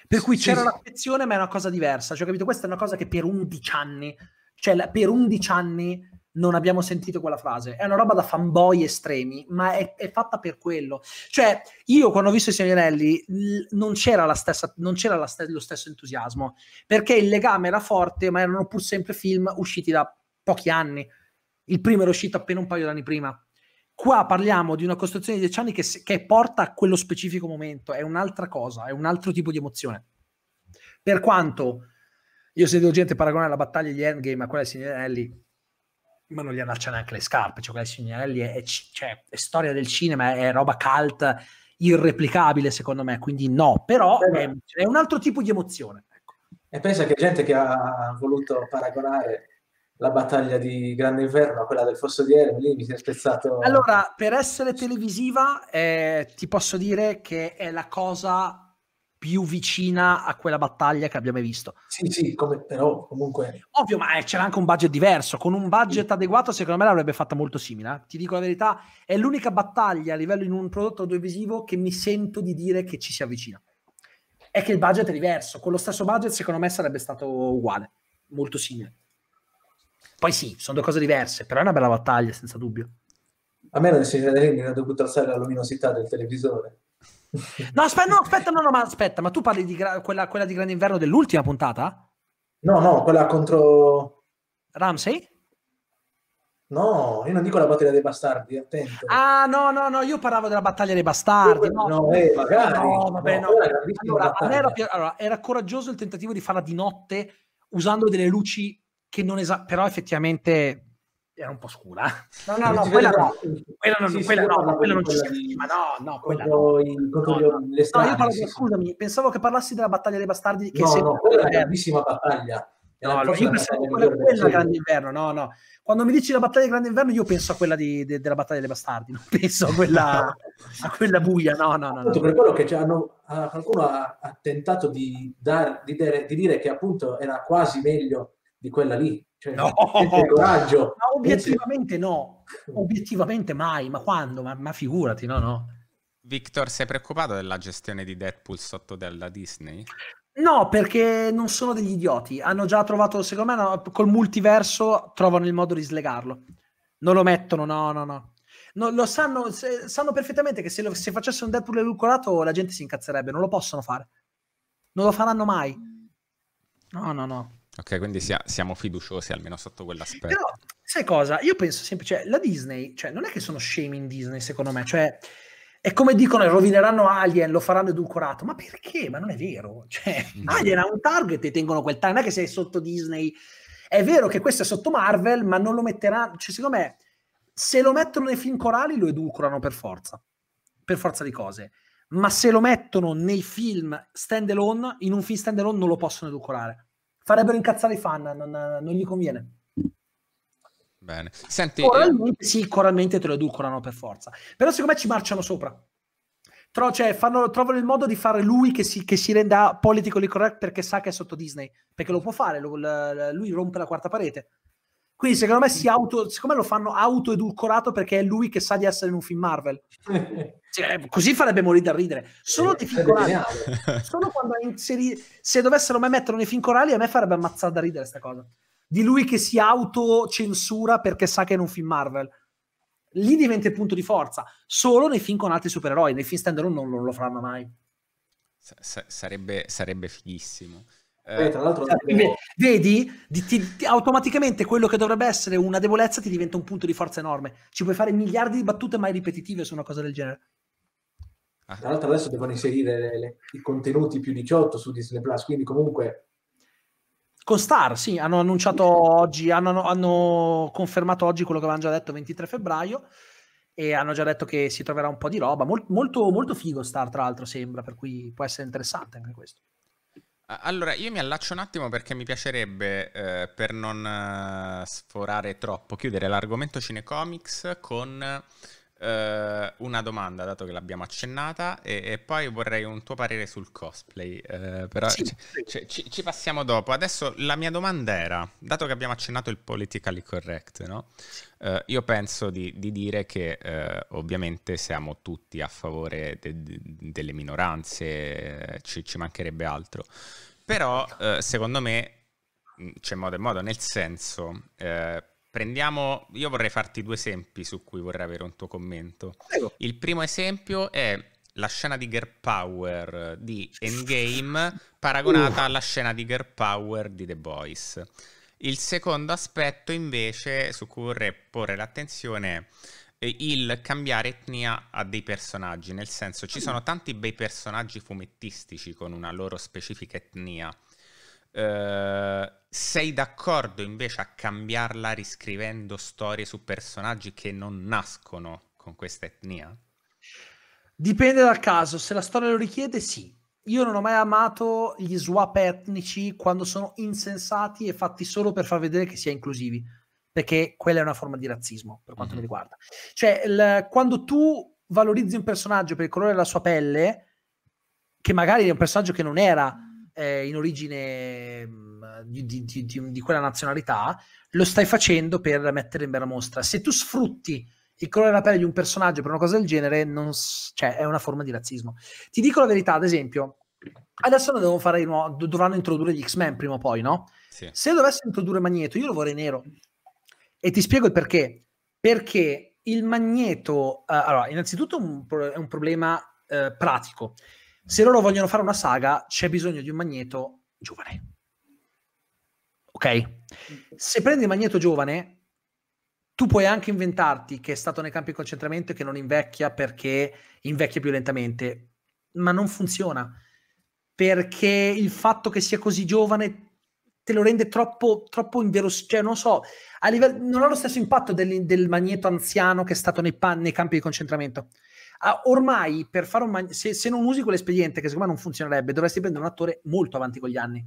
Per cui c'era sì. l'affezione, ma è una cosa diversa. Cioè, capito? Questa è una cosa che per 11 anni, cioè per 11 anni non abbiamo sentito quella frase. È una roba da fanboy estremi, ma è, è fatta per quello. Cioè, io quando ho visto i Seminelli non c'era, la stessa, non c'era la st- lo stesso entusiasmo, perché il legame era forte, ma erano pur sempre film usciti da pochi anni. Il primo era uscito appena un paio d'anni prima. Qua parliamo di una costruzione di dieci anni che, che porta a quello specifico momento, è un'altra cosa, è un altro tipo di emozione. Per quanto io sento gente paragonare la battaglia di Endgame a quella di Signorelli, ma non gli annaccia neanche le scarpe. Cioè, quella Signelli è, è, cioè, è, storia del cinema, è roba cult, irreplicabile secondo me. Quindi no, però è, è, un altro tipo di emozione. Ecco. E pensa che gente che ha voluto paragonare la battaglia di Grande Inverno a quella del Fosso di Eremo, lì mi si è spezzato. Allora, per essere televisiva, eh, ti posso dire che è la cosa più vicina a quella battaglia che abbiamo visto. Sì, sì, come, però comunque... Ovvio, ma eh, c'era anche un budget diverso. Con un budget sì. adeguato, secondo me l'avrebbe fatta molto simile. Eh. Ti dico la verità, è l'unica battaglia a livello in un prodotto audiovisivo che mi sento di dire che ci si avvicina. È che il budget è diverso. Con lo stesso budget, secondo me, sarebbe stato uguale, molto simile. Poi sì, sono due cose diverse, però è una bella battaglia, senza dubbio. A me non mi ha dovuto alzare la luminosità del televisore. No, aspetta, no, aspetta, no, no, ma aspetta, ma tu parli di gra- quella, quella, di Grande Inverno dell'ultima puntata? No, no, quella contro Ramsey? No, io non dico la battaglia dei bastardi, attento. Ah, no, no, no, io parlavo della battaglia dei bastardi. No, no eh, magari. No, vabbè, no. Allora, era, allora, era coraggioso il tentativo di farla di notte usando delle luci che non esatto, però effettivamente era un po' scura. No, no, no, quella no, quella non, sì, quella sì, no, quella non ci si ma no, no, quella no. I, no, no. no io parlo, sì, scusami, pensavo che parlassi della battaglia dei bastardi che no, no, quella è una grandissima battaglia. No, no, io pensavo quella, quella Grande Inverno, no, no. Quando mi dici la battaglia di Grande Inverno, io penso a quella di, de, della battaglia dei bastardi, non penso a quella, a quella buia, no, no, no. no. Per quello che hanno, qualcuno ha, ha tentato di, dar, di, dire, di dire che appunto era quasi meglio di quella lì, cioè, no, coraggio. Ma obiettivamente no, obiettivamente mai, ma quando? Ma, ma, figurati, no, no. Victor, sei preoccupato della gestione di Deadpool sotto della Disney? No, perché non sono degli idioti. Hanno già trovato, secondo me, no, col multiverso trovano il modo di slegarlo. Non lo mettono, no, no, no. no lo sanno, se, sanno perfettamente che se, lo, se facessero un Deadpool edulcorato la gente si incazzerebbe. Non lo possono fare. Non lo faranno mai. No, no, no. Ok, quindi sia, siamo fiduciosi almeno sotto quell'aspetto. Però, sai cosa? Io penso sempre, cioè, la Disney, cioè, non è che sono scemi in Disney, secondo me, cioè, è come dicono, rovineranno Alien, lo faranno edulcorato, ma perché? Ma non è vero. Cioè, mm. Alien ha un target e tengono quel target, non è che sei sotto Disney. È vero che questo è sotto Marvel, ma non lo metteranno, cioè, secondo me, se lo mettono nei film corali lo edulcorano per forza, per forza di cose. Ma se lo mettono nei film stand alone, in un film stand alone non lo possono edulcorare farebbero incazzare i fan, non, non gli conviene. Bene. Senti, coralmente, sì, coralmente te lo edulcorano per forza. Però secondo me ci marciano sopra. Tro- cioè, fanno, trovano il modo di fare lui che si, che si renda politically correct perché sa che è sotto Disney. Perché lo può fare, lo, l- lui rompe la quarta parete. Quindi secondo me si auto, siccome lo fanno autoedulcorato perché è lui che sa di essere in un film Marvel. Cioè, così farebbe morire da ridere. Solo nei film corali. Solo quando inseri... Se dovessero mai mettere nei film corali, a me farebbe ammazzare da ridere questa cosa. Di lui che si autocensura perché sa che è in un film Marvel. Lì diventa il punto di forza. Solo nei film con altri supereroi. Nei film standalone non, non lo faranno mai. S- sarebbe, sarebbe fighissimo. Eh, tra l'altro, eh, vedi, di, ti, ti, automaticamente quello che dovrebbe essere una debolezza ti diventa un punto di forza enorme. Ci puoi fare miliardi di battute mai ripetitive su una cosa del genere. Ah. Tra l'altro adesso devono inserire le, le, i contenuti più 18 su Disney Plus, quindi comunque... Con Star, sì, hanno annunciato oggi, hanno, hanno confermato oggi quello che avevano già detto 23 febbraio e hanno già detto che si troverà un po' di roba. Mol, molto, molto figo Star, tra l'altro, sembra, per cui può essere interessante anche questo. Allora, io mi allaccio un attimo perché mi piacerebbe, eh, per non uh, sforare troppo, chiudere l'argomento cinecomics con eh, una domanda, dato che l'abbiamo accennata, e, e, poi vorrei un tuo parere sul cosplay, eh, però sì, ci, sì. Ci, ci, passiamo dopo. Adesso la mia domanda era, dato che abbiamo accennato il politically correct, no? Eh, io penso di, di dire che eh, ovviamente siamo tutti a favore de, de, delle minoranze, ci, ci, mancherebbe altro, però eh, secondo me c'è modo e modo, nel senso eh, Prendiamo, io vorrei farti due esempi su cui vorrei avere un tuo commento. Prego. Il primo esempio è la scena di Girl Power di Endgame paragonata uh. alla scena di Girl Power di The Boys. Il secondo aspetto invece su cui vorrei porre l'attenzione è il cambiare etnia a dei personaggi, nel senso ci sono tanti bei personaggi fumettistici con una loro specifica etnia Uh, sei d'accordo invece a cambiarla riscrivendo storie su personaggi che non nascono con questa etnia? Dipende dal caso, se la storia lo richiede, sì. Io non ho mai amato gli swap etnici quando sono insensati e fatti solo per far vedere che si è inclusivi, perché quella è una forma di razzismo per quanto mm-hmm. mi riguarda. Cioè, il, quando tu valorizzi un personaggio per il colore della sua pelle, che magari è un personaggio che non era eh, in origine mh, di, di, di, di, quella nazionalità, lo stai facendo per mettere in bella mostra. Se tu sfrutti il colore della pelle di un personaggio per una cosa del genere, non, cioè, è una forma di razzismo. Ti dico la verità, ad esempio, adesso devono fare nuovo, dovranno introdurre gli X-Men prima o poi, no? Sì. Se dovessero introdurre Magneto, io lo vorrei nero. E ti spiego il perché. Perché il Magneto, uh, allora, innanzitutto un, è un problema uh, pratico. Se loro vogliono fare una saga, c'è bisogno di un Magneto giovane. Ok? Se prendi il Magneto giovane, tu puoi anche inventarti che è stato nei campi di concentramento e che non invecchia perché invecchia più lentamente, ma non funziona. Perché il fatto che sia così giovane te lo rende troppo, troppo inverosimile, cioè non so, livello, non ha lo stesso impatto del, del magneto anziano che è stato nei, pan, nei campi di concentramento. Uh, ormai per fare un man- se, se, non usi quell'espediente che secondo me non funzionerebbe, dovresti prendere un attore molto avanti con gli anni.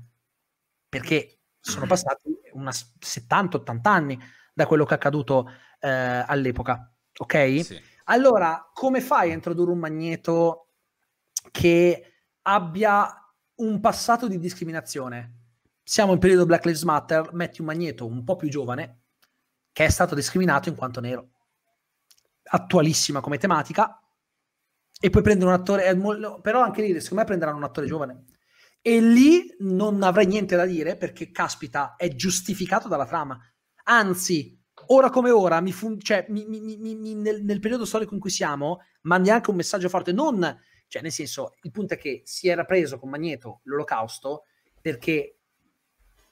Perché sono passati 70-80 anni da quello che è accaduto eh, all'epoca. Ok? Sì. Allora, come fai a introdurre un magneto che abbia un passato di discriminazione? Siamo in periodo Black Lives Matter, metti un magneto un po' più giovane che è stato discriminato in quanto nero. Attualissima come tematica, e poi prendere un attore, però anche lì secondo me prenderanno un attore giovane. E lì non avrei niente da dire perché, caspita, è giustificato dalla trama. Anzi, ora come ora, mi fun- cioè, mi, mi, nel, nel, periodo storico in cui siamo, mandi anche un messaggio forte. Non, cioè, nel senso, il punto è che si era preso con Magneto l'olocausto perché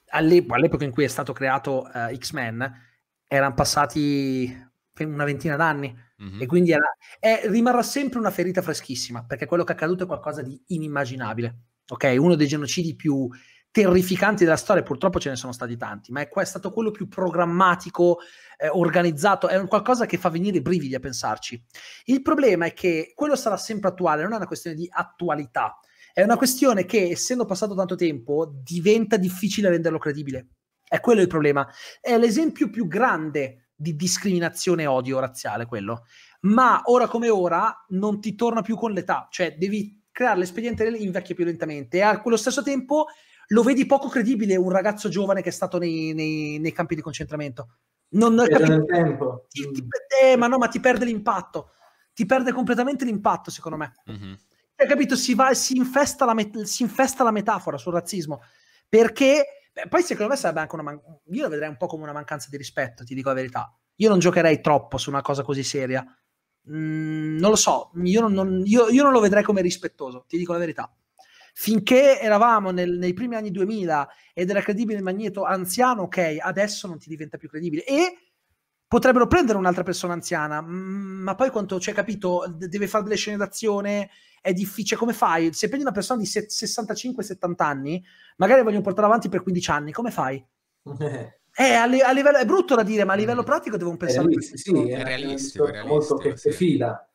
all'ep- all'epoca in cui è stato creato uh, X-Men erano passati una ventina d'anni mm-hmm. e quindi era, è, rimarrà sempre una ferita freschissima perché quello che è accaduto è qualcosa di inimmaginabile. Ok, uno dei genocidi più terrificanti della storia, purtroppo ce ne sono stati tanti, ma è, è stato quello più programmatico, eh, organizzato, è qualcosa che fa venire i brividi a pensarci. Il problema è che quello sarà sempre attuale, non è una questione di attualità, è una questione che, essendo passato tanto tempo, diventa difficile renderlo credibile. È quello il problema. È l'esempio più grande di discriminazione e odio razziale quello. Ma ora come ora non ti torna più con l'età, cioè devi creare l'espediente invecchia più lentamente e allo stesso tempo lo vedi poco credibile un ragazzo giovane che è stato nei, nei, nei campi di concentramento. Non, capito? nel tempo. Ti- ti- Mm. eh, ma no, ma ti perde l'impatto. Ti perde completamente l'impatto, secondo me. Mhm. Hai capito? Si, va, si, infesta la met- si infesta la metafora sul razzismo. Perché beh, poi secondo me sarebbe anche una man- io la vedrei un po' come una mancanza di rispetto, ti dico la verità. Io non giocherei troppo su una cosa così seria. Mm, non lo so, io non, non- io- io non lo vedrei come rispettoso, ti dico la verità. Finché eravamo nel- nei primi anni 2000 ed era credibile il Magneto anziano, ok, adesso non ti diventa più credibile. E potrebbero prendere un'altra persona anziana, mm, ma poi quanto c'è capito, d- deve fare delle scene d'azione, è difficile. Come fai? Se prendi una persona di se- 65-70 anni, magari vogliono portare avanti per 15 anni, come fai? Eh, Eh, a, li- a livello, è brutto da dire, ma a livello Mm. pratico devono È pensare. realistico, sì, È è realistico, è molto che, sì. fila.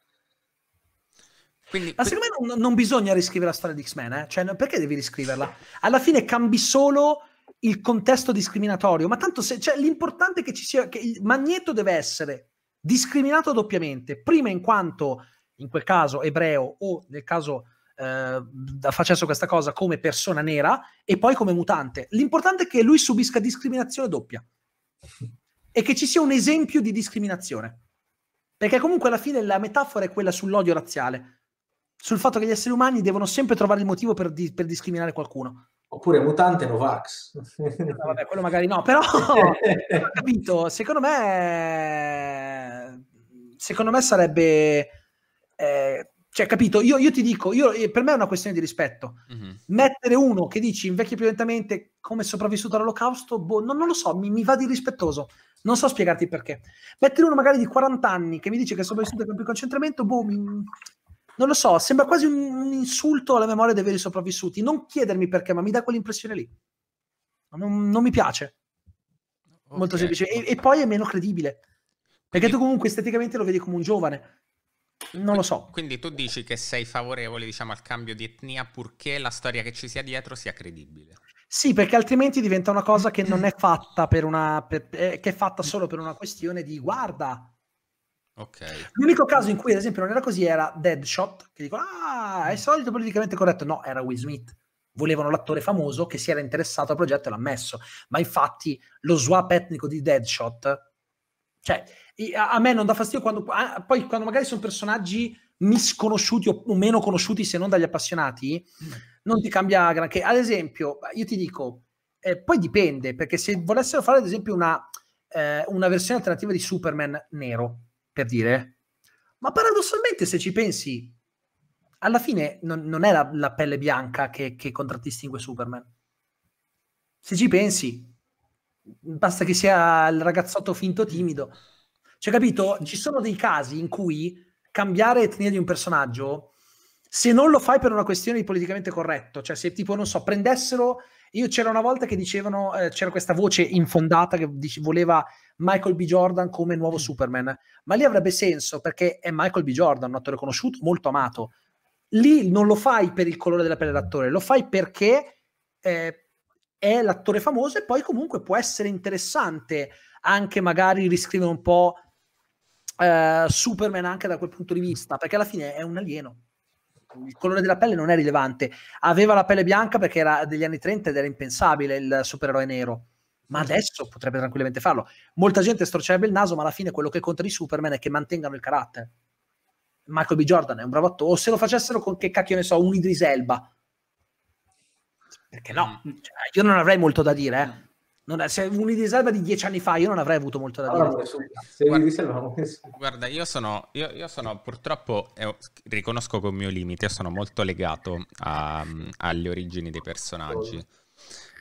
Quindi, Ma secondo me non, non bisogna riscrivere la storia di X-Men, eh? cioè, perché devi riscriverla? Alla fine cambi solo il contesto discriminatorio, ma tanto se, cioè, l'importante è che ci sia, che il Magneto deve essere discriminato doppiamente, prima in quanto, in quel caso, ebreo o nel caso eh, facesse questa cosa come persona nera e poi come mutante. L'importante è che lui subisca discriminazione doppia e che ci sia un esempio di discriminazione. Perché comunque alla fine la metafora è quella sull'odio razziale sul fatto che gli esseri umani devono sempre trovare il motivo per, di- per discriminare qualcuno. Oppure mutante Novax. No, vabbè, quello magari no, però ho capito, secondo me secondo me sarebbe eh, cioè capito, io, io ti dico, io, eh, per me è una questione di rispetto. Mhm. Mettere uno che dici invecchia più lentamente come è sopravvissuto all'olocausto, boh, non, non lo so, mi, mi va di rispettoso. Non so spiegarti perché. Mettere uno magari di 40 anni che mi dice che è sopravvissuto al campo di concentramento, boh, mi- non lo so, sembra quasi un, un insulto alla memoria dei veri sopravvissuti. Non chiedermi perché, ma mi dà quell'impressione lì. Non, non mi piace, molto Ok. semplice. E, e poi è meno credibile. Perché tu comunque esteticamente lo vedi come un giovane. Non lo so. Quindi tu dici che sei favorevole, diciamo, al cambio di etnia purché la storia che ci sia dietro sia credibile. Sì, perché altrimenti diventa una cosa che non è fatta per una. per- eh, che è fatta solo per una questione di guarda. Ok. L'unico caso in cui, ad esempio, non era così era Deadshot, che dicono: Ah, è solito politicamente corretto. No, era Will Smith. Volevano l'attore famoso che si era interessato al progetto e l'ha messo. Ma infatti lo swap etnico di Deadshot, cioè, a, me non dà fastidio quando. poi, quando magari sono personaggi misconosciuti o, o meno conosciuti se non dagli appassionati, non ti cambia granché. Ad esempio, io ti dico, eh, poi dipende, perché se volessero fare, ad esempio, una, eh, una versione alternativa di Superman nero, per dire, ma paradossalmente, se ci pensi, alla fine non, non è la, la pelle bianca che, che contraddistingue Superman. Se ci pensi, basta che sia il ragazzotto finto timido. Cioè, capito? Ci sono dei casi in cui cambiare etnia di un personaggio, se non lo fai per una questione di politicamente corretto, cioè se tipo, non so, prendessero... Io c'era una volta che dicevano, eh, c'era questa voce infondata che dice- voleva Michael B. Jordan come nuovo Superman, ma lì avrebbe senso perché è Michael B. Jordan, un attore conosciuto, molto amato. Lì non lo fai per il colore della pelle dell'attore, lo fai perché eh, è l'attore famoso e poi comunque può essere interessante anche magari riscrivere un po' eh, Superman anche da quel punto di vista, perché alla fine è un alieno. Il colore della pelle non è rilevante. Aveva la pelle bianca perché era degli anni 30 ed era impensabile il supereroe nero. Ma adesso potrebbe tranquillamente farlo. Molta gente storcerebbe il naso, ma alla fine quello che conta di Superman è che mantengano il carattere. Michael B. Jordan è un bravo attore. O se lo facessero con che cacchio ne so, un Idris Elba. Perché no? Mm. Cioè, io non avrei molto da dire. Eh. Non è- se un Idris Elba di dieci anni fa, io non avrei avuto molto da Allora, dire. se Guarda-. Guarda, io sono, io, io sono purtroppo, eh, riconosco che è un mio limite, io sono molto legato a- alle origini dei personaggi.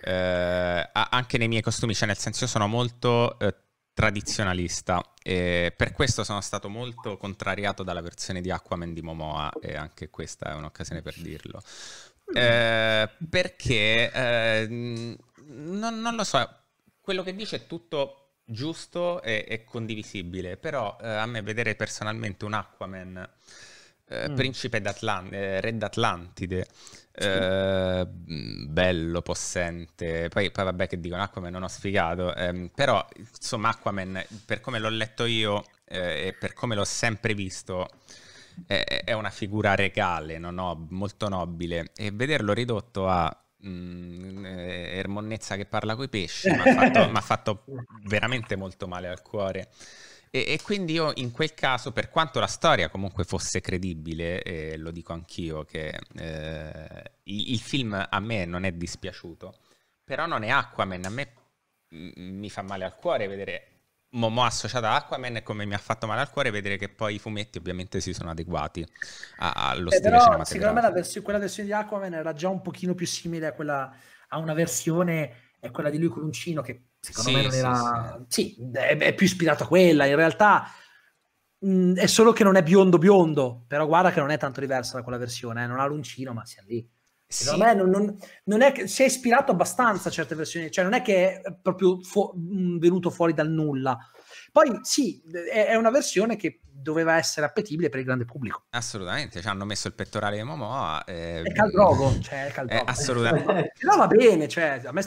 Eh, anche nei miei costumi, cioè nel senso io sono molto eh, tradizionalista e per questo sono stato molto contrariato dalla versione di Aquaman di Momoa e anche questa è un'occasione per dirlo. Eh, perché eh, non, non lo so, quello che dice è tutto giusto e, e condivisibile, però eh, a me vedere personalmente un Aquaman, eh, Mm. principe d'Atlan- eh, re d'Atlantide, mh, bello, possente, poi, poi vabbè che dicono Aquaman non ho sfigato, ehm, però insomma Aquaman per come l'ho letto io e per come l'ho sempre visto è, è una figura regale, no? No, molto nobile e vederlo ridotto a mm, eh, Ermonnezza che parla coi pesci, mi ha fatto, fatto, veramente molto male al cuore. E, e, quindi io in quel caso, per quanto la storia comunque fosse credibile, e lo dico anch'io, che eh, il, il, film a me non è dispiaciuto, però non è Aquaman, a me mi fa male al cuore vedere Momo associato a Aquaman e come mi ha fatto male al cuore vedere che poi i fumetti ovviamente si sono adeguati allo eh, stile però, Secondo me vers- quella versione di Aquaman era già un pochino più simile a, quella, a una versione, è quella di lui con l'uncino che secondo sì, me non era... Sì, sì è, è, più ispirato a quella, in realtà mh, mm, è solo che non è biondo biondo, però guarda che non è tanto diversa da quella versione, eh? non ha l'uncino ma sia lì. Secondo sì. me non, non, non, è che si è ispirato abbastanza a certe versioni, cioè non è che è proprio fu- mm, venuto fuori dal nulla. Poi sì, è, una versione che doveva essere appetibile per il grande pubblico. Assolutamente, ci hanno messo il pettorale di Momoa. Eh, è Caldrogo, cioè è Caldrogo. Eh, assolutamente. no, va bene, cioè, a me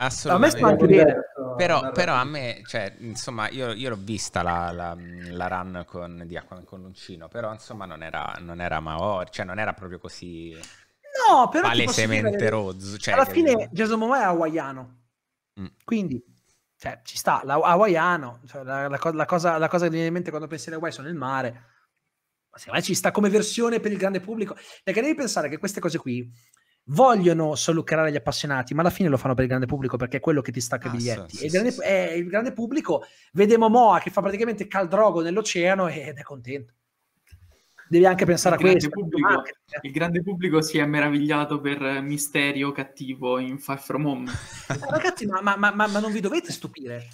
Assolutamente. A me sta anche bene. Però, però, a me, cioè, insomma, io, io l'ho vista la, la, la, run con, di Aquaman con l'uncino, però insomma non era, non era Maori, cioè non era proprio così no, però palesemente rozzo. Cioè, alla fine che... Jason Momoa è hawaiano, mm. quindi cioè, ci sta, la, hawaiano, cioè, la, la, cosa, la cosa che viene in mente quando pensi alle Hawaii sono il mare, ma secondo me ci sta come versione per il grande pubblico, perché devi pensare che queste cose qui vogliono solo lucrare gli appassionati, ma alla fine lo fanno per il grande pubblico perché è quello che ti stacca i ah, biglietti. Sì, e il, grande, sì. eh, il, grande, pubblico vede Momoa che fa praticamente caldrogo nell'oceano ed è contento. Devi anche pensare il a questo. Pubblico, il grande pubblico si è meravigliato per Misterio cattivo in Far From Home. Ragazzi, ma, ma, ma, ma non vi dovete stupire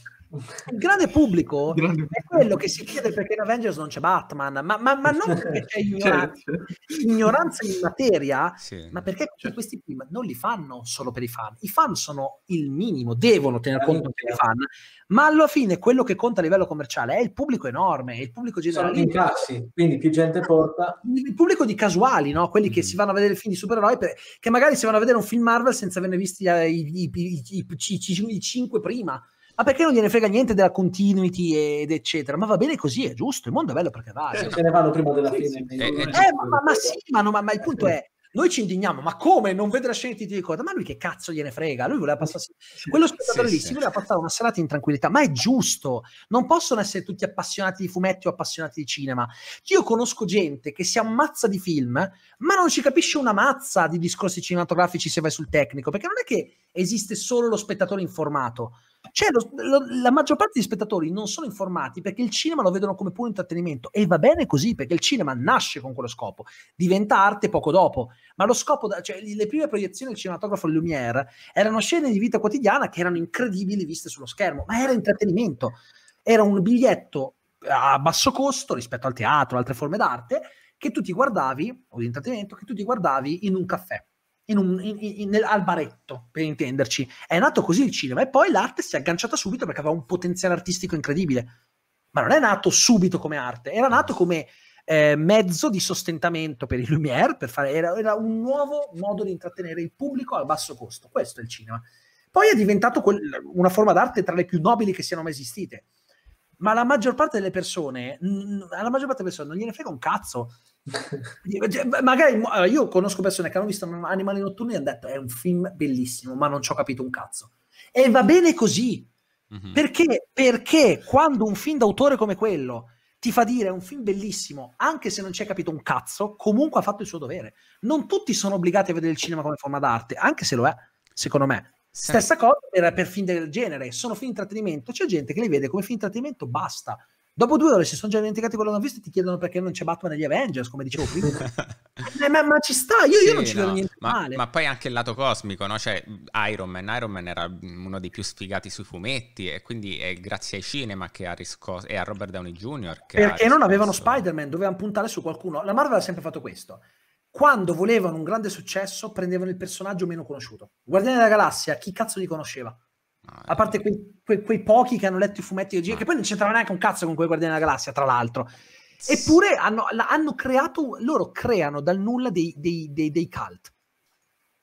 il grande pubblico grande... è quello che si chiede perché in Avengers non c'è Batman, ma, ma, ma non perché c'è ignoranza, certo. ignoranza in materia, sì. ma perché certo. questi film non li fanno solo per i fan. I fan sono il minimo, devono tener eh, conto dei fan, ma alla fine quello che conta a livello commerciale è il pubblico enorme, il pubblico generale. Sono incassi, quindi più gente porta. Il pubblico di casuali, no? quelli che mm. si vanno a vedere film di supereroi, per, che magari si vanno a vedere un film Marvel senza averne visti i, i, i, i cinque prima ma perché non gliene frega niente della continuity ed eccetera? Ma va bene così, è giusto, il mondo è bello perché va. Eh, se ne vanno prima della fine. Eh, eh, eh ma, ma, ma, sì, ma, no, ma, il punto è, noi ci indigniamo, ma come non vede la scena di coda? Ma lui che cazzo gliene frega? Lui voleva passare... Quello spettatore sì, lì sì. si voleva passare una serata in tranquillità, ma è giusto. Non possono essere tutti appassionati di fumetti o appassionati di cinema. Io conosco gente che si ammazza di film, ma non ci capisce una mazza di discorsi cinematografici se vai sul tecnico, perché non è che esiste solo lo spettatore informato cioè, lo, lo, la maggior parte degli spettatori non sono informati perché il cinema lo vedono come puro intrattenimento e va bene così perché il cinema nasce con quello scopo, diventa arte poco dopo. Ma lo scopo, da, cioè, le prime proiezioni del cinematografo Lumière erano scene di vita quotidiana che erano incredibili viste sullo schermo, ma era intrattenimento, era un biglietto a basso costo rispetto al teatro, altre forme d'arte, che tu ti guardavi, o di intrattenimento, che tu ti guardavi in un caffè in un, in, in, nel, al baretto, per intenderci. È nato così il cinema e poi l'arte si è agganciata subito perché aveva un potenziale artistico incredibile. Ma non è nato subito come arte, era nato come eh, mezzo di sostentamento per i Lumière, per fare, era, era, un nuovo modo di intrattenere il pubblico a basso costo. Questo è il cinema. Poi è diventato quel, una forma d'arte tra le più nobili che siano mai esistite. Ma la maggior parte delle persone, alla maggior parte delle persone non gliene frega un cazzo cioè, magari io conosco persone che hanno visto Animali Notturni e hanno detto è un film bellissimo, ma non ci ho capito un cazzo. E va bene così. Mm-hmm. Perché? Perché quando un film d'autore come quello ti fa dire è un film bellissimo, anche se non ci hai capito un cazzo, comunque ha fatto il suo dovere. Non tutti sono obbligati a vedere il cinema come forma d'arte, anche se lo è, secondo me. Stessa cosa per, per film del genere, sono film di intrattenimento, c'è gente che li vede come film di intrattenimento, basta. Dopo due ore si sono già dimenticati quello che hanno visto e ti chiedono perché non c'è Batman negli Avengers, come dicevo prima. eh, ma, ma, ci sta, io, sì, io non ci vedo niente ma, male. Ma poi anche il lato cosmico, no? Cioè, Iron Man, Iron Man era uno dei più sfigati sui fumetti e quindi è grazie ai cinema che ha riscosso, e a Robert Downey Jr. Che perché non avevano Spider-Man, dovevano puntare su qualcuno. La Marvel ha sempre fatto questo. Quando volevano un grande successo, prendevano il personaggio meno conosciuto. Guardiani della Galassia, chi cazzo li conosceva? A parte quei, quei, quei, pochi che hanno letto i fumetti di che poi non c'entravano neanche un cazzo con quei Guardiani della Galassia, tra l'altro. Eppure hanno, hanno creato, loro creano dal nulla dei, dei, dei, dei cult.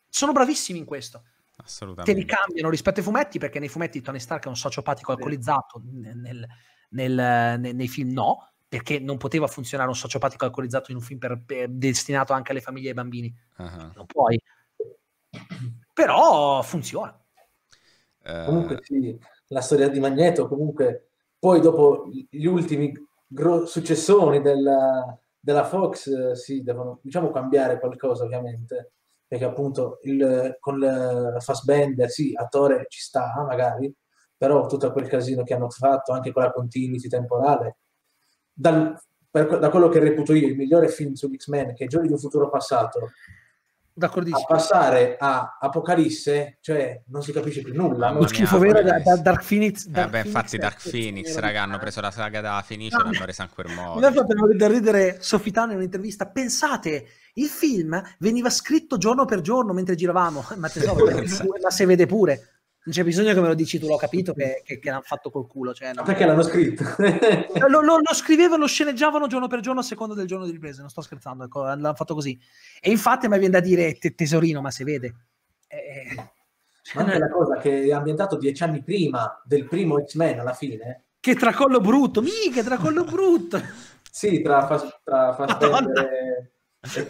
Sono bravissimi in questo. Assolutamente. Te li cambiano rispetto ai fumetti, perché nei fumetti Tony Stark è un sociopatico alcolizzato, nel, nel, nel, nei film no, perché non poteva funzionare un sociopatico alcolizzato in un film per, per, destinato anche alle famiglie e ai bambini. Uh-huh. Non puoi però funziona. Comunque sì, la storia di Magneto comunque poi dopo gli ultimi gro- successoni della, della Fox eh, sì, devono diciamo cambiare qualcosa ovviamente perché appunto il, con il Fassbender sì, attore ci sta magari però tutto quel casino che hanno fatto anche con la continuity temporale dal, per, da quello che reputo io il migliore film su X-Men che è Giorni di un futuro passato a passare a Apocalisse, cioè non si capisce più nulla. Lo schifo vero da, da, Dark Phoenix. Dark eh beh, infatti Dark Phoenix, raga, hanno preso la saga da Fenice e l'hanno resa ancora modo. Mi ha fatto da ridere Sofitano in un'intervista. Pensate, il film veniva scritto giorno per giorno mentre giravamo, ma, tesoro, ma se vede pure. Non c'è bisogno che me lo dici tu, l'ho capito che, che, che l'hanno fatto col culo. Cioè, no. Perché l'hanno scritto? lo, lo, lo, scrivevano, lo sceneggiavano giorno per giorno a seconda del giorno di ripresa, non sto scherzando, ecco, l'hanno fatto così. E infatti mi viene da dire te, tesorino, ma se vede. Eh, ma anche la cosa che è ambientato dieci anni prima del primo X-Men alla fine. Che tracollo brutto, mica tracollo brutto. sì, tra, tra, tra Fassbender e...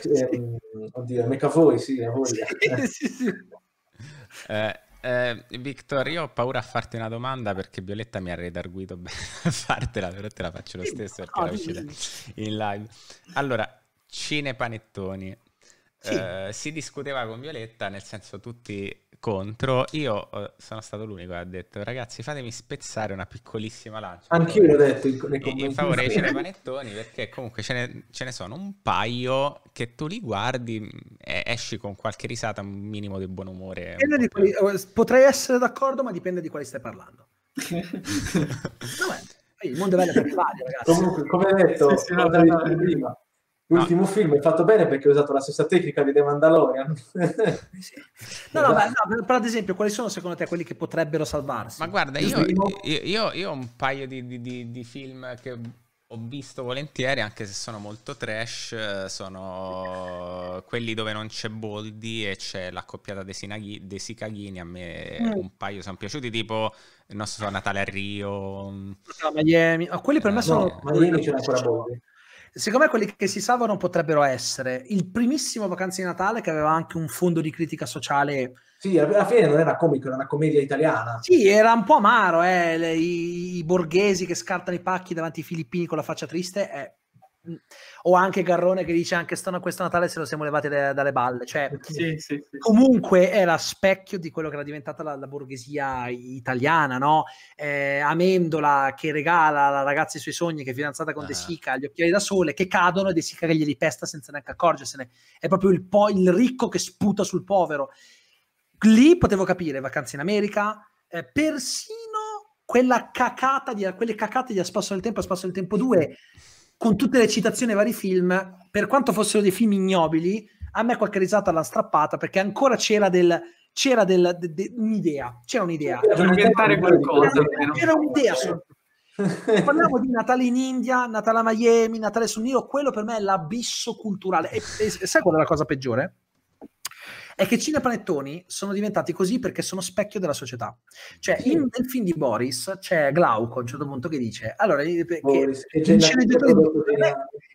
e, oddio, McAvoy, sì, a voglia. Sì, sì, sì. Eh, eh, Victor, io ho paura a farti una domanda perché Violetta mi ha redarguito bene a fartela, però te la faccio lo stesso perché era uscita in live. Allora, cinepanettoni. Sì. Eh, si discuteva con Violetta, nel senso tutti contro. Io uh, sono stato l'unico che ha detto, ragazzi, fatemi spezzare una piccolissima lancia. Anch'io l'ho detto in, in, in favore dei cinepanettoni, perché comunque ce ne, ce ne, sono un paio che tu li guardi e esci con qualche risata, un minimo di buon umore. Quali, eh, potrei essere d'accordo, ma dipende di quali stai parlando. Vabbè, il mondo è bello per vario, ragazzi. Comunque, come hai detto, sì, sì, no, no, no, prima L'ultimo no. film è fatto bene perché ho usato la stessa tecnica di The Mandalorian. sì. No, no, ma, no, però ad esempio, quali sono secondo te quelli che potrebbero salvarsi? Ma guarda, io, io, io, ho un paio di, di, di, film che ho visto volentieri, anche se sono molto trash, sono quelli dove non c'è Boldi e c'è l'accoppiata dei, Sinaghi, dei Sicaghini, a me mm. un paio sono piaciuti, tipo il nostro Natale a Rio. Miami, oh, quelli per me sono... No, Miami c'è ancora Boldi. Secondo me quelli che si salvano potrebbero essere il primissimo Vacanze di Natale che aveva anche un fondo di critica sociale. Sì, alla fine non era comico, era una commedia italiana. Sì, era un po' amaro, eh, le, i, i, borghesi che scartano i pacchi davanti ai filippini con la faccia triste. Eh o anche Garrone che dice anche sto, questo Natale se lo siamo levati le, dalle balle cioè, sì, sì, sì. comunque era specchio di quello che era diventata la, la borghesia italiana no? Eh, Amendola che regala alla ragazza i suoi sogni che è fidanzata con ah. De Sica gli occhiali da sole che cadono e De Sica che glieli pesta senza neanche accorgersene è proprio il, po- il ricco che sputa sul povero lì potevo capire vacanze in America eh, persino quella cacata di, quelle cacate di A Spasso del Tempo A Spasso del Tempo 2 con tutte le citazioni ai vari film, per quanto fossero dei film ignobili, a me qualche risata l'ha strappata perché ancora c'era del c'era del, de, de, un'idea, c'era un'idea. Inventare qualcosa. C'era un'idea. Parliamo di Natale in India, Natale a Miami, Natale sul Nilo, quello per me è l'abisso culturale. E, e sai qual è la cosa peggiore? È che cinepanettoni sono diventati così perché sono specchio della società. Cioè, in, nel film di Boris c'è Glauco a un certo punto che dice: Allora, Boris, che, il,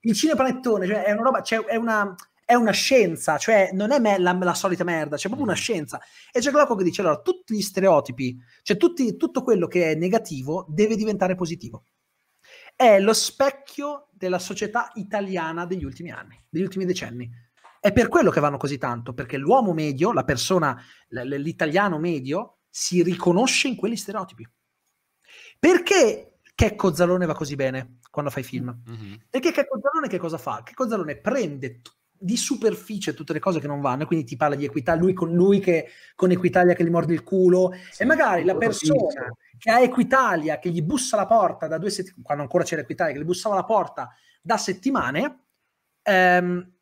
il cinepanettone cioè, è una roba, cioè, è una è una scienza, cioè non è me, la, la, solita merda, c'è proprio una mm. scienza. E c'è Glauco che dice: allora, tutti gli stereotipi, cioè tutti, tutto quello che è negativo deve diventare positivo. È lo specchio della società italiana degli ultimi anni, degli ultimi decenni. È per quello che vanno così tanto, perché l'uomo medio, la persona, l'italiano medio, si riconosce in quegli stereotipi. Perché Checco Zalone va così bene quando fai film? Mm-hmm. Perché Checco Zalone che cosa fa? Checco Zalone prende t- di superficie tutte le cose che non vanno, quindi ti parla di equità, lui con lui che con Equitalia che gli morde il culo, sì, e magari la persona che ha Equitalia che gli bussa la porta da due settimane, quando ancora c'era Equitalia, che gli bussava la porta da settimane, ehm,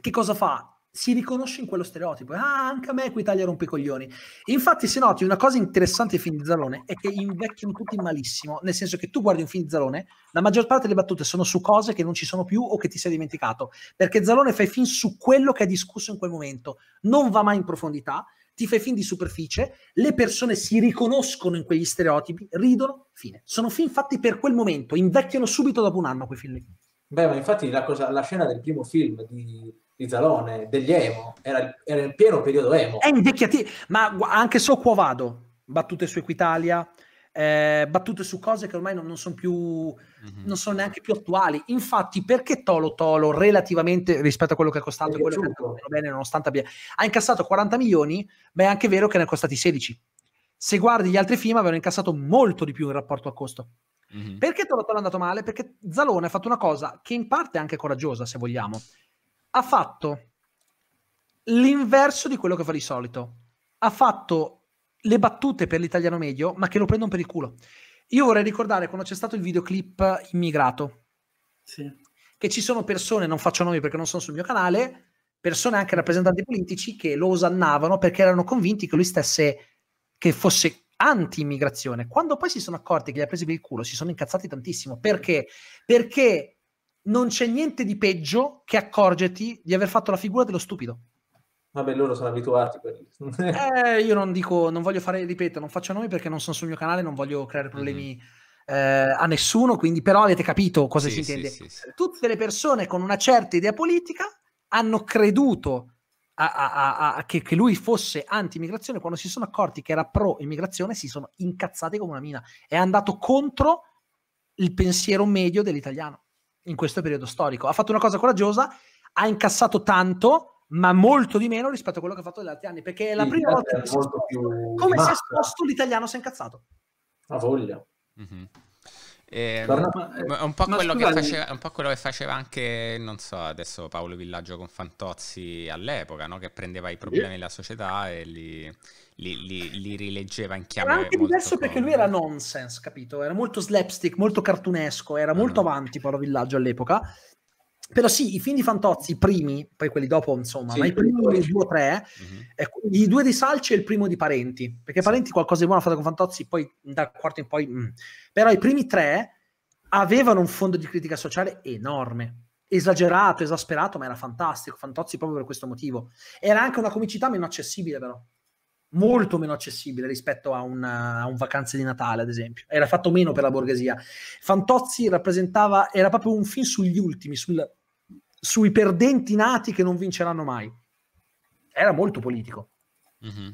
che cosa fa? Si riconosce in quello stereotipo. Ah, anche a me Equitalia rompe i coglioni. Infatti, se noti, una cosa interessante dei film di Zalone è che invecchiano tutti malissimo. Nel senso che tu guardi un film di Zalone, la maggior parte delle battute sono su cose che non ci sono più o che ti sei dimenticato. Perché Zalone fa i film su quello che è discusso in quel momento. Non va mai in profondità, ti fai film di superficie, le persone si riconoscono in quegli stereotipi, ridono, fine. Sono film fatti per quel momento, invecchiano subito dopo un anno quei film lì. Beh, ma infatti la, cosa, la scena del primo film di di Zalone, degli emo, era, era il pieno periodo emo. È invecchiati, ma anche So Quo Vado, battute su Equitalia, eh, battute su cose che ormai non, non sono più, mm-hmm. non sono neanche più attuali. Infatti, perché Tolo Tolo, relativamente rispetto a quello che è costato, quello che è bene, nonostante abbia, ha incassato 40 milioni, beh, è anche vero che ne è costati 16. Se guardi gli altri film, avevano incassato molto di più in rapporto al costo. Mm-hmm. Perché Tolo Tolo è andato male? Perché Zalone ha fatto una cosa che in parte è anche coraggiosa, se vogliamo ha fatto l'inverso di quello che fa di solito. Ha fatto le battute per l'italiano medio, ma che lo prendono per il culo. Io vorrei ricordare quando c'è stato il videoclip immigrato. Sì. Che ci sono persone, non faccio nomi perché non sono sul mio canale, persone anche rappresentanti politici che lo osannavano perché erano convinti che lui stesse, che fosse anti-immigrazione. Quando poi si sono accorti che li ha presi per il culo, si sono incazzati tantissimo. Perché? Perché non c'è niente di peggio che accorgerti di aver fatto la figura dello stupido. Vabbè, loro sono abituati. eh, io non dico, non voglio fare, ripeto, non faccio nomi perché non sono sul mio canale, non voglio creare problemi mm-hmm. eh, a nessuno, quindi però avete capito cosa sì, si intende. Sì, sì, Tutte le persone con una certa idea politica hanno creduto a, a, a, che, che, lui fosse anti-immigrazione, quando si sono accorti che era pro-immigrazione si sono incazzati come una mina. È andato contro il pensiero medio dell'italiano in questo periodo storico. Ha fatto una cosa coraggiosa, ha incassato tanto, ma molto di meno rispetto a quello che ha fatto negli altri anni, perché è la sì, prima volta che si più come si è esposto l'italiano si è incazzato. Ha voglia. Mm-hmm. Eh, un, po faceva, un, po quello che faceva anche, non so, adesso Paolo Villaggio con Fantozzi all'epoca, no? che prendeva i problemi della società e li, li, li, li rileggeva in chiave. Era anche diverso perché lui era nonsense, capito? Era molto slapstick, molto cartunesco, era molto uh-huh. avanti Paolo Villaggio all'epoca. Però sì, i film di Fantozzi, i primi, poi quelli dopo, insomma, sì, ma i primi due o tre, uh-huh. i due di Salci e il primo di Parenti, perché. Parenti qualcosa di buono ha fatto con Fantozzi, poi dal quarto in poi... Mm. Però i primi tre avevano un fondo di critica sociale enorme, esagerato, esasperato, ma era fantastico, Fantozzi proprio per questo motivo. Era anche una comicità meno accessibile però molto meno accessibile rispetto a, una, a un vacanze di Natale, ad esempio. Era fatto meno per la borghesia. Fantozzi rappresentava, era proprio un film sugli ultimi, sul, sui perdenti nati che non vinceranno mai. Era molto politico. Mm-hmm.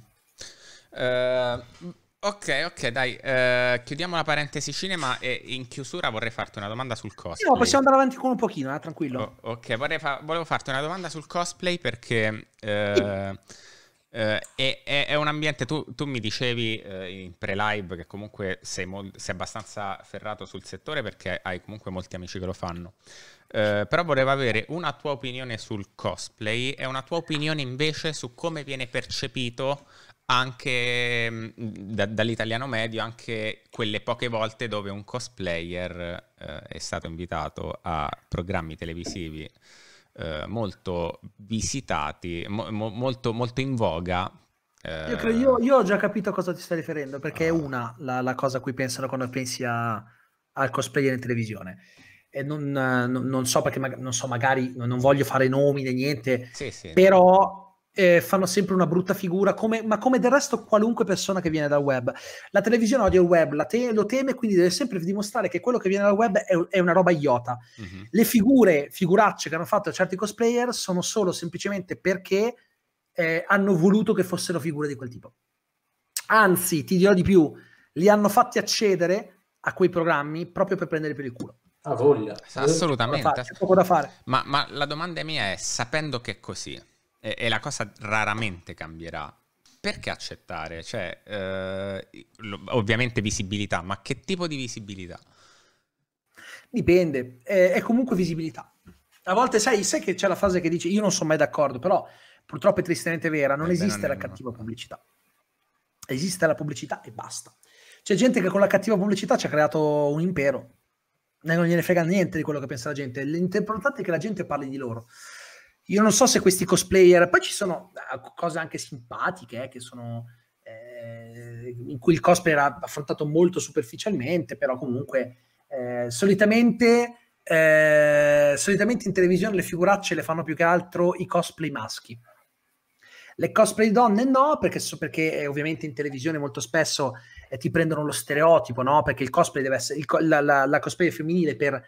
Uh, ok, ok, dai, uh, chiudiamo la parentesi cinema e in chiusura vorrei farti una domanda sul cosplay. No, possiamo andare avanti con un pochino, eh, tranquillo. Oh, ok, fa- volevo farti una domanda sul cosplay perché... Uh, Uh, è, è, è, un ambiente, tu, tu mi dicevi uh, in pre-live che comunque sei, mol, sei, abbastanza ferrato sul settore perché hai comunque molti amici che lo fanno. Uh, però volevo avere una tua opinione sul cosplay e una tua opinione invece su come viene percepito anche mm, da, dall'italiano medio, anche quelle poche volte dove un cosplayer è stato invitato a programmi televisivi eh, molto visitati, mo- mo- molto, molto in voga. Eh... Io, credo, io, io, ho già capito a cosa ti stai riferendo, perché è una la, la, cosa a cui pensano quando pensi a, al cosplayer in televisione. E non, non, non so perché, non so, magari non voglio fare nomi né niente, sì, sì. però eh, fanno sempre una brutta figura, come, ma come del resto qualunque persona che viene dal web. La televisione odia il web, te- lo teme, quindi deve sempre dimostrare che quello che viene dal web è, è una roba idiota. Mm-hmm. Le figure, figuracce che hanno fatto certi cosplayer sono solo semplicemente perché eh, hanno voluto che fossero figure di quel tipo. Anzi, ti dirò di più, li hanno fatti accedere a quei programmi proprio per prendere per il culo. A voglia. Assolutamente. C'è poco da fare. Ma, ma la domanda mia è, sapendo che è così, e, e la cosa raramente cambierà. Perché accettare? Cioè, eh, ovviamente visibilità, ma che tipo di visibilità? Dipende, è, è comunque visibilità. A volte sai, sai, che c'è la frase che dice io non sono mai d'accordo, però purtroppo è tristemente vera, non eh esiste non la cattiva no. pubblicità. Esiste la pubblicità e basta. C'è gente che con la cattiva pubblicità ci ha creato un impero. Non gliene frega niente di quello che pensa la gente. L'importante è che la gente parli di loro. Io non so se questi cosplayer, poi ci sono eh, cose anche simpatiche, eh, che sono eh, in cui il cosplay era affrontato molto superficialmente, però comunque eh, solitamente, eh, solitamente in televisione le figuracce le fanno più che altro i cosplay maschi. Le cosplay donne no, perché, perché eh, ovviamente in televisione molto spesso ti prendono lo stereotipo, no? Perché il cosplay deve essere, il, la, la, la cosplay femminile per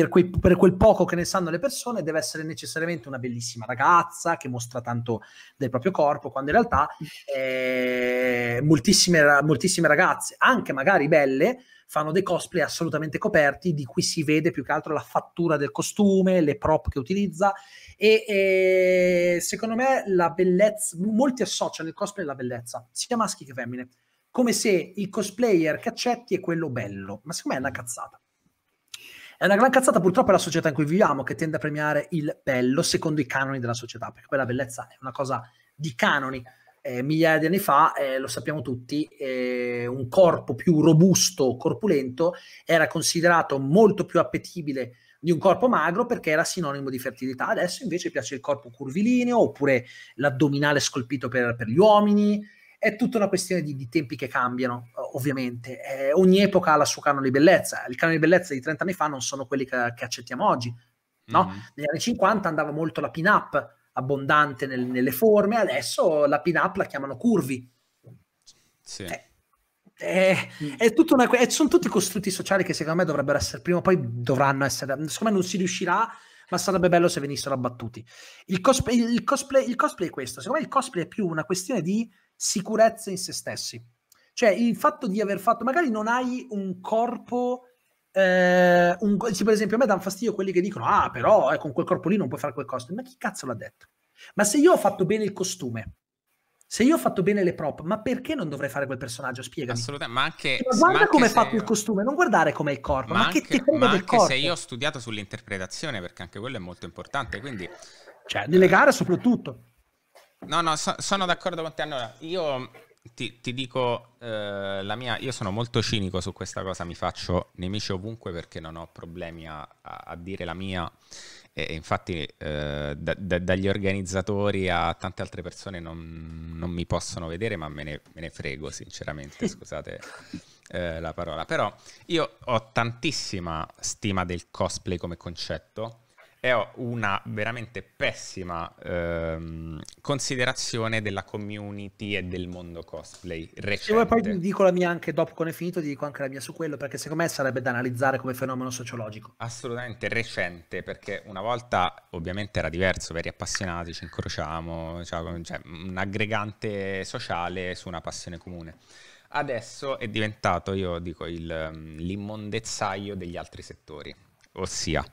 per, quei, per, quel poco che ne sanno le persone, deve essere necessariamente una bellissima ragazza che mostra tanto del proprio corpo, quando in realtà eh, moltissime, moltissime ragazze, anche magari belle, fanno dei cosplay assolutamente coperti, di cui si vede più che altro la fattura del costume, le prop che utilizza. E, e secondo me la bellezza, molti associano il cosplay alla bellezza, sia maschi che femmine, come se il cosplayer che accetti è quello bello, ma secondo me è una cazzata. È una gran cazzata purtroppo è la società in cui viviamo che tende a premiare il bello secondo i canoni della società, perché poi la bellezza è una cosa di canoni. Eh, migliaia di anni fa, eh, lo sappiamo tutti, eh, un corpo più robusto, corpulento, era considerato molto più appetibile di un corpo magro perché era sinonimo di fertilità. Adesso invece piace il corpo curvilineo oppure l'addominale scolpito per, per gli uomini, è tutta una questione di, di tempi che cambiano, ovviamente. Eh, ogni epoca ha la sua canone di bellezza. Il canone di bellezza di 30 anni fa non sono quelli che, che accettiamo oggi. No? Mm-hmm. Negli anni 50 andava molto la pin-up, abbondante nel, nelle forme, adesso la pin-up la chiamano curvi. Sì. Eh, è, è tutta una, è, sono tutti costrutti sociali che secondo me dovrebbero essere, prima o poi dovranno essere, secondo me non si riuscirà, ma sarebbe bello se venissero abbattuti. Il cosplay, il cosplay, il cosplay è questo, secondo me il cosplay è più una questione di sicurezza in se stessi. Cioè il fatto di aver fatto, magari non hai un corpo, eh, un, per esempio a me danno fastidio quelli che dicono, ah però eh, con quel corpo lì non puoi fare quel costume. Ma chi cazzo l'ha detto? Ma se io ho fatto bene il costume, se io ho fatto bene le prop, ma perché non dovrei fare quel personaggio? Spiegami. Assolutamente, ma anche... Ma guarda come è fatto io... il costume, non guardare com'è il corpo, ma, ma anche, che ti frega del corpo. se io ho studiato sull'interpretazione, perché anche quello è molto importante, quindi... Cioè, nelle gare soprattutto. No, no, so, sono d'accordo con te. Allora, io ti, ti dico eh, la mia. Io sono molto cinico su questa cosa. Mi faccio nemici ovunque perché non ho problemi a, a, a dire la mia. E infatti, eh, da, da, dagli organizzatori a tante altre persone non, non mi possono vedere, ma me ne, me ne frego, sinceramente. Scusate eh, la parola. Però io ho tantissima stima del cosplay come concetto ho una veramente pessima ehm, considerazione della community e del mondo cosplay recente. E poi dico la mia anche dopo quando è finito, ti dico anche la mia su quello, perché secondo me sarebbe da analizzare come fenomeno sociologico. Assolutamente recente, perché una volta ovviamente era diverso, veri appassionati, ci incrociamo, cioè, cioè un aggregante sociale su una passione comune. Adesso è diventato, io dico, il, l'immondezzaio degli altri settori, ossia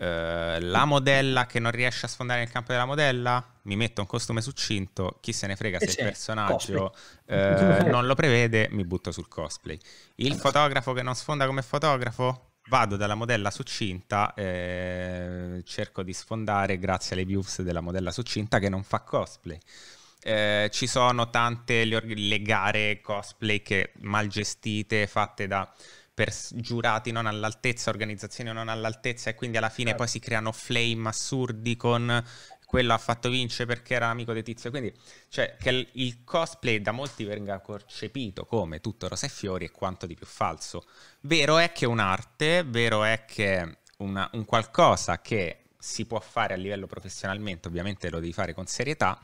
Uh, la modella che non riesce a sfondare nel campo della modella, mi metto un costume succinto, chi se ne frega e se il personaggio uh, non lo prevede, mi butto sul cosplay. Il fotografo che non sfonda come fotografo, vado dalla modella succinta, eh, cerco di sfondare grazie alle views della modella succinta che non fa cosplay. Eh, ci sono tante le, le gare cosplay che mal gestite, fatte da per giurati non all'altezza, organizzazioni non all'altezza e quindi alla fine certo. poi si creano flame assurdi con quello ha fatto vincere perché era amico di Tizio. Quindi, cioè, che il cosplay da molti venga concepito come tutto rosa e fiori è quanto di più falso. Vero è che è un'arte, vero è che è una, un qualcosa che si può fare a livello professionalmente, ovviamente lo devi fare con serietà.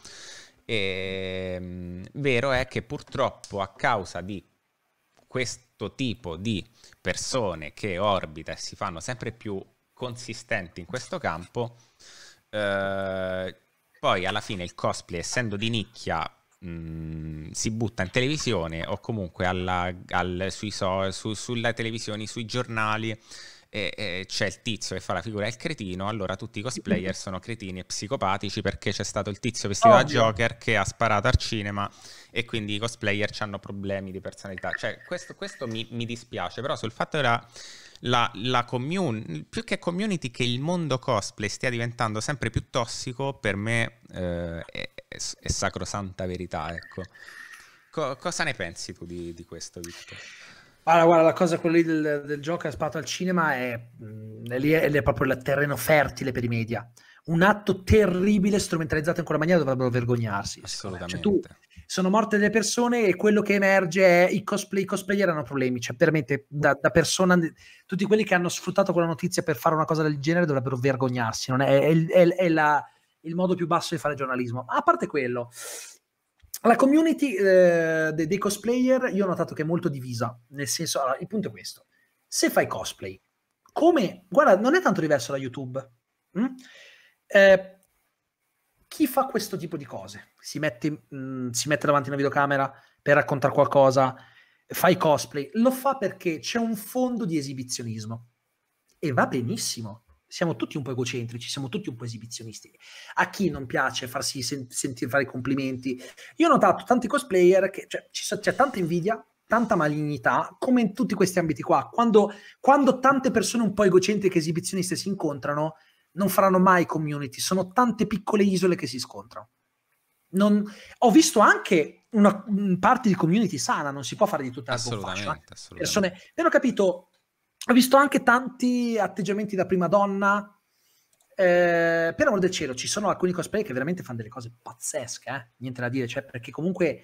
E, ehm, vero è che purtroppo a causa di questo tipo di persone che orbita e si fanno sempre più consistenti in questo campo, eh, poi alla fine il cosplay, essendo di nicchia, mh, mm, si butta in televisione o comunque alla, al, sui so, su, sulle televisioni, sui giornali. E, e c'è il tizio che fa la figura del cretino, allora tutti i cosplayer sono cretini e psicopatici perché c'è stato il tizio vestito oh, da Joker che ha sparato al cinema e quindi i cosplayer hanno problemi di personalità. Cioè, questo, questo mi, mi, dispiace, però sul fatto era la, la community, più che community, che il mondo cosplay stia diventando sempre più tossico, per me eh, è, è, è, sacrosanta verità, ecco. Co- cosa ne pensi tu di, di questo, Victor? Allora, guarda, la cosa quella lì del, del gioco sparato al cinema è, è, lì è, è proprio il terreno fertile per i media. Un atto terribile strumentalizzato in quella maniera dovrebbero vergognarsi. Assolutamente. Cioè, tu sono morte delle persone e quello che emerge è i cosplay, i cosplayer hanno problemi, cioè veramente da, da, persona, tutti quelli che hanno sfruttato quella notizia per fare una cosa del genere dovrebbero vergognarsi, non è, è, è, è la, il modo più basso di fare giornalismo. A parte quello, la community eh, dei, dei, cosplayer io ho notato che è molto divisa, nel senso, allora, il punto è questo, se fai cosplay, come, guarda, non è tanto diverso da YouTube. Mm? Eh, chi fa questo tipo di cose? Si mette, mh, mm, si mette davanti una videocamera per raccontare qualcosa, fa i cosplay, lo fa perché c'è un fondo di esibizionismo e va benissimo. Siamo tutti un po' egocentrici, siamo tutti un po' esibizionisti. A chi non piace farsi sen- sentire fare i complimenti? Io ho notato tanti cosplayer che cioè, so, c'è tanta invidia, tanta malignità, come in tutti questi ambiti qua. Quando, quando tante persone un po' egocentriche e esibizioniste si incontrano, non faranno mai community. Sono tante piccole isole che si scontrano. Non... Ho visto anche una, parte di community sana, non si può fare di tutta la assolutamente, fascia. Persone... Però ho capito, ho visto anche tanti atteggiamenti da prima donna. Eh, per amor del cielo, ci sono alcuni cosplay che veramente fanno delle cose pazzesche, eh? niente da dire, cioè, perché comunque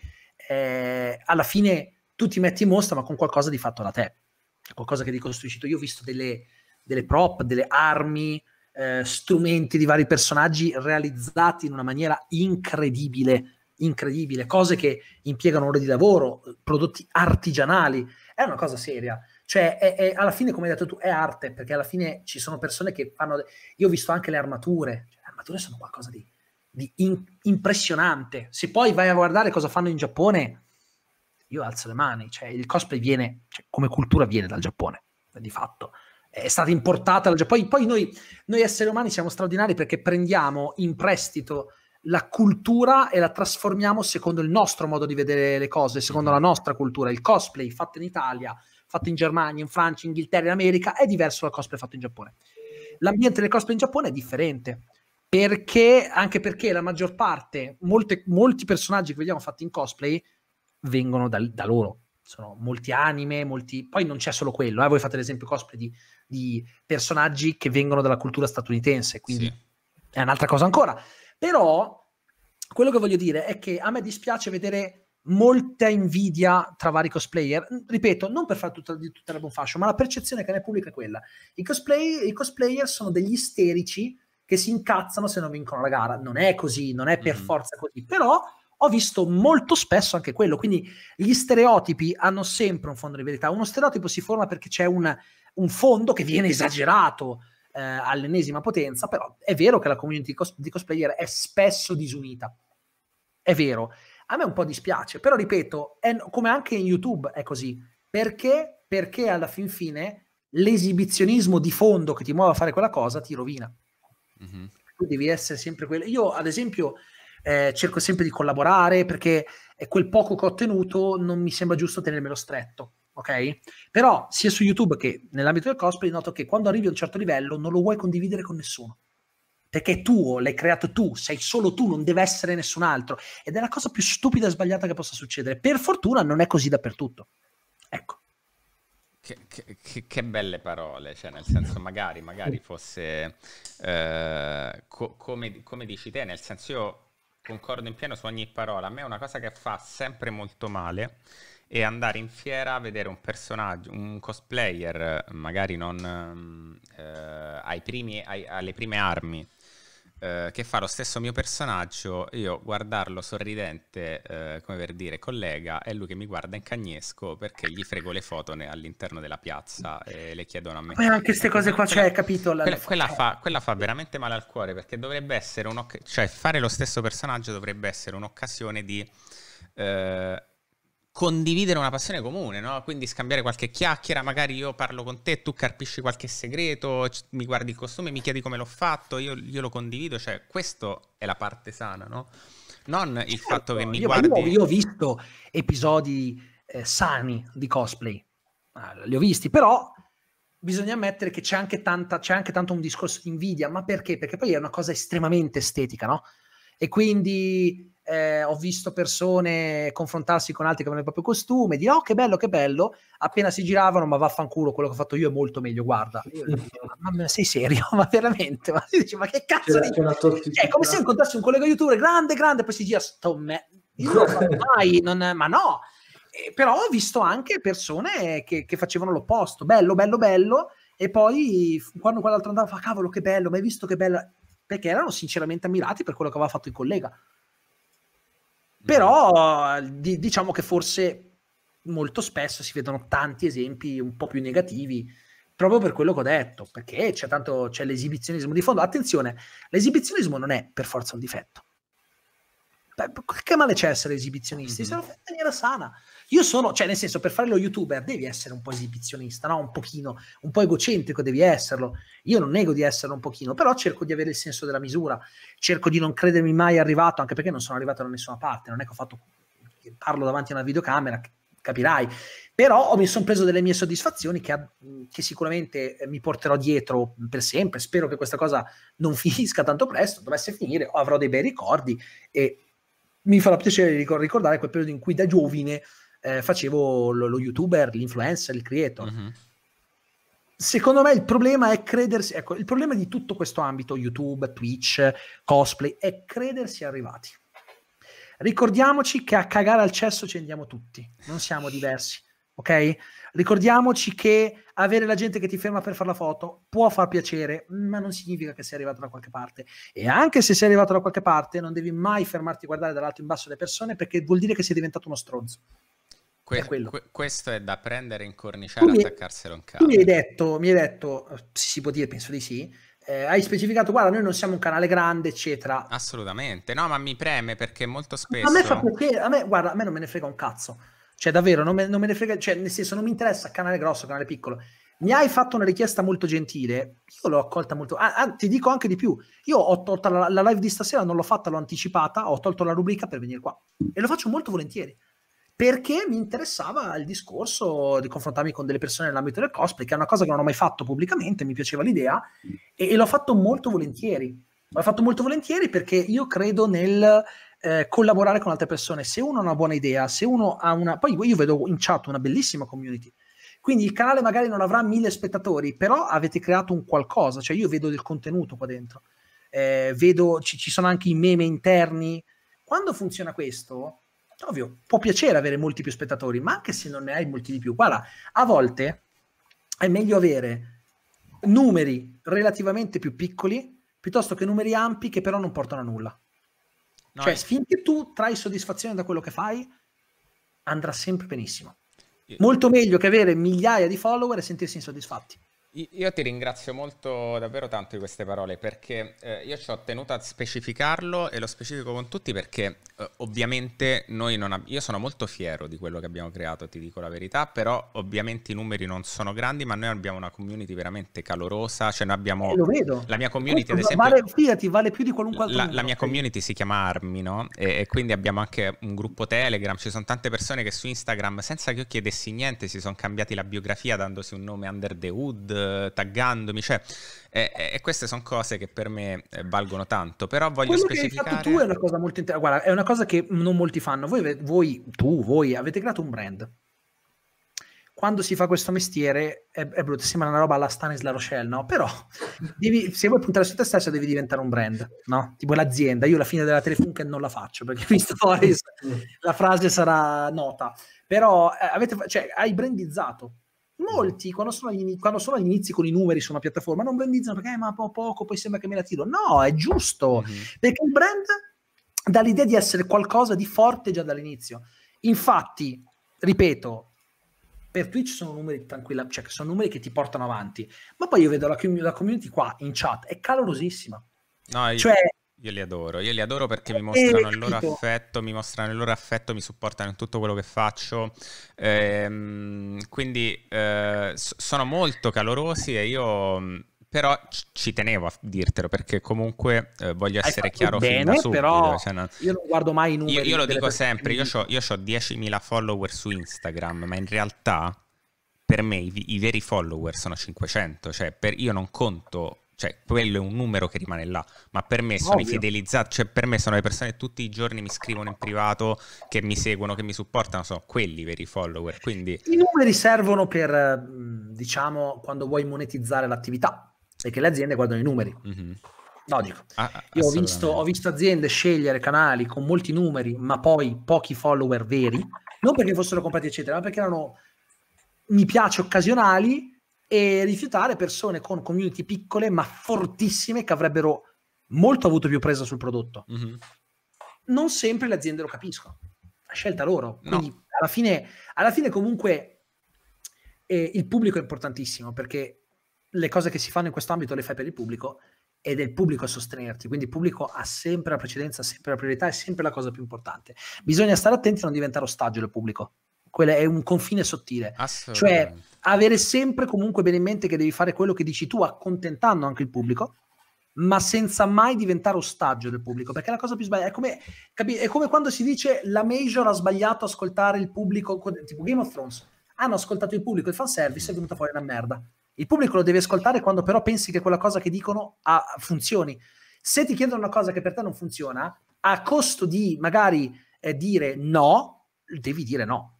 eh, alla fine tu ti metti in mostra, ma con qualcosa di fatto da te, qualcosa che ricostruisci tu. Io ho visto delle, delle prop, delle armi, eh, strumenti di vari personaggi realizzati in una maniera incredibile, incredibile, cose che impiegano ore di lavoro, prodotti artigianali, è una cosa seria. Cioè, è, è, alla fine, come hai detto tu, è arte, perché alla fine ci sono persone che fanno... Io ho visto anche le armature, cioè, le armature sono qualcosa di, di in, impressionante. Se poi vai a guardare cosa fanno in Giappone, io alzo le mani, cioè il cosplay viene, cioè, come cultura viene dal Giappone, di fatto è stata importata. Poi, poi noi, noi, esseri umani siamo straordinari perché prendiamo in prestito la cultura e la trasformiamo secondo il nostro modo di vedere le cose, secondo la nostra cultura. Il cosplay fatto in Italia, fatto in Germania, in Francia, in Inghilterra, in America è diverso dal cosplay fatto in Giappone. L'ambiente del cosplay in Giappone è differente. Perché, anche perché la maggior parte, molte, molti personaggi che vediamo fatti in cosplay vengono da, da loro, sono molti anime, molti... poi non c'è solo quello, eh? voi fate l'esempio cosplay di di personaggi che vengono dalla cultura statunitense, quindi sì. è un'altra cosa ancora. Però quello che voglio dire è che a me dispiace vedere molta invidia tra vari cosplayer. Ripeto, non per fare tutta, di tutta la buon fascio, ma la percezione che ne pubblica è quella. I, cosplay, I cosplayer sono degli isterici che si incazzano se non vincono la gara. Non è così, non è per mm-hmm. forza così, però ho visto molto spesso anche quello. Quindi gli stereotipi hanno sempre un fondo di verità. Uno stereotipo si forma perché c'è un un fondo che viene esagerato eh, all'ennesima potenza, però è vero che la community cos- di cosplayer è spesso disunita. È vero. A me un po' dispiace, però ripeto, è, come anche in YouTube è così. Perché? Perché alla fin fine l'esibizionismo di fondo che ti muove a fare quella cosa ti rovina. Mm-hmm. Tu devi essere sempre quello. Io, ad esempio, eh, cerco sempre di collaborare perché è quel poco che ho ottenuto non mi sembra giusto tenermelo stretto ok? Però sia su YouTube che nell'ambito del cosplay noto che quando arrivi a un certo livello non lo vuoi condividere con nessuno. Perché è tuo, l'hai creato tu, sei solo tu, non deve essere nessun altro. Ed è la cosa più stupida e sbagliata che possa succedere. Per fortuna non è così dappertutto. Ecco. Che, che, che, belle parole, cioè nel senso magari, magari fosse eh, co- come, come, dici te, nel senso io concordo in pieno su ogni parola, a me è una cosa che fa sempre molto male e andare in fiera a vedere un personaggio, un cosplayer, magari non eh, ai primi, ai, alle prime armi, eh, che fa lo stesso mio personaggio, io guardarlo sorridente, eh, come per dire collega, è lui che mi guarda in cagnesco perché gli frego le foto all'interno della piazza e le chiedono a me. Poi anche queste cose qua, cioè, capito? La... Quella, quella, fa, quella, fa, veramente male al cuore perché dovrebbe essere un'occasione, cioè fare lo stesso personaggio dovrebbe essere un'occasione di... Eh, condividere una passione comune, no? Quindi scambiare qualche chiacchiera, magari io parlo con te, tu carpisci qualche segreto, mi guardi il costume, mi chiedi come l'ho fatto, io, io lo condivido, cioè questo è la parte sana, no? Non il certo, fatto che mi io, guardi... Io, io, ho visto episodi eh, sani di cosplay, ah, li ho visti, però bisogna ammettere che c'è anche, tanta, c'è anche tanto un discorso di invidia, ma perché? Perché poi è una cosa estremamente estetica, no? E quindi eh, ho visto persone confrontarsi con altri che avevano il proprio costume, dire oh che bello, che bello, appena si giravano, ma vaffanculo, quello che ho fatto io è molto meglio, guarda. Io dico, ma sei serio? Ma veramente? Ma, dice, ma che cazzo di... Cioè, è come se incontrassi un collega youtuber grande, grande, poi si gira, sto me... Io non mai, non... ma no! Eh, però ho visto anche persone che, che facevano l'opposto, bello, bello, bello, e poi quando quell'altro andava fa cavolo che bello, ma hai visto che bello perché erano sinceramente ammirati per quello che aveva fatto il collega però di, diciamo che forse molto spesso si vedono tanti esempi un po' più negativi proprio per quello che ho detto, perché c'è tanto c'è l'esibizionismo di fondo. Attenzione, l'esibizionismo non è per forza un difetto. Beh, che male c'è essere esibizionisti? Se lo fai in maniera sana. Io sono, cioè nel senso, per fare lo youtuber devi essere un po' esibizionista, no? Un pochino, un po' egocentrico devi esserlo. Io non nego di essere un pochino, però cerco di avere il senso della misura, cerco di non credermi mai arrivato, anche perché non sono arrivato da nessuna parte, non è che ho fatto, parlo davanti a una videocamera, capirai. Però mi sono preso delle mie soddisfazioni che, che, sicuramente mi porterò dietro per sempre. Spero che questa cosa non finisca tanto presto, dovesse finire, avrò dei bei ricordi e mi farà piacere ricordare quel periodo in cui da giovine eh, facevo lo, lo, youtuber, l'influencer, il creator. Mm-hmm. Secondo me il problema è credersi, ecco, il problema di tutto questo ambito, YouTube, Twitch, cosplay, è credersi arrivati. Ricordiamoci che a cagare al cesso ci andiamo tutti, non siamo diversi, ok? Ricordiamoci che avere la gente che ti ferma per fare la foto può far piacere, ma non significa che sei arrivato da qualche parte. E anche se sei arrivato da qualche parte, non devi mai fermarti a guardare dall'alto in basso le persone perché vuol dire che sei diventato uno stronzo. Que- que- questo è da prendere, incorniciare e attaccarselo in capo. Tu mi hai detto, mi hai detto, si può dire, penso di sì, eh, hai specificato, guarda, noi non siamo un canale grande, eccetera. Assolutamente, no, ma mi preme perché molto spesso... A me fa piacere, a me, guarda, a me non me ne frega un cazzo. Cioè, davvero, non me, non me ne frega, cioè, nel senso, non mi interessa canale grosso, canale piccolo. Mi hai fatto una richiesta molto gentile, io l'ho accolta molto... Ah, ah, ti dico anche di più, io ho tolto la, la live di stasera, non l'ho fatta, l'ho anticipata, ho tolto la rubrica per venire qua. E lo faccio molto volentieri perché mi interessava il discorso di confrontarmi con delle persone nell'ambito del cosplay, che è una cosa che non ho mai fatto pubblicamente, mi piaceva l'idea e, e l'ho fatto molto volentieri. L'ho fatto molto volentieri perché io credo nel eh, collaborare con altre persone. Se uno ha una buona idea, se uno ha una... Poi io vedo in chat una bellissima community. Quindi il canale magari non avrà mille spettatori, però avete creato un qualcosa, cioè io vedo del contenuto qua dentro. Eh, vedo, ci, ci sono anche i meme interni. Quando funziona questo, ovvio, può piacere avere molti più spettatori, ma anche se non ne hai molti di più, guarda, a volte è meglio avere numeri relativamente più piccoli piuttosto che numeri ampi che però non portano a nulla. No, cioè, è... finché tu trai soddisfazione da quello che fai, andrà sempre benissimo. Molto meglio che avere migliaia di follower e sentirsi insoddisfatti. Io ti ringrazio molto, davvero tanto di queste parole perché eh, io ci ho tenuto a specificarlo e lo specifico con tutti perché eh, ovviamente noi non abbiamo, io sono molto fiero di quello che abbiamo creato, ti dico la verità, però ovviamente i numeri non sono grandi, ma noi abbiamo una community veramente calorosa, cioè noi abbiamo... Eh, lo vedo. La mia community, Questo ad esempio... Vale, fidati, vale più di qualunque altro. La, la mia community si chiama Armi, no? E, e, quindi abbiamo anche un gruppo Telegram, ci sono tante persone che su Instagram, senza che io chiedessi niente, si sono cambiati la biografia dandosi un nome Under the Hood taggandomi, cioè, e, e queste sono cose che per me eh, valgono tanto, però voglio Quello specificare... Che hai fatto tu è una cosa molto interessante, guarda, è una cosa che non molti fanno, voi, voi, tu, voi avete creato un brand, quando si fa questo mestiere è, è brutto, sembra una roba alla Stanisla Rochelle, no? Però devi, se vuoi puntare su te stesso devi diventare un brand, no? Tipo l'azienda. Io la fine della Telefunken non la faccio perché visto fuori la frase sarà nota. Però eh, avete, cioè, hai brandizzato Molti, quando sono, agli, quando sono agli inizi con i numeri su una piattaforma, non brandizzano perché eh, ma po- poco, poi sembra che me la tiro. No, è giusto, mm-hmm. perché il brand dà l'idea di essere qualcosa di forte già dall'inizio. Infatti, ripeto, per Twitch sono numeri tranquilla, cioè sono numeri che ti portano avanti, ma poi io vedo la, la community qua in chat, è calorosissima. No, io... Cioè, io li adoro, io li adoro perché mi mostrano il loro affetto, mi mostrano il loro affetto, mi supportano in tutto quello che faccio. Ehm, quindi eh, sono molto calorosi e io però ci tenevo a dirtelo perché comunque eh, voglio essere chiaro bene, fin però cioè, non... io non guardo mai i numeri. Io, io lo dico sempre, io ho 10.000 follower su Instagram, ma in realtà per me i, i veri follower sono 500, cioè per, io non conto cioè quello è un numero che rimane là, ma per me sono Ovvio. i fidelizzati, cioè per me sono le persone che tutti i giorni mi scrivono in privato, che mi seguono, che mi supportano, sono quelli veri follower. Quindi... I numeri servono per, diciamo, quando vuoi monetizzare l'attività, perché le aziende guardano i numeri. Mm-hmm. Logico. Ah, Io ho visto, ho visto aziende scegliere canali con molti numeri, ma poi pochi follower veri, non perché fossero comprati, eccetera, ma perché erano, mi piace, occasionali e rifiutare persone con community piccole ma fortissime che avrebbero molto avuto più presa sul prodotto. Mm-hmm. Non sempre le aziende lo capiscono, la scelta loro. Quindi alla, fine, alla fine comunque eh, il pubblico è importantissimo perché le cose che si fanno in questo ambito le fai per il pubblico ed è il pubblico a sostenerti, quindi il pubblico ha sempre la precedenza, sempre la priorità, è sempre la cosa più importante. Bisogna stare attenti a non diventare ostaggio del pubblico. Quello è un confine sottile. Cioè, avere sempre comunque bene in mente che devi fare quello che dici tu, accontentando anche il pubblico, ma senza mai diventare ostaggio del pubblico, perché è la cosa più sbagliata. È come, capi- è come quando si dice la major ha sbagliato ascoltare il pubblico, tipo Game of Thrones. Hanno ascoltato il pubblico, il fanservice è venuta fuori una merda il pubblico lo deve ascoltare quando però pensi che quella cosa che dicono ha, funzioni. Se ti chiedono una cosa che per te non funziona, a costo di magari eh, dire no, devi dire no.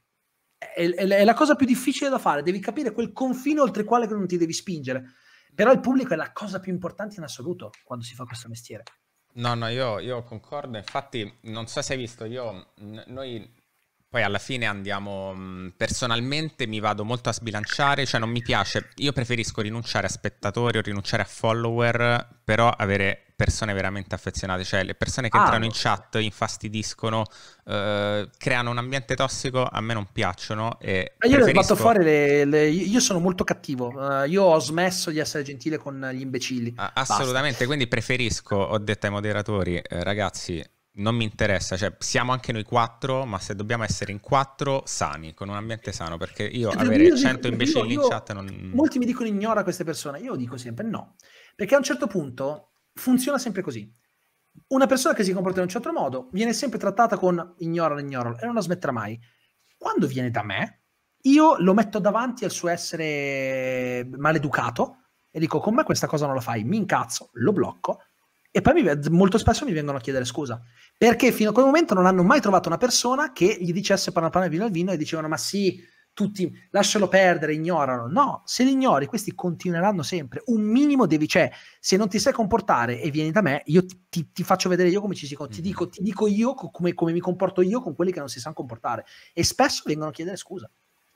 È, è, è, la cosa più difficile da fare, devi capire quel confine oltre il quale non ti devi spingere. Però il pubblico è la cosa più importante in assoluto quando si fa questo mestiere. No, no, io, io concordo. Infatti, non so se hai visto, io, n- noi poi alla fine andiamo, mm, personalmente mi vado molto a sbilanciare, cioè non mi piace, io preferisco rinunciare a spettatori o rinunciare a follower, però avere persone veramente affezionate, cioè le persone che ah, entrano in chat infastidiscono, eh, creano un ambiente tossico, a me non piacciono. E io preferisco... ho fatto fuori le, le, Io sono molto cattivo, uh, io ho smesso di essere gentile con gli imbecilli. Ah, assolutamente, Basta. quindi preferisco, ho detto ai moderatori, eh, ragazzi, non mi interessa, cioè siamo anche noi quattro, ma se dobbiamo essere in quattro sani, con un ambiente sano, perché io avere io 100 imbecilli in chat non... Molti mi dicono ignora queste persone, io dico sempre no, perché a un certo punto funziona sempre così. Una persona che si comporta in un certo modo viene sempre trattata con ignoralo, ignoralo, e non la smetterà mai. Quando viene da me, io lo metto davanti al suo essere maleducato e dico con me questa cosa non la fai, mi incazzo, lo blocco e poi mi, molto spesso mi vengono a chiedere scusa perché fino a quel momento non hanno mai trovato una persona che gli dicesse parla pane vino al vino e dicevano ma sì tutti lascialo perdere ignorano no se li ignori questi continueranno sempre un minimo devi cioè se non ti sai comportare e vieni da me io ti, ti, ti faccio vedere io come ci si mm-hmm. ti, dico, ti dico io come, come mi comporto io con quelli che non si sanno comportare e spesso vengono a chiedere scusa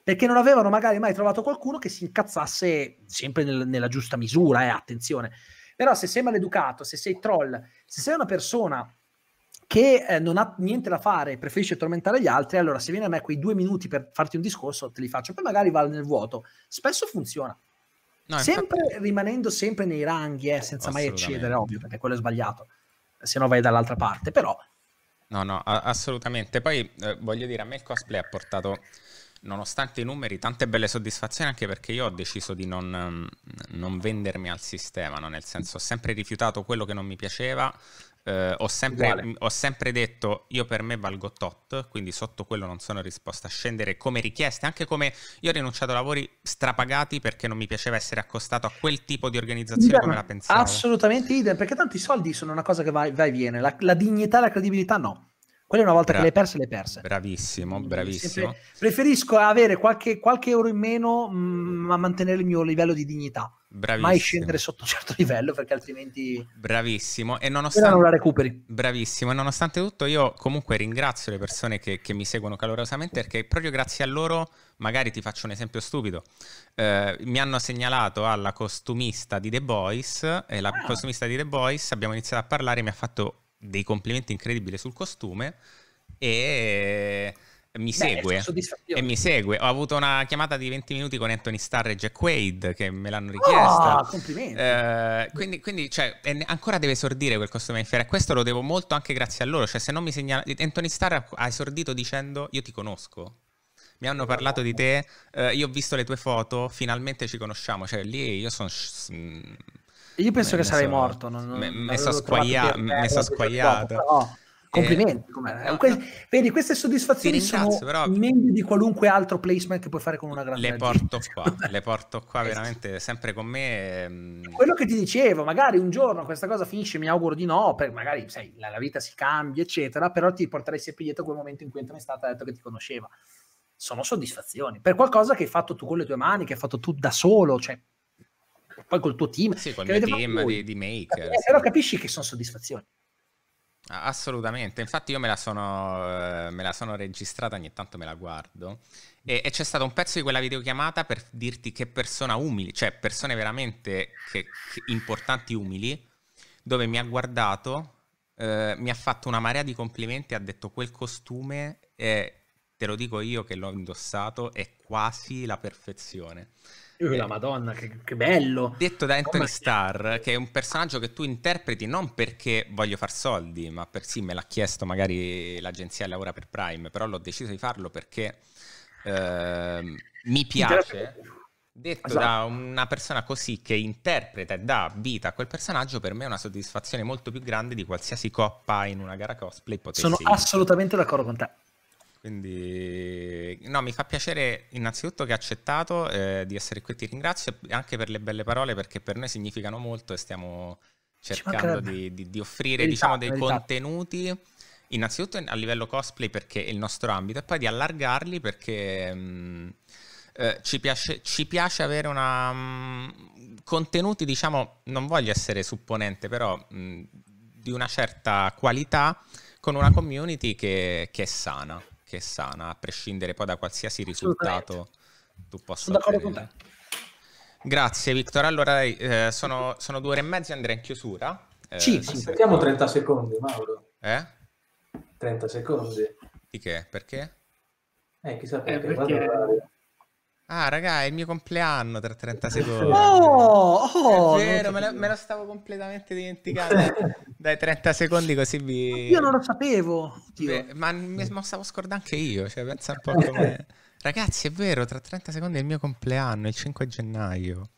perché non avevano magari mai trovato qualcuno che si incazzasse sempre nel, nella giusta misura, eh, attenzione. Però se sei maleducato, se sei troll, se sei una persona che eh, non ha niente da fare, preferisce tormentare gli altri, allora se viene a me quei due minuti per farti un discorso, te li faccio, poi magari va nel vuoto. Spesso funziona. No, sempre infatti... rimanendo sempre nei ranghi, eh, senza mai eccedere, ovvio, perché quello è sbagliato. Se no vai dall'altra parte, però... No, no, assolutamente. Poi eh, voglio dire, a me il cosplay ha portato nonostante i numeri, tante belle soddisfazioni anche perché io ho deciso di non, mm, non vendermi al sistema, no? nel senso ho sempre rifiutato quello che non mi piaceva, eh, ho, sempre, ho, sempre, detto io per me valgo tot, quindi sotto quello non sono disposto a scendere come richieste, anche come io ho rinunciato a lavori strapagati perché non mi piaceva essere accostato a quel tipo di organizzazione idem, come la pensavo. Assolutamente idem, perché tanti soldi sono una cosa che va, va e viene, la, la dignità e la credibilità no. Quelle una volta Bra- che le hai perse, le hai perse. Bravissimo, bravissimo. Sempre, preferisco avere qualche, qualche, euro in meno, mm, ma mantenere il mio livello di dignità. Bravissimo. Mai scendere sotto un certo livello perché altrimenti... Bravissimo. E nonostante... non la recuperi. Bravissimo. E nonostante tutto io comunque ringrazio le persone che, che mi seguono calorosamente perché proprio grazie a loro, magari ti faccio un esempio stupido, eh, mi hanno segnalato alla costumista di The Boys e la ah. costumista di The Boys abbiamo iniziato a parlare e mi ha fatto dei complimenti incredibili sul costume e mi Beh, segue e mi segue. Ho avuto una chiamata di 20 minuti con Anthony Starr e Jack Wade che me l'hanno richiesta. Oh, complimenti. Eh, quindi, quindi cioè, ancora deve esordire quel costume in fiera. Questo lo devo molto anche grazie a loro. Cioè, se non mi segnala Anthony Starr ha esordito dicendo io ti conosco. Mi hanno parlato di te, eh, io ho visto le tue foto, finalmente ci conosciamo. Cioè, lì io sono io penso me, che sarei so, morto. Non, non, me, sono squaglia, squagliato. Però, complimenti. Eh, que- vedi, queste soddisfazioni sono però... meglio di qualunque altro placement che puoi fare con una grande Le porto qua, le porto qua veramente sempre con me. Ehm... Quello che ti dicevo, magari un giorno questa cosa finisce, mi auguro di no, per magari sai, la, la, vita si cambia, eccetera, però ti porterei sempre dietro quel momento in cui è stata detto che ti conosceva. Sono soddisfazioni per qualcosa che hai fatto tu con le tue mani, che hai fatto tu da solo, cioè poi col tuo team. Sì, con il team di, di, maker. Eh, sì. Però capisci che sono soddisfazioni. Assolutamente, infatti io me la, sono, eh, me la sono registrata, ogni tanto me la guardo e, e, c'è stato un pezzo di quella videochiamata per dirti che persona umili, cioè persone veramente che, che importanti umili, dove mi ha guardato, eh, mi ha fatto una marea di complimenti, ha detto quel costume, è, te lo dico io che l'ho indossato, è quasi la perfezione. Uh, la Madonna, che, che, bello! Detto da Anthony Starr, che è un personaggio che tu interpreti non perché voglio far soldi, ma per sì, me l'ha chiesto magari l'agenzia lavora per Prime, però l'ho deciso di farlo perché eh, mi piace. Detto esatto. da una persona così che interpreta e dà vita a quel personaggio, per me è una soddisfazione molto più grande di qualsiasi coppa in una gara cosplay potessi... Sono assolutamente d'accordo con te. Quindi, no, mi fa piacere innanzitutto che hai accettato eh, di essere qui. Ti ringrazio anche per le belle parole perché per noi significano molto e stiamo cercando di, di, di, offrire verità, diciamo, dei verità. contenuti. Innanzitutto a livello cosplay perché è il nostro ambito e poi di allargarli perché mh, mm, eh, ci, piace, ci, piace, avere una, mh, mm, contenuti, diciamo, non voglio essere supponente, però mh, mm, di una certa qualità con una community che, che è sana che è sana, a prescindere poi da qualsiasi risultato tu possa Sono d'accordo con te. Grazie Victor. Allora eh, sono, sono, due ore e mezza e andrei in chiusura. Eh, sì, sì. Aspettiamo 30 secondi, Mauro. Eh? 30 secondi. Di che? Perché? Eh, chissà eh, perché. Eh, perché... Ah, raga, è il mio compleanno tra 30 secondi. Oh, oh è vero, me lo, me lo, stavo completamente dimenticando. Dai 30 secondi così vi... Io non lo sapevo. Beh, ma mi lo stavo scordando anche io, cioè pensa un po' come... Ragazzi, è vero, tra 30 secondi è il mio compleanno, il 5 gennaio.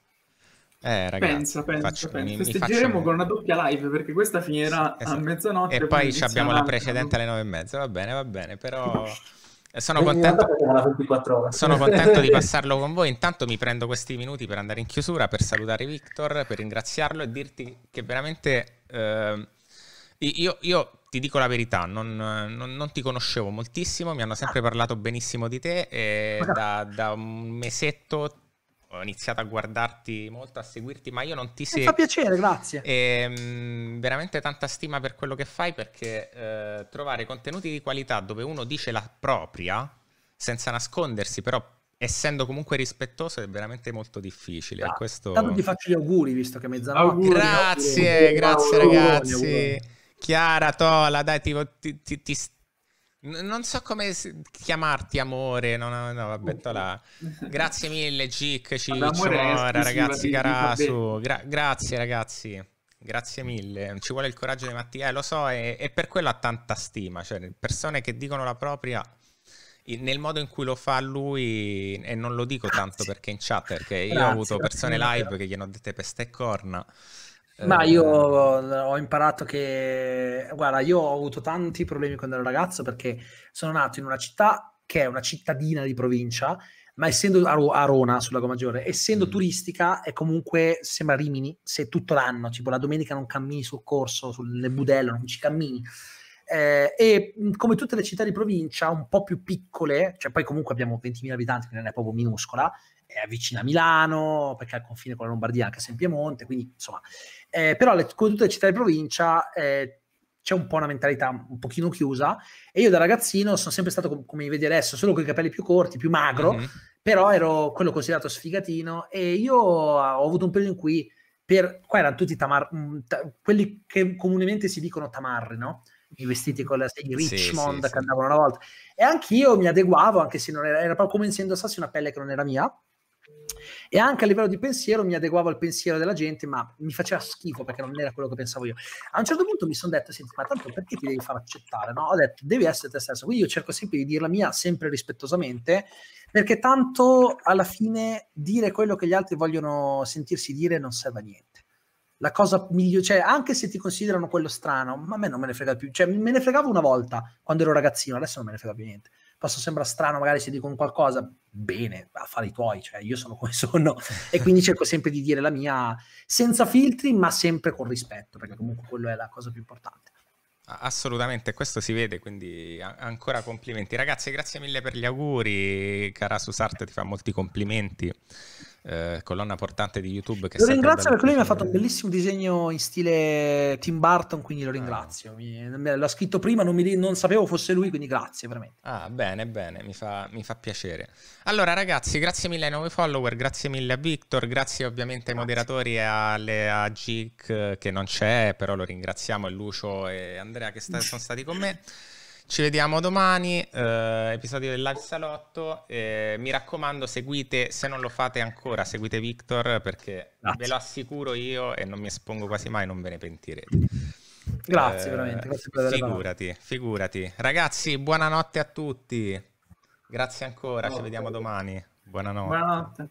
Eh, ragazzi, pensa, pensa, faccio, pensa. Mi, Festeggeremo faccio... con una doppia live perché questa finirà sì, esatto. a mezzanotte. E poi abbiamo la precedente alle 9 e mezza, va bene, va bene, però... Sono contento, sono contento, di passarlo con voi. Intanto mi prendo questi minuti per andare in chiusura, per salutare Victor, per ringraziarlo e dirti che veramente eh, io, io, ti dico la verità, non, non, non, ti conoscevo moltissimo, mi hanno sempre parlato benissimo di te e da, da un mesetto ho iniziato a guardarti molto, a seguirti, ma io non ti seguo. Mi fa piacere, grazie. E, mh, mm, veramente tanta stima per quello che fai perché eh, trovare contenuti di qualità dove uno dice la propria senza nascondersi, però essendo comunque rispettoso è veramente molto difficile. Ah, questo... Tanto ti faccio gli auguri visto che mezzanotte. Auguri, grazie, auguri, grazie auguri, ragazzi. Chiara, Tola, dai, ti, ti, ti, ti non so come chiamarti amore, no, no, no vabbè, tola. Grazie mille Gic, Ciccio, ragazzi, Carasu. Gra- grazie ragazzi, grazie mille. Ci vuole il coraggio di Mattia, eh, lo so, e, e, per quello ha tanta stima. Cioè, persone che dicono la propria nel modo in cui lo fa lui, e non lo dico tanto perché in chat, perché io grazie, ho avuto persone live che gli hanno dette peste e corna. Ma io eh, ho imparato che, guarda, io ho avuto tanti problemi quando ero ragazzo perché sono nato in una città che è una cittadina di provincia, ma essendo a Rona, sul Lago Maggiore, essendo mm. turistica, è comunque, sembra Rimini, se tutto l'anno, tipo la domenica non cammini sul corso, sul, budello, non ci cammini. Eh, e come tutte le città di provincia, un po' più piccole, cioè poi comunque abbiamo 20.000 abitanti, quindi non è proprio minuscola, è vicina a Milano, perché è al confine con la Lombardia, anche se in Piemonte, quindi insomma, eh, però le, come tutte le città di provincia eh, c'è un po' una mentalità un pochino chiusa e io da ragazzino sono sempre stato com- come mi vedi adesso, solo con i capelli più corti, più magro, mm-hmm. però ero quello considerato sfigatino e io ho avuto un periodo in cui per, qua erano tutti tamar, mm, ta, quelli che comunemente si dicono tamarri, no? i vestiti con la serie Richmond sì, sì, che andavano una volta e anch'io mi adeguavo anche se non era, era proprio come se indossassi una pelle che non era mia e anche a livello di pensiero mi adeguavo al pensiero della gente, ma mi faceva schifo perché non era quello che pensavo io. A un certo punto mi sono detto, senti, ma tanto perché ti devi far accettare? No? Ho detto, devi essere te stesso. Quindi io cerco sempre di dire la mia, sempre rispettosamente, perché tanto alla fine dire quello che gli altri vogliono sentirsi dire non serve a niente. La cosa migliore, cioè anche se ti considerano quello strano, ma a me non me ne frega più. Cioè, me ne fregavo una volta quando ero ragazzino, adesso non me ne frega più niente posso sembrare strano magari se dicono qualcosa, bene, affari tuoi, cioè io sono come sono e quindi cerco sempre di dire la mia senza filtri ma sempre con rispetto, perché comunque quello è la cosa più importante. Assolutamente, questo si vede, quindi ancora complimenti. Ragazzi, grazie mille per gli auguri. Cara Susarte ti fa molti complimenti eh, colonna portante di YouTube. Che lo ringrazio perché lui mi ha fatto un bellissimo disegno in stile Tim Burton, quindi lo ah. ringrazio. Ah. l'ha scritto prima, non, mi, non, sapevo fosse lui, quindi grazie veramente. Ah, bene, bene, mi fa, mi fa, piacere. Allora ragazzi, grazie mille ai nuovi follower, grazie mille a Victor, grazie ovviamente ai moderatori e alle, a Gic che non c'è, però lo ringraziamo, e Lucio e Andrea che sta, sono stati con me. Ci vediamo domani, eh, episodio del live salotto. Eh, mi raccomando, seguite, se non lo fate ancora, seguite Victor perché Grazie. ve lo assicuro io e non mi espongo quasi mai, non ve ne pentirete. Grazie, eh, veramente. Grazie per figurati, figurati. Ragazzi, buonanotte a tutti. Grazie ancora, ci vediamo domani. Buonanotte. Buonanotte.